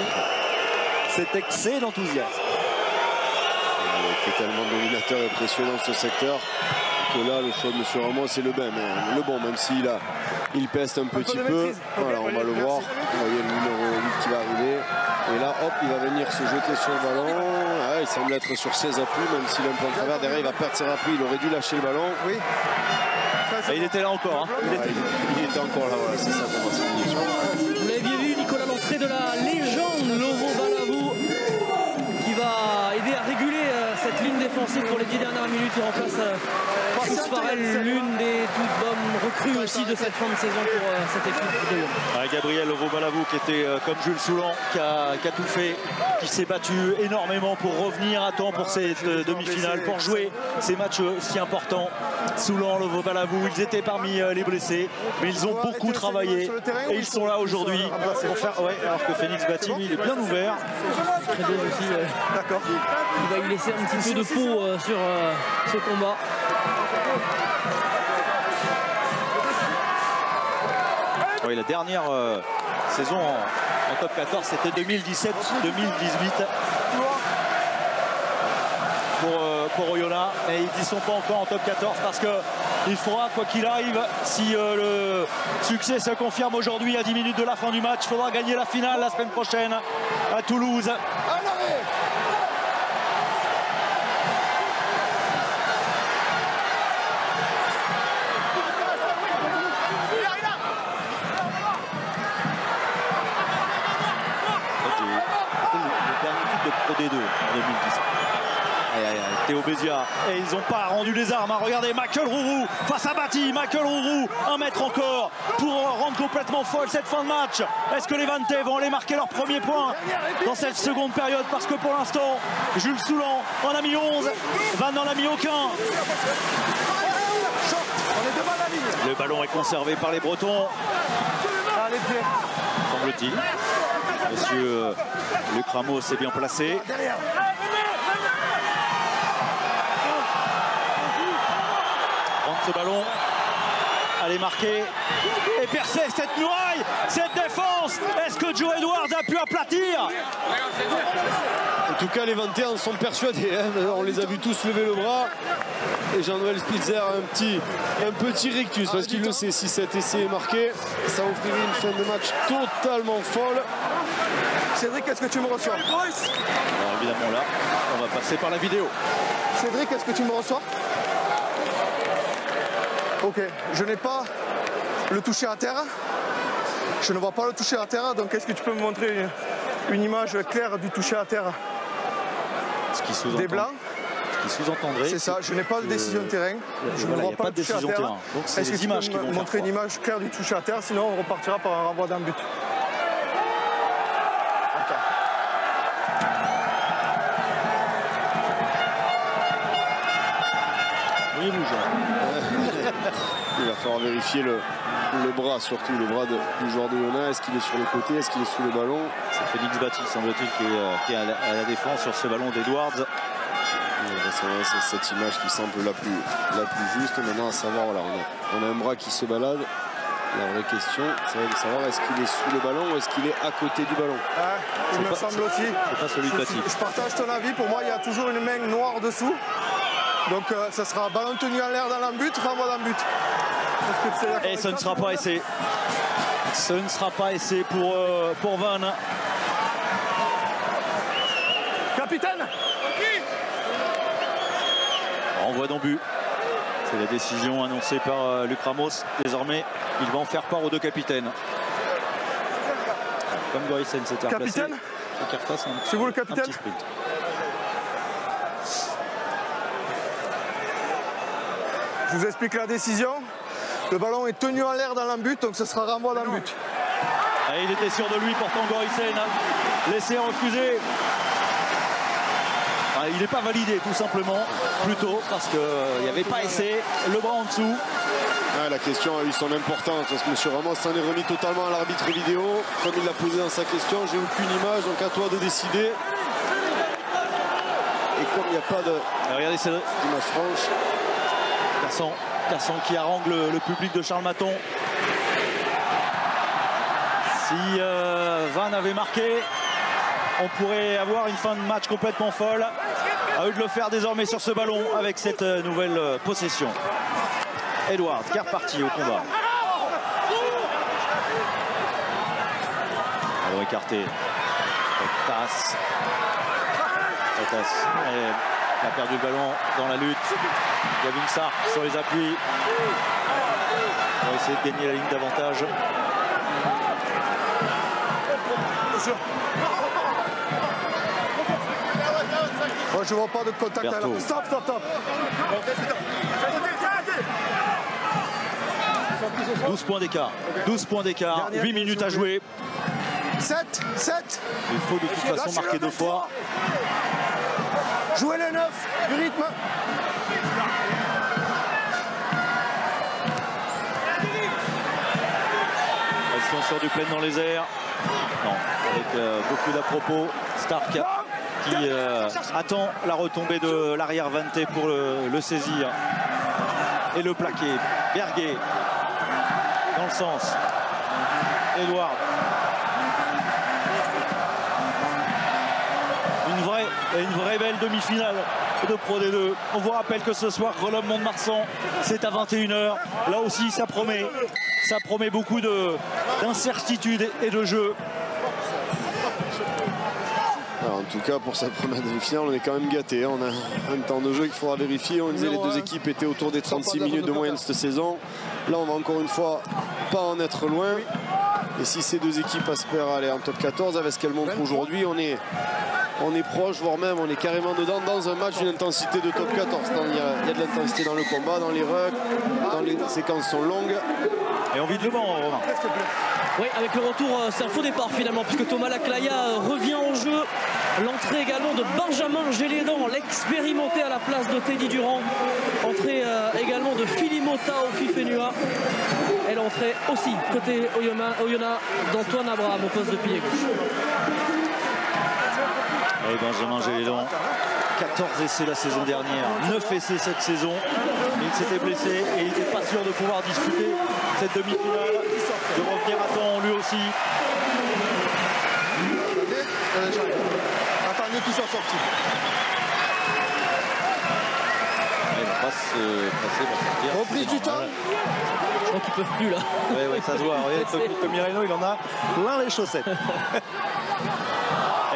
cet excès d'enthousiasme. Il était tellement dominateur et impressionnant ce secteur que là, le choix de M. Ramos, c'est le bon. Le bon, même s'il a, il peste un petit peu. Voilà, on va le voir. Vous voyez le numéro 8 qui va arriver. Et là, hop, il va venir se jeter sur le ballon. Ah, il semble être sur ses appuis, même s'il est un peu en travers. Derrière, il va perdre ses appuis. Il aurait dû lâcher le ballon. Oui. Et il était là encore. hein. Il était- il, il était encore là, voilà, c'est ça. Vous l'aviez vu, Nicolas, l'entrée de la pour les 10 dernières minutes. Il remplace euh, Chris Farrell, l'une des toutes bonnes recrues aussi de cette fin de saison pour euh, cette équipe de Lyon. Ah, Gabriel Lovo-Balavou qui était euh, comme Jules Soulan, qui a, qui a tout fait, qui s'est battu énormément pour revenir à temps pour cette euh, demi-finale, pour jouer ces matchs euh, si importants. Soulan, Lovo-Balavou, ils étaient parmi euh, les blessés, mais ils ont beaucoup travaillé et ils sont là aujourd'hui pour faire. Ouais, alors que Phoenix Bati, lui, il est bien ouvert. Très bien aussi. euh, D'accord. il va y laisser un petit peu de peau euh, sur euh, ce combat. Oui, la dernière euh, saison en, top 14, c'était 2017-2018 pour, euh, pour. Mais ils n'y sont pas encore en top 14 parce que Il faudra, quoi qu'il arrive, si euh, le succès se confirme aujourd'hui à 10 minutes de la fin du match, il faudra gagner la finale la semaine prochaine à Toulouse. Théo Bézia. Et ils n'ont pas rendu les armes. hein. Regardez, Michael Rourou face à Bati. Michael Rourou, un mètre encore pour rendre complètement folle cette fin de match. Est-ce que les Vantais vont aller marquer leur premier point dans cette seconde période? Parce que pour l'instant, Jules Soulan en a mis 11. Van n'en a mis aucun. Le ballon est conservé par les Bretons. semble-t-il. Monsieur euh, Luc Ramos est bien placé. Ce ballon. Aller marquer et percer cette muraille, cette défense. Est-ce que Joe Edwards a pu aplatir? En tout cas, les 21 sont persuadés. hein. On les a vus tous lever le bras. Et Jean-Noël Spitzer a un petit, un petit rictus parce qu'il le sait. Si cet essai est marqué, ça offrirait une fin de match totalement folle. Cédric, est-ce que tu me reçois? Alors évidemment là, on va passer par la vidéo. Cédric, est-ce que tu me reçois? Ok, je n'ai pas le toucher à terre. Je ne vois pas le toucher à terre, donc est-ce que tu peux me montrer une, une image claire du toucher à terre? Ce qui sous-entend- des blancs ce qui sous-entendrait. C'est ça, je n'ai pas de décision de terrain. Je voilà, ne vois pas pas le de toucher à décision de terre. terrain. Est-ce que tu peux me montrer une image claire du toucher à terre, sinon on repartira par un renvoi d'un but. Falloir vérifier le, le bras, surtout le bras de- du joueur de Yona. Est-ce qu'il est sur le côté? Est-ce qu'il est sous le ballon? C'est Félix Batty, semble-t-il, qui est, euh, qui est à, la, à la défense sur ce ballon d'Edwards. C'est vrai, c'est cette image qui semble la plus, la plus juste. Maintenant, à savoir, voilà, on, a, on a un bras qui se balade. La vraie question, c'est de savoir est-ce qu'il est sous le ballon ou est-ce qu'il est à côté du ballon? Il me pas- semble aussi. C'est pas celui de Je, partage ton avis. Pour moi, il y a toujours une main noire dessous. Donc, euh, ça sera ballon tenu en l'air dans l'embut, renvoi d'un but. Et ce ne sera pas essai. Ce ne sera pas essai pour, euh, pour Van. Capitaine Renvoi dans but. C'est la décision annoncée par euh, Luc Ramos. Désormais, il va en faire part aux deux capitaines. Comme Gorisen s'était replacé. Capitaine C'est vous le un capitaine petit sprint. Je vous explique la décision. Le ballon est tenu en l'air dans l'embut, donc ce sera renvoi d'un but. Et il était sûr de lui, pourtant Gorisen. Laissé refuser. Ah, il n'est pas validé tout simplement, plutôt parce qu'il n'y avait pas essai. Le bras en dessous. Ah, La question a eu son importance parce que M. Ramos s'en est remis totalement à l'arbitre vidéo. Comme il l'a posé dans sa question, j'ai aucune image, donc à toi de décider. Et comme il n'y a pas de- Ah, Regardez Cédric. d'image franche, Casson, Qui harangue le, public de Charles Maton. Si euh, Van avait marqué, on pourrait avoir une fin de match complètement folle. À eux de le faire désormais sur ce ballon avec cette euh, nouvelle euh, possession. Edouard qui est reparti au combat. Ballon écarté. Tasse. Tasse. A perdu le ballon dans la lutte. Gavin sur les appuis. On va essayer de gagner la ligne d'avantage. Moi, je ne vois pas de contact à la... Stop, stop, stop 12 points d'écart. 12 points d'écart. Dernière 8 minutes à jouer. 7, 7 Il faut de toute façon marquer deux fois. Jouez les 9, du rythme Restons sur du plein dans les airs. Non, avec euh, beaucoup d'à propos. Stark qui euh, attend la retombée de l'arrière Vanté pour le, le saisir et le plaquer. Berguet dans le sens. Edouard. Une vraie, une vraie belle demi-finale de Pro D2. On vous rappelle que ce soir, Grenoble-Mont-de-Marsan, c'est à 21h. Là aussi, ça promet. Ça promet beaucoup d'incertitude et de jeu. en tout cas, pour cette première demi-finale, on est quand même gâté. On a un temps de jeu qu'il faudra vérifier. On disait les deux équipes étaient autour des 36 minutes de moyenne cette saison. Là, on va encore une fois pas en être loin. Et si ces deux équipes espèrent aller en top 14 avec ce qu'elles montrent aujourd'hui, on est, on est proche, voire même on est carrément dedans dans un match d'une intensité de top 14. Il y, a, de l'intensité dans le combat, dans les rucks, dans les séquences sont longues. Et on vit le vent, Romain. Oui, avec le retour, euh, c'est un faux départ finalement, puisque Thomas Laclaya euh, revient en jeu. L'entrée également de Benjamin Gélédan, l'expérimenté à la place de Teddy Durand. Entrée euh, également de Filimota au Fifenua. Et l'entrée aussi côté Oyonnax d'Antoine Abraham au poste de pilier gauche. Et Benjamin Gélédan 14 essais la saison dernière, 9 essais cette saison. Il s'était blessé et il n'était pas sûr de pouvoir disputer cette demi-finale, de revenir à temps lui aussi. Attendez qu'ils soient sortis. Il va pas se passer, Reprise du temps. Je crois qu'ils peuvent plus là. Oui, ça se voit. *laughs* Tommy Reno, il en a plein les chaussettes. *laughs*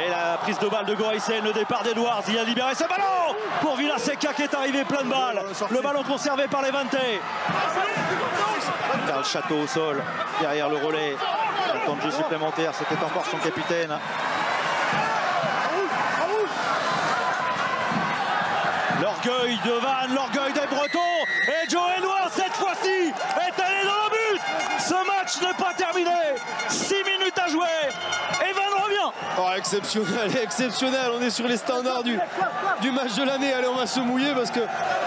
Et la prise de balle de Gorisen, le départ d'Edwards, il a libéré ce ballon pour Villaseca qui est arrivé plein de balles. Le ballon conservé par les Vanté. Karl Château au sol, derrière le relais. Un temps de jeu supplémentaire, c'était encore son capitaine. L'orgueil de Van, l'orgueil des Bretons. Et Joe Edwards, cette fois-ci, est allé dans le but. Ce match n'est pas terminé. Oh, exceptionnel, *laughs* exceptionnel. On est sur les standards du, match de l'année. Allez, on va se mouiller parce que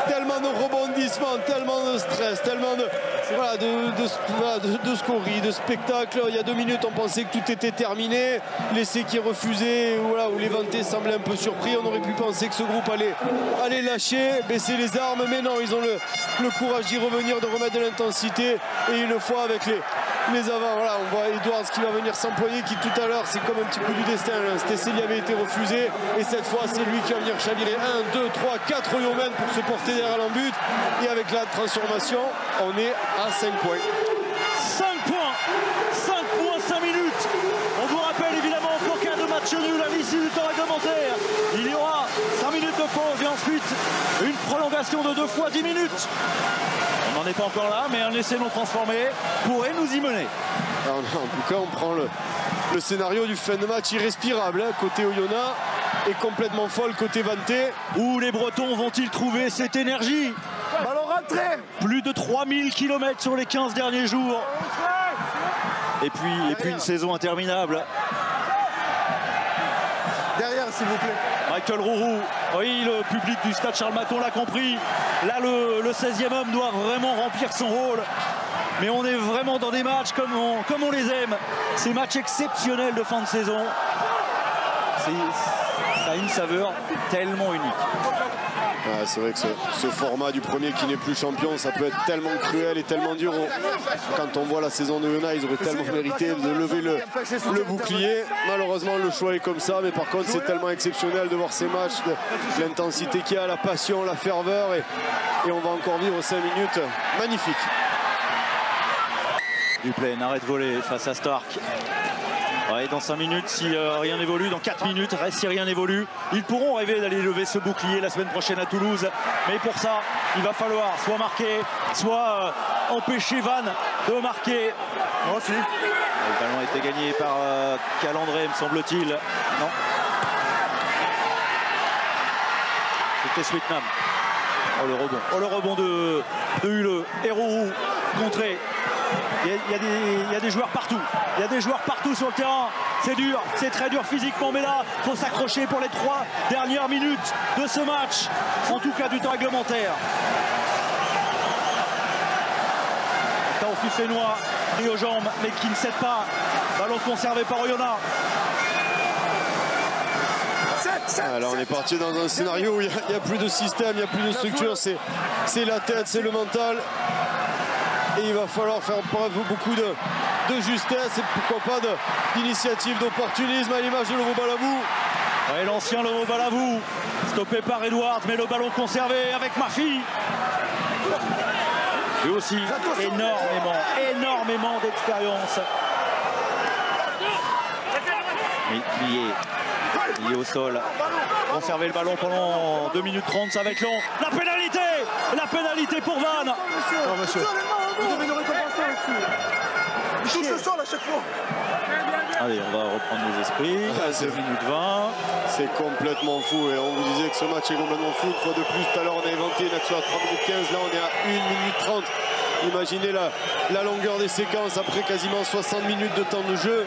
tellement de rebondissements, tellement de stress, tellement de, de, de, scories, de spectacle. Il y a deux minutes, on pensait que tout était terminé. L'essai qui est refusé, voilà, où les vantés un peu surpris. On aurait pu penser que ce groupe allait, allait lâcher, baisser les armes, mais non, ils ont le, le courage d'y revenir, de remettre de l'intensité. Et une fois avec les, les avants, voilà, on voit Edwards qui va venir s'employer, qui tout à l'heure, c'est comme un petit peu du destin. Cet essai lui avait été refusé. Et cette fois, c'est lui qui va venir chavirer 1, 2, 3, 4 Yomen pour se porter derrière l'embut. Et avec la transformation, on est à 5 points. 5 points 5 points, 5 minutes On vous rappelle évidemment qu'en cas de match nul à l'issue du temps réglementaire, il y aura 5 minutes de pause et ensuite une prolongation de 2 fois 10 minutes. On n'en est pas encore là, mais un essai non transformé pourrait nous y mener. en tout cas, on prend le, le scénario du fin de match irrespirable. Hein, côté Oyonnax et complètement folle côté Vanté. Où les Bretons vont-ils trouver cette énergie? Ballon rentré Plus de 3000 km sur les 15 derniers jours. Et puis, et puis une saison interminable. Derrière, s'il vous plaît. Michael Rourou, oui, le public du stade Charles Maton l'a compris. Là, le, le 16e homme doit vraiment remplir son rôle. Mais on est vraiment dans des matchs comme on, comme on les aime. Ces matchs exceptionnels de fin de saison. Ça a une saveur tellement unique. C'est vrai que ce, format du premier qui n'est plus champion, ça peut être tellement cruel et tellement dur. Quand on voit la saison de Yona, ils auraient tellement mérité de lever le, bouclier. Malheureusement, le choix est comme ça, mais par contre, c'est tellement exceptionnel de voir ces matchs, l'intensité qu'il y a, la passion, la ferveur, et, on va encore vivre 5 minutes magnifiques. Duplain arrête de voler face à Stark. Dans 5 minutes, si euh, rien n'évolue, dans 4 minutes, si rien n'évolue, ils pourront rêver d'aller lever ce bouclier la semaine prochaine à Toulouse. Mais pour ça, il va falloir soit marquer, soit euh, empêcher Van de marquer. Moi aussi. Le ballon a été gagné par euh, Calandré, me semble-t-il. Non. C'était Sweetnam. Oh le rebond. Oh le rebond de, de Huleux. Héroux contré il y, a, des, joueurs partout. Il y a des joueurs partout sur le terrain. C'est dur, c'est très dur physiquement, mais là, il faut s'accrocher pour les trois dernières minutes de ce match. En tout cas, du temps réglementaire. Taofi noir pris aux jambes, mais qui ne cède pas. Ballon conservé par Oyonnax. Alors on est parti dans un scénario où il n'y a, plus de système, il n'y a plus de structure, c'est la tête, c'est le mental et il va falloir faire preuve beaucoup de, de justesse et pourquoi pas d'initiative, d'opportunisme à l'image de Laurent Balabou. Ouais, L'ancien Lomo Balavou, stoppé par Edward, mais le ballon conservé avec Murphy. Lui aussi, énormément, énormément d'expérience. Oui, plié, plié au sol. Conserver le ballon pendant 2 minutes 30, ça va être long. La pénalité La pénalité pour Van Non, monsieur. Vous devez nous récompenser aussi. Il touche le sol à chaque fois. Allez, on va reprendre nos esprits. Ah, c'est- 2 minutes 20. C'est complètement fou et on vous disait que ce match est complètement fou. Une fois de plus, tout à l'heure on a inventé une action à 3 minutes 15, là on est à 1 minute 30. Imaginez la, la longueur des séquences après quasiment 60 minutes de temps de jeu.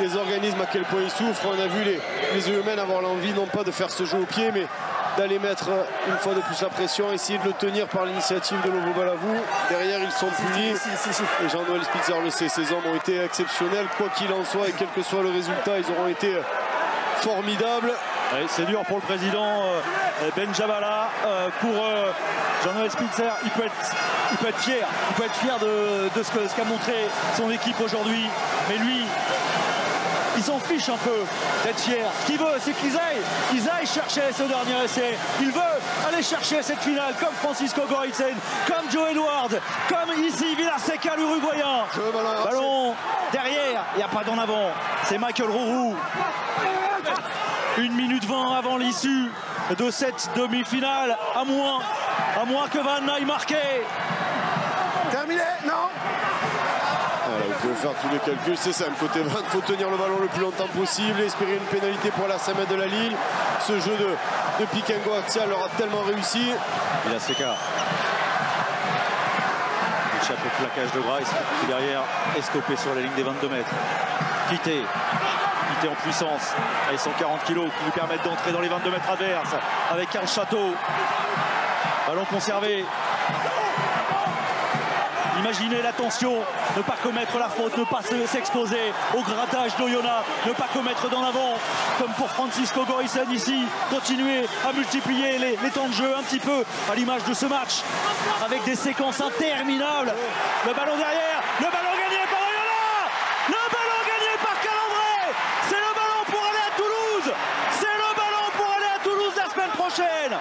Les organismes à quel point ils souffrent. On a vu les, les humains avoir l'envie non pas de faire ce jeu au pied mais d'aller mettre une fois de plus la pression, essayer de le tenir par l'initiative de Lobo Balavou. Derrière ils sont punis. Et Jean-Noël Spitzer le sait, ces hommes ont été exceptionnels. Quoi qu'il en soit et quel que soit le résultat, ils auront été formidables. Ouais, c'est dur pour le président euh, Ben Jabala. Euh, pour euh, Jean-Noël Spitzer, il peut, être, il peut être fier. Il peut être fier de, de ce qu'a montré son équipe aujourd'hui. Mais lui, il s'en fiche un peu d'être fier. Ce qu'il veut, c'est qu'ils aillent, qu'ils aillent chercher ce dernier essai. Il veut aller chercher cette finale comme Francisco Goritsen, comme Joe Edward, comme ici Villaseca l'Uruguayen. Ballon derrière, il n'y a pas d'en avant. C'est Michael Rourou. Une minute 20 avant l'issue de cette demi-finale, à moins, à moins que Van aille marquer. Terminé Non? Voilà, vous pouvez faire tous les calculs, c'est simple. Côté Van, il faut tenir le ballon le plus longtemps possible, espérer une pénalité pour la 5 mètres de la ligne. Ce jeu de, de pick and go axial leur a tellement réussi. Il a. Il échappe au plaquage de Grice qui derrière est stoppé sur la ligne des 22 mètres. Quitté. Quitté en puissance avec 140 kg qui lui permettent d'entrer dans les 22 mètres adverses avec Karl Château. Ballon conservé. Imaginez l'attention, ne pas commettre la faute, ne pas se- s'exposer au grattage d'Oyona, ne pas commettre d'en avant, comme pour Francisco Gorisen ici, continuer à multiplier les, les temps de jeu un petit peu à l'image de ce match, avec des séquences interminables. Le ballon derrière, le ballon gagné par Oyona Le ballon gagné par Calandré. C'est le ballon pour aller à Toulouse. C'est le ballon pour aller à Toulouse la semaine prochaine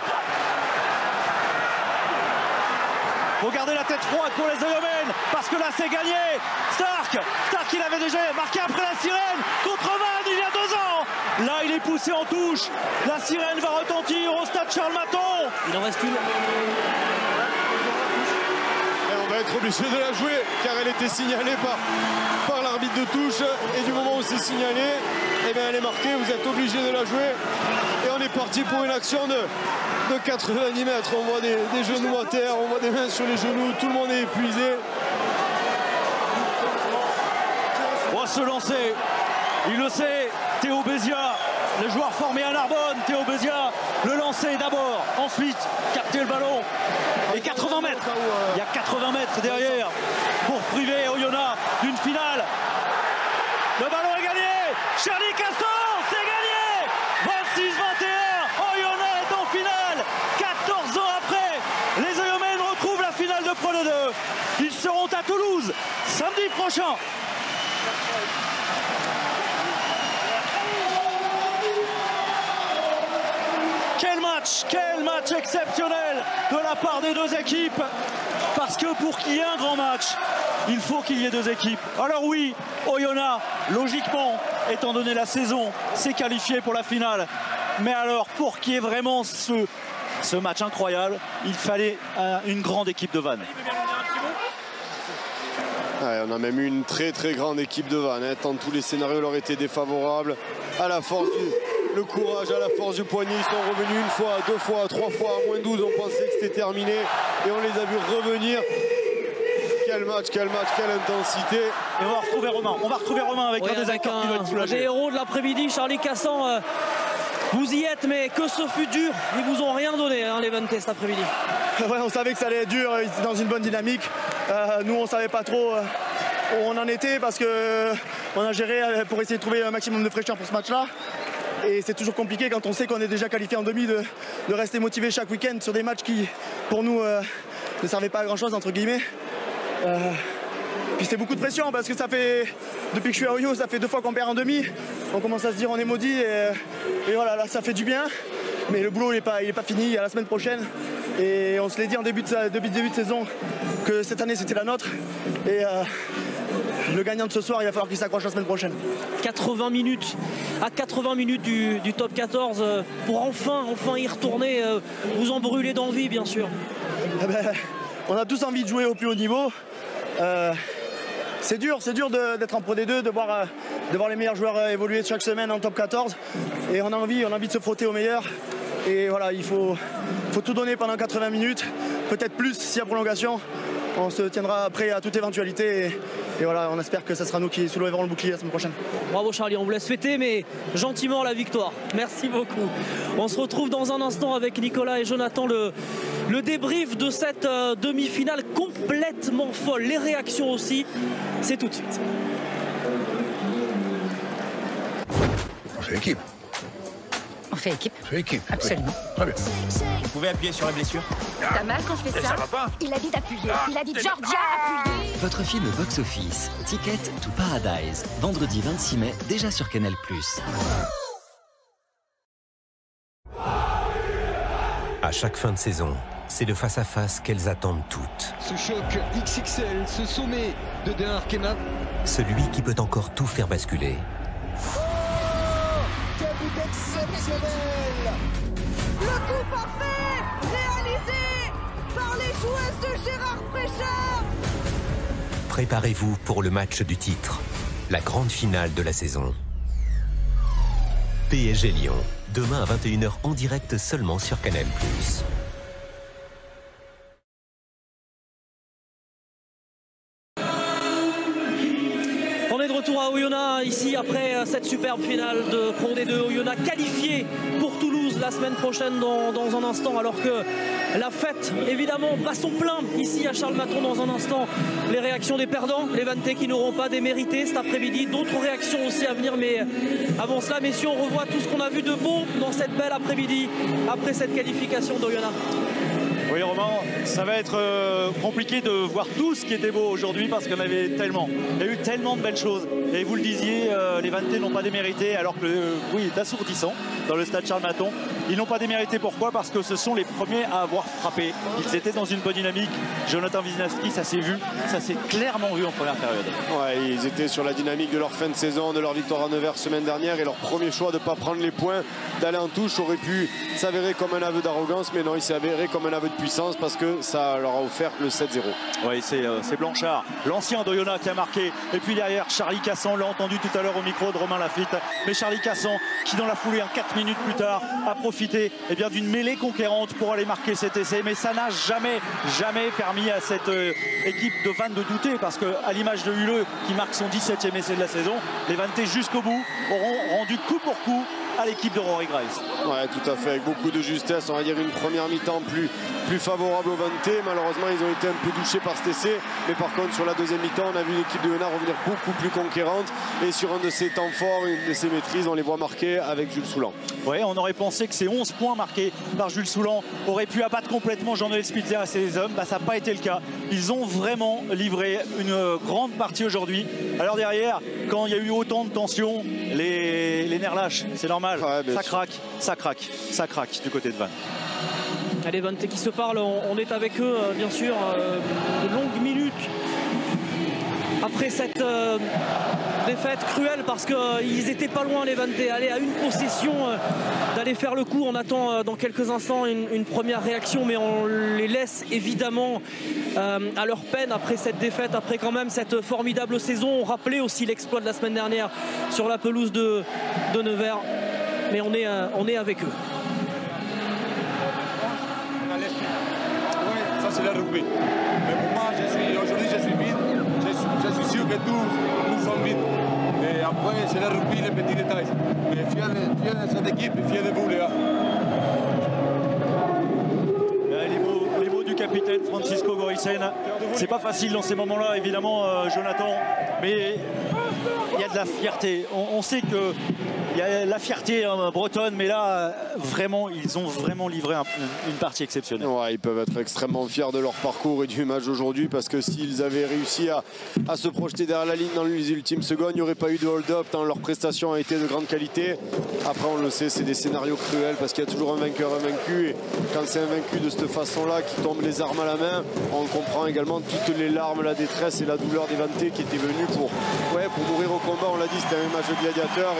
faut garder la tête froide pour les Oyomènes parce que là c'est gagné. Stark, Stark il avait déjà marqué après la sirène contre Van il y a deux ans. Là il est poussé en touche. La sirène va retentir au stade Charles Maton. Il en reste une. Et on va être obligé de la jouer car elle était signalée par, par de touche. Et du moment où c'est signalé, eh bien elle est marquée, vous êtes obligé de la jouer. Et on est parti pour une action de, de 90 mètres. On voit des, des genoux à terre, on voit des mains sur les genoux, tout le monde est épuisé. On va se lancer. Il le sait, Théo Bézia, le joueur formé à Narbonne, Théo Bézia, le lancer d'abord, ensuite capter le ballon. Et 80 mètres. Il y a 80 mètres derrière pour priver Oyonnax d'une finale. Le ballon est gagné. Charlie Casson, c'est gagné. 26-21. Oyonnax est en finale. 14 ans après, les Oyomènes retrouvent la finale de Pro D2. Ils seront à Toulouse samedi prochain. Quel match, quel match exceptionnel de la part des deux équipes. Parce que pour qu'il y ait un grand match, il faut qu'il y ait deux équipes. Alors oui, Oyonnax, logiquement, étant donné la saison, s'est qualifié pour la finale. Mais alors, pour qu'il y ait vraiment ce, match incroyable, il fallait une grande équipe de Vannes. On a même eu une très très grande équipe de Vannes, hein, tant tous les scénarios leur étaient défavorables. À la force du le courage, à la force du poignet, ils sont revenus une fois, deux fois, trois fois, à moins 12, on pensait que c'était terminé et on les a vus revenir. Quel match, quel match, quelle intensité. Et on va retrouver Romain. On va retrouver Romain avec Ouais, un des avec acteurs qui va être un, soulagé. des héros de l'après-midi, Charlie Cassan. euh, vous y êtes, mais que ce fut dur. Ils vous ont rien donné, hein, les Vantais, cet après-midi. *laughs* Ouais, on savait que ça allait être dur, ils étaient dans une bonne dynamique. Euh, nous, on savait pas trop euh, où on en était parce que euh, on a géré euh, pour essayer de trouver un maximum de fraîcheur pour ce match-là. Et c'est toujours compliqué quand on sait qu'on est déjà qualifié en demi de, de rester motivé chaque week-end sur des matchs qui, pour nous, euh, ne servaient pas à grand-chose, entre guillemets. Puis c'est beaucoup de pression parce que ça fait, depuis que je suis à Rio, ça fait deux fois qu'on perd en demi. On commence à se dire on est maudit et, voilà, là ça fait du bien. Mais le boulot il n'est pas, il est pas fini, il y a la semaine prochaine. Et on se l'est dit en début de, début, début de saison que cette année c'était la nôtre. Et euh, le gagnant de ce soir, il va falloir qu'il s'accroche la semaine prochaine. 80 minutes, à 80 minutes du, top 14 euh, pour enfin, enfin y retourner. Euh, vous en brûlez d'envie, bien sûr. Eh ben, on a tous envie de jouer au plus haut niveau. C'est dur, c'est dur d'être en Pro D2, de voir, de voir les meilleurs joueurs évoluer chaque semaine en top 14. Et on a envie, on a envie de se frotter aux meilleurs. Et voilà, il faut, tout donner pendant 80 minutes, peut-être plus s'il y a prolongation. On se tiendra prêt à toute éventualité. Et, voilà, on espère que ce sera nous qui soulèverons le bouclier la semaine prochaine. Bravo Charlie, on vous laisse fêter, mais gentiment la victoire. Merci beaucoup. On se retrouve dans un instant avec Nicolas et Jonathan, le, le débrief de cette euh, demi-finale complètement folle. Les réactions aussi, c'est tout de suite. C'est l'équipe. On fait équipe On fait équipe. Absolument. Très bien. Vous pouvez appuyer sur la blessure T'as mal quand je fais ça Ça va pas Il a dit d'appuyer. Il a dit Georgia, appuyer. Votre film Box Office, Ticket to Paradise, vendredi 26 mai, déjà sur Canal+. À chaque fin de saison, c'est le face-à-face qu'elles attendent toutes. Ce choc XXL, ce sommet de Den Arkema. Celui qui peut encore tout faire basculer. Le coup parfait réalisé par les joueuses de Gérard Préchard Préparez-vous pour le match du titre, la grande finale de la saison. PSG Lyon, demain à 21h en direct seulement sur Canal+. Oyonnax ici après euh, cette superbe finale de Pro D2. Oyonnax qualifié pour Toulouse la semaine prochaine dans, un instant alors que la fête évidemment bat son plein ici à Charles Maton dans un instant. Les réactions des perdants, les Vantés qui n'auront pas démérité cet après-midi. D'autres réactions aussi à venir mais avant cela messieurs on revoit tout ce qu'on a vu de bon dans cette belle après-midi après cette qualification d'Oyonnax. Oui Romain, ça va être euh, compliqué de voir tout ce qui était beau aujourd'hui parce qu'il y en avait tellement. Il y a eu tellement de belles choses. Et vous le disiez, euh, les Vantés n'ont pas démérité alors que euh, oui, est assourdissant dans le stade Charles Maton. Ils n'ont pas démérité pourquoi? Parce que ce sont les premiers à avoir frappé. Ils étaient dans une bonne dynamique. Jonathan Wisniewski, ça s'est vu, ça s'est clairement vu en première période. Ouais, ils étaient sur la dynamique de leur fin de saison, de leur victoire à Nevers semaine dernière et leur premier choix de ne pas prendre les points, d'aller en touche aurait pu s'avérer comme un aveu d'arrogance, mais non, il s'est avéré comme un aveu de puissance parce que ça leur a offert le 7-0. Oui, euh, c'est Blanchard, l'ancien d'Oyonnax qui a marqué. Et puis derrière, Charlie Casson, on l'a entendu tout à l'heure au micro de Romain Lafitte. Mais Charlie Casson, qui dans la foulée, en 4 minutes plus tard, a profité eh d'une mêlée conquérante pour aller marquer cet essai. Mais ça n'a jamais, jamais permis à cette euh, équipe de Vannes de douter parce qu'à l'image de Huleux qui marque son 17e essai de la saison, les Vannetais jusqu'au bout auront rendu coup pour coup à l'équipe de Rory Grice. Ouais, tout à fait, avec beaucoup de justesse. On va dire une première mi-temps plus, plus favorable aux Vanté. Malheureusement, ils ont été un peu douchés par cet essai. Mais par contre, sur la deuxième mi-temps, on a vu l'équipe de Venard revenir beaucoup plus conquérante. Et sur un de ses temps forts, une de ses maîtrises, on les voit marquer avec Jules Soulan. Ouais, on aurait pensé que ces 11 points marqués par Jules Soulan auraient pu abattre complètement Jean-Noël Spitzer et ses hommes. Bah, ça n'a pas été le cas. Ils ont vraiment livré une grande partie aujourd'hui. Alors derrière, quand il y a eu autant de tensions, les, les nerfs lâchent. C'est normal ça craque, ça craque, ça craque du côté de Vannes. Allez, Vannes qui se parlent, on, est avec eux, euh, bien sûr, euh, de longues minutes après cette euh, défaite cruelle parce qu'ils étaient pas loin les Vanté, aller à une possession d'aller faire le coup. On attend dans quelques instants une, première réaction mais on les laisse évidemment à leur peine après cette défaite, après quand même cette formidable saison. On rappelait aussi l'exploit de la semaine dernière sur la pelouse de, Nevers mais on est, euh, on est avec eux. Ça c'est le rugby. Mais pour moi, suis vide. Je, suis sûr que tous nous sommes vides. Et après, c'est le rugby, les petits détails. Mais fier de, fier de cette équipe et fier de vous, les gars. Les mots, du capitaine Francisco Gorisen. C'est pas facile dans ces moments-là, évidemment, euh, Jonathan. Mais il y a de la fierté. On sait que il y a la fierté hein, bretonne, mais là, vraiment, ils ont vraiment livré un- une partie exceptionnelle. Ils peuvent être extrêmement fiers de leur parcours et du match d'aujourd'hui parce que s'ils avaient réussi à, se projeter derrière la ligne dans les ultimes secondes, il n'y aurait pas eu de hold-up tant leur prestation a été de grande qualité. Après, on le sait, c'est des scénarios cruels parce qu'il y a toujours un vainqueur, un vaincu. Et quand c'est un vaincu de cette façon-là qui tombe les armes à la main, on comprend également toutes les larmes, la détresse et la douleur d'Evanté qui était venu pour, ouais, pour mourir au combat. On l'a dit, c'était un match de gladiateur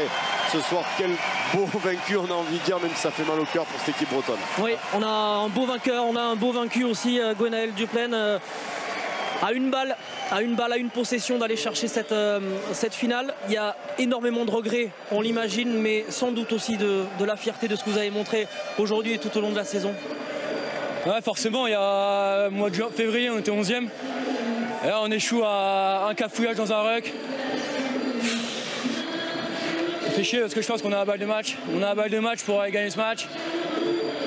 soir, quel beau vaincu on a envie de dire, même si ça fait mal au cœur pour cette équipe bretonne. Oui, on a un beau vainqueur, on a un beau vaincu aussi, euh, Gwenaël Duplaine. euh, à une balle, à une balle, à une possession d'aller chercher cette, euh, cette finale. Il y a énormément de regrets, on l'imagine, mais sans doute aussi de, de la fierté de ce que vous avez montré aujourd'hui et tout au long de la saison. Ouais, forcément, il y a mois de juin- février, on était 11e. Et là, on échoue à un cafouillage dans un ruck. Fait chier parce que je pense qu'on a la balle de match. On a la balle de match pour aller gagner ce match.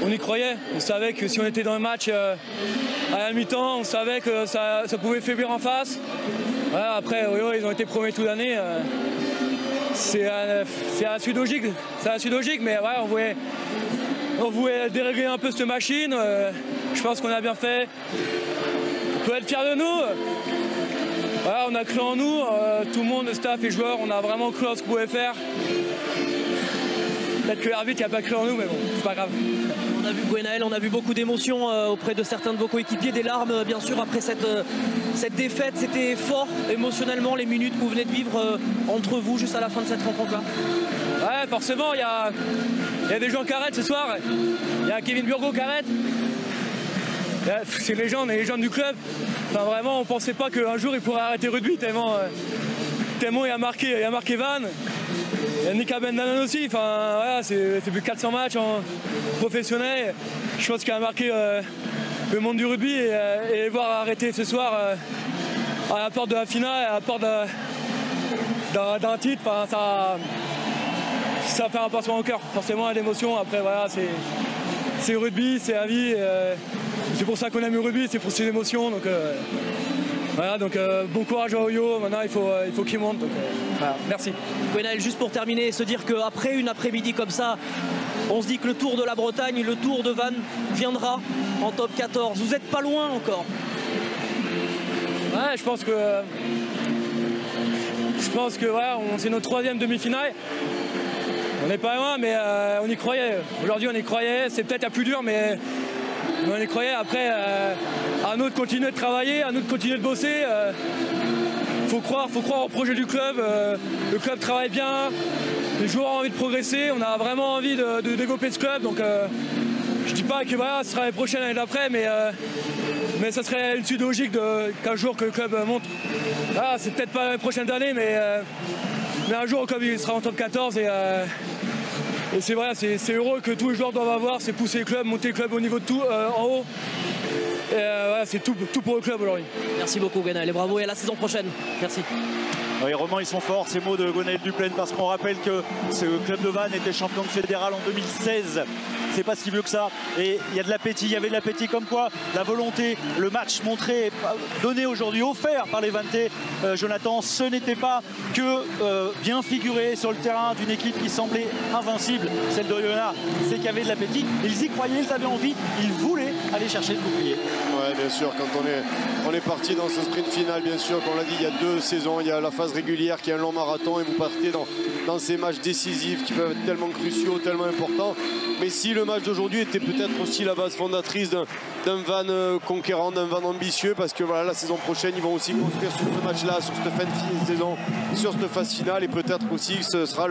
On y croyait. On savait que si on était dans le match euh, à la mi-temps, on savait que ça, ça pouvait faiblir en face. Après, ils ont été premiers toute l'année. euh, c'est la suite logique. C'est la suite logique, mais ouais, on voulait, on voulait dérégler un peu cette machine. euh, je pense qu'on a bien fait. On peut être fier de nous. Voilà, on a cru en nous. euh, tout le monde, le staff et joueurs, on a vraiment cru en ce qu'on pouvait faire. Peut-être que l'arbitre n'a pas cru en nous, mais bon, c'est pas grave. On a vu Gwenaël, on a vu beaucoup d'émotions euh, auprès de certains de vos coéquipiers, des larmes euh, bien sûr après cette, euh, cette défaite. C'était fort émotionnellement les minutes que vous venez de vivre entre vous juste à la fin de cette rencontre-là. Ouais, forcément, il y a, il y a des gens qui arrêtent ce soir. Il y a Kevin Burgo qui arrête. C'est une légende, une légende du club. Enfin, vraiment, on pensait pas qu'un jour il pourrait arrêter rugby tellement, euh, tellement il a marqué, il a marqué Van. Il y a Abendanon aussi. Enfin, voilà, c'est plus de 400 matchs en professionnel. Je pense qu'il a marqué euh, le monde du rugby et, euh, et les voir arrêter ce soir à la porte de la finale, à la porte d'un- titre, enfin, ça, ça fait un pincement au cœur. Forcément, l'émotion. Après, voilà, c'est rugby, c'est la vie. C'est pour ça qu'on aime le rugby, c'est pour ses émotions. Donc, euh, voilà, donc euh, bon courage à Oyo. Maintenant, il faut, euh, il faut qu'il monte. Donc, voilà, merci. Gwenaël, juste pour terminer, se dire qu'après une après-midi comme ça, on se dit que le Tour de la Bretagne, le Tour de Vannes viendra en top 14. Vous n'êtes pas loin encore. Ouais, je pense que. Je pense que voilà, c'est notre troisième demi-finale. On n'est pas loin, mais on y croyait. Aujourd'hui, on y croyait. C'est peut-être la plus dure, mais, on y croyait. Après, euh, à nous de continuer de travailler, à nous de continuer de bosser. euh, faut croire, faut croire au projet du club. euh, le club travaille bien. Les joueurs ont envie de progresser. On a vraiment envie de, de développer ce club. Donc, euh, je dis pas que voilà, ce sera l'année prochaine, l'année d'après, mais, mais ça serait une suite logique qu'un jour que le club monte. Ah, c'est peut-être pas la prochaine année, mais, mais un jour, comme il sera en top 14 et. Et c'est vrai, c'est heureux que tous les joueurs doivent avoir, c'est pousser le club, monter le club au niveau de tout, euh, en haut. Et euh, voilà, c'est tout, pour le club aujourd'hui. Merci beaucoup Gwenaël et bravo et à la saison prochaine. Merci. Oui, Romain, ils sont forts, ces mots de Gonel Duplaine, parce qu'on rappelle que ce club de Vannes était champion de fédéral en 2016. C'est pas si vieux que ça. Et il y a de l'appétit, il y avait de l'appétit comme quoi la volonté, le match montré, donné aujourd'hui, offert par les Vantais, euh, Jonathan, ce n'était pas que euh, bien figuré sur le terrain d'une équipe qui semblait invincible, celle de Yona. C'est qu'il y avait de l'appétit. Ils y croyaient, ils avaient envie, ils voulaient aller chercher le bouclier. Ouais, bien sûr, quand on est, on est parti dans ce sprint final, bien sûr, qu'on l'a dit, il y a deux saisons, il y a la phase régulière qui est un long marathon et vous partez dans, dans ces matchs décisifs qui peuvent être tellement cruciaux, tellement importants. Mais si le match d'aujourd'hui était peut-être aussi la base fondatrice d'un van euh, conquérant, d'un van ambitieux, parce que voilà, la saison prochaine, ils vont aussi construire sur ce match-là, sur cette fin de saison, sur cette phase finale, et peut-être aussi ce sera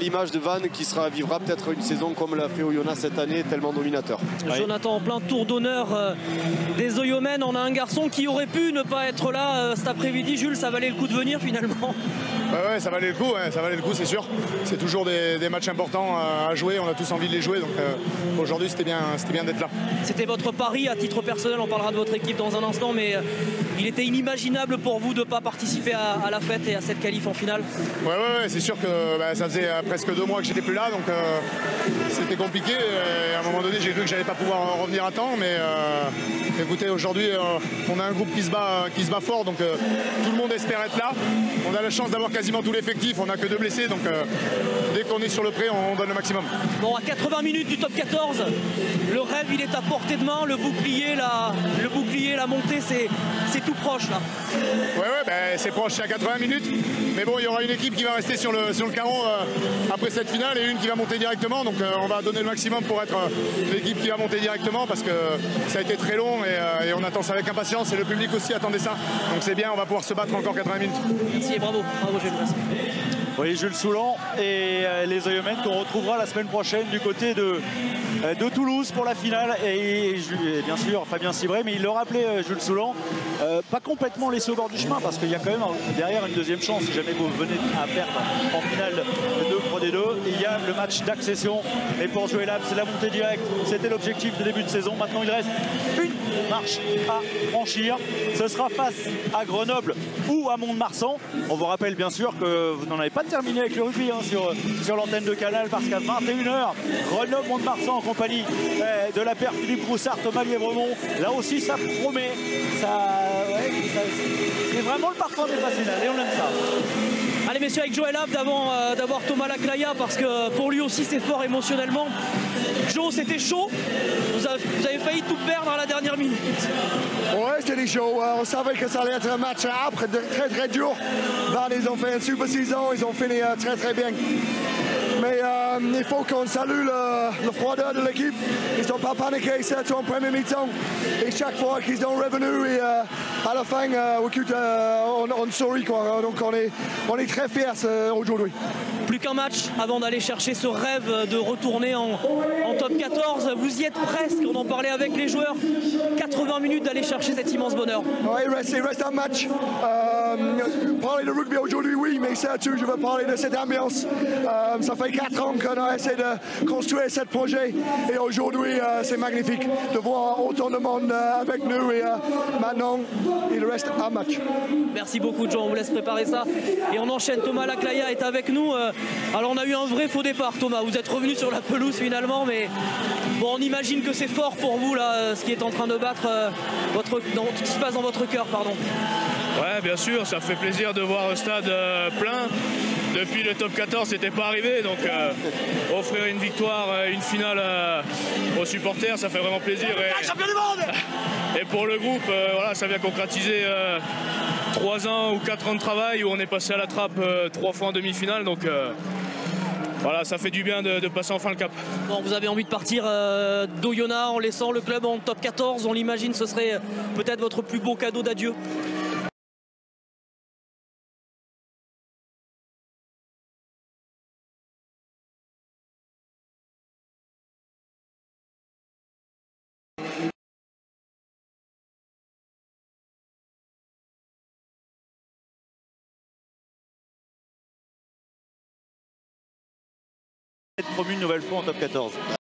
l'image de Van qui sera vivra peut-être une saison comme l'a fait Oyonnax cette année, tellement dominateur. Jonathan, en plein tour d'honneur euh, des Oyomen, on a un garçon qui aurait pu ne pas être là euh, cet après-midi. Jules, ça valait le coup de venir. Ouais, ouais, ça valait le coup, ouais, ça valait le coup, c'est sûr. C'est toujours des, des matchs importants à, à jouer, on a tous envie de les jouer, donc euh, aujourd'hui c'était bien, bien d'être là. C'était votre pari à titre personnel, on parlera de votre équipe dans un instant, mais euh, il était inimaginable pour vous de ne pas participer à, à la fête et à cette qualif en finale? Ouais, ouais, ouais, c'est sûr que bah, ça faisait euh, presque deux mois que j'étais plus là, donc euh, c'était compliqué. Et à un moment donné, j'ai cru que j'allais pas pouvoir euh, revenir à temps, mais euh, écoutez, aujourd'hui, euh, on a un groupe qui se bat, qui se bat fort, donc euh, tout le monde espère être là. On a la chance d'avoir quasiment tout l'effectif, on n'a que deux blessés, donc euh, dès qu'on est sur le pré, on donne le maximum. Bon, à 80 minutes du top 14, le rêve il est à portée de main, le bouclier, la, le bouclier, la montée, c'est, c'est tout proche là. Ouais, ouais, ben, c'est proche, c'est à 80 minutes. Mais bon, il y aura une équipe qui va rester sur le, sur le carreau euh, après cette finale et une qui va monter directement. Donc euh, on va donner le maximum pour être l'équipe qui va monter directement parce que ça a été très long et, et on attend ça avec impatience et le public aussi attendait ça. Donc c'est bien, on va pouvoir se battre encore 80 minutes. Merci et bravo, bravo Gilles. Oui, Jules Soulan et euh, les Oyomènes qu'on retrouvera la semaine prochaine du côté de, euh, de Toulouse pour la finale. Et, bien sûr, Fabien Cibré, mais il le rappelait, euh, Jules Soulan, pas complètement laissé au bord du chemin parce qu'il y a quand même derrière une deuxième chance si jamais vous venez à perdre en finale de Pro D2. Il y a le match d'accession. Et pour jouer là, c'est la montée directe. C'était l'objectif de début de saison. Maintenant, il reste une marche à franchir. Ce sera face à Grenoble ou à Mont-de-Marsan. On vous rappelle bien sûr que vous n'en avez pas terminé avec le rugby hein, sur, sur l'antenne de Canal parce qu'à 21h, Grenoble-Mont-de-Marsan en compagnie euh, de la paire Philippe Broussard, Thomas Lièvremont. Là aussi, ça promet. C'est vraiment le parfum des phases finales et on aime ça. Allez messieurs avec Joël Abd avant euh, d'avoir Thomas Laclaya parce que pour lui aussi c'est fort émotionnellement. Joe c'était chaud, vous avez, failli tout perdre à la dernière minute. Ouais, c'était chaud. Euh, On savait que ça allait être un match âpre, de- très très dur. Van, ils ont fait une super saison, ils ont fini euh, très très bien. Mais euh, il faut qu'on salue le, le froideur de l'équipe. Ils n'ont pas paniqué, surtout en premier mi-temps. Et chaque fois qu'ils sont revenus, et, euh, à la fin, euh, on, on sourit. Quoi. Donc on est, on est très fiers aujourd'hui. Plus qu'un match avant d'aller chercher ce rêve de retourner en, en top 14. Vous y êtes presque, on en parlait avec les joueurs. 80 minutes d'aller chercher cet immense bonheur. Ouais, il, reste, il reste un match. Parler de rugby aujourd'hui, oui, mais surtout, je veux parler de cette ambiance. Ça fait 4 ans qu'on a essayé de construire ce projet et aujourd'hui, euh, c'est magnifique de voir autant de monde euh, avec nous et euh, maintenant, il reste un match. Merci beaucoup John, on vous laisse préparer ça. Et on enchaîne, Thomas Laclaya est avec nous. Alors on a eu un vrai faux départ Thomas, vous êtes revenu sur la pelouse finalement, mais bon on imagine que c'est fort pour vous là, ce qui est en train de battre euh, votre, dans- ce qui se passe dans votre cœur, pardon. Ouais, bien sûr, ça fait plaisir de voir un stade euh, plein. Depuis le top 14, c'était pas arrivé, donc euh, offrir une victoire, euh, une finale euh, aux supporters, ça fait vraiment plaisir. Et, *laughs* et pour le groupe, euh, voilà, ça vient concrétiser euh, trois ans ou quatre ans de travail où on est passé à la trappe euh, trois fois en demi-finale, donc euh, voilà, ça fait du bien de, de passer enfin le cap. Bon, vous avez envie de partir euh, d'Oyonnax en laissant le club en top 14, on l'imagine, ce serait peut-être votre plus beau cadeau d'adieu. Promu une nouvelle fois en top 14.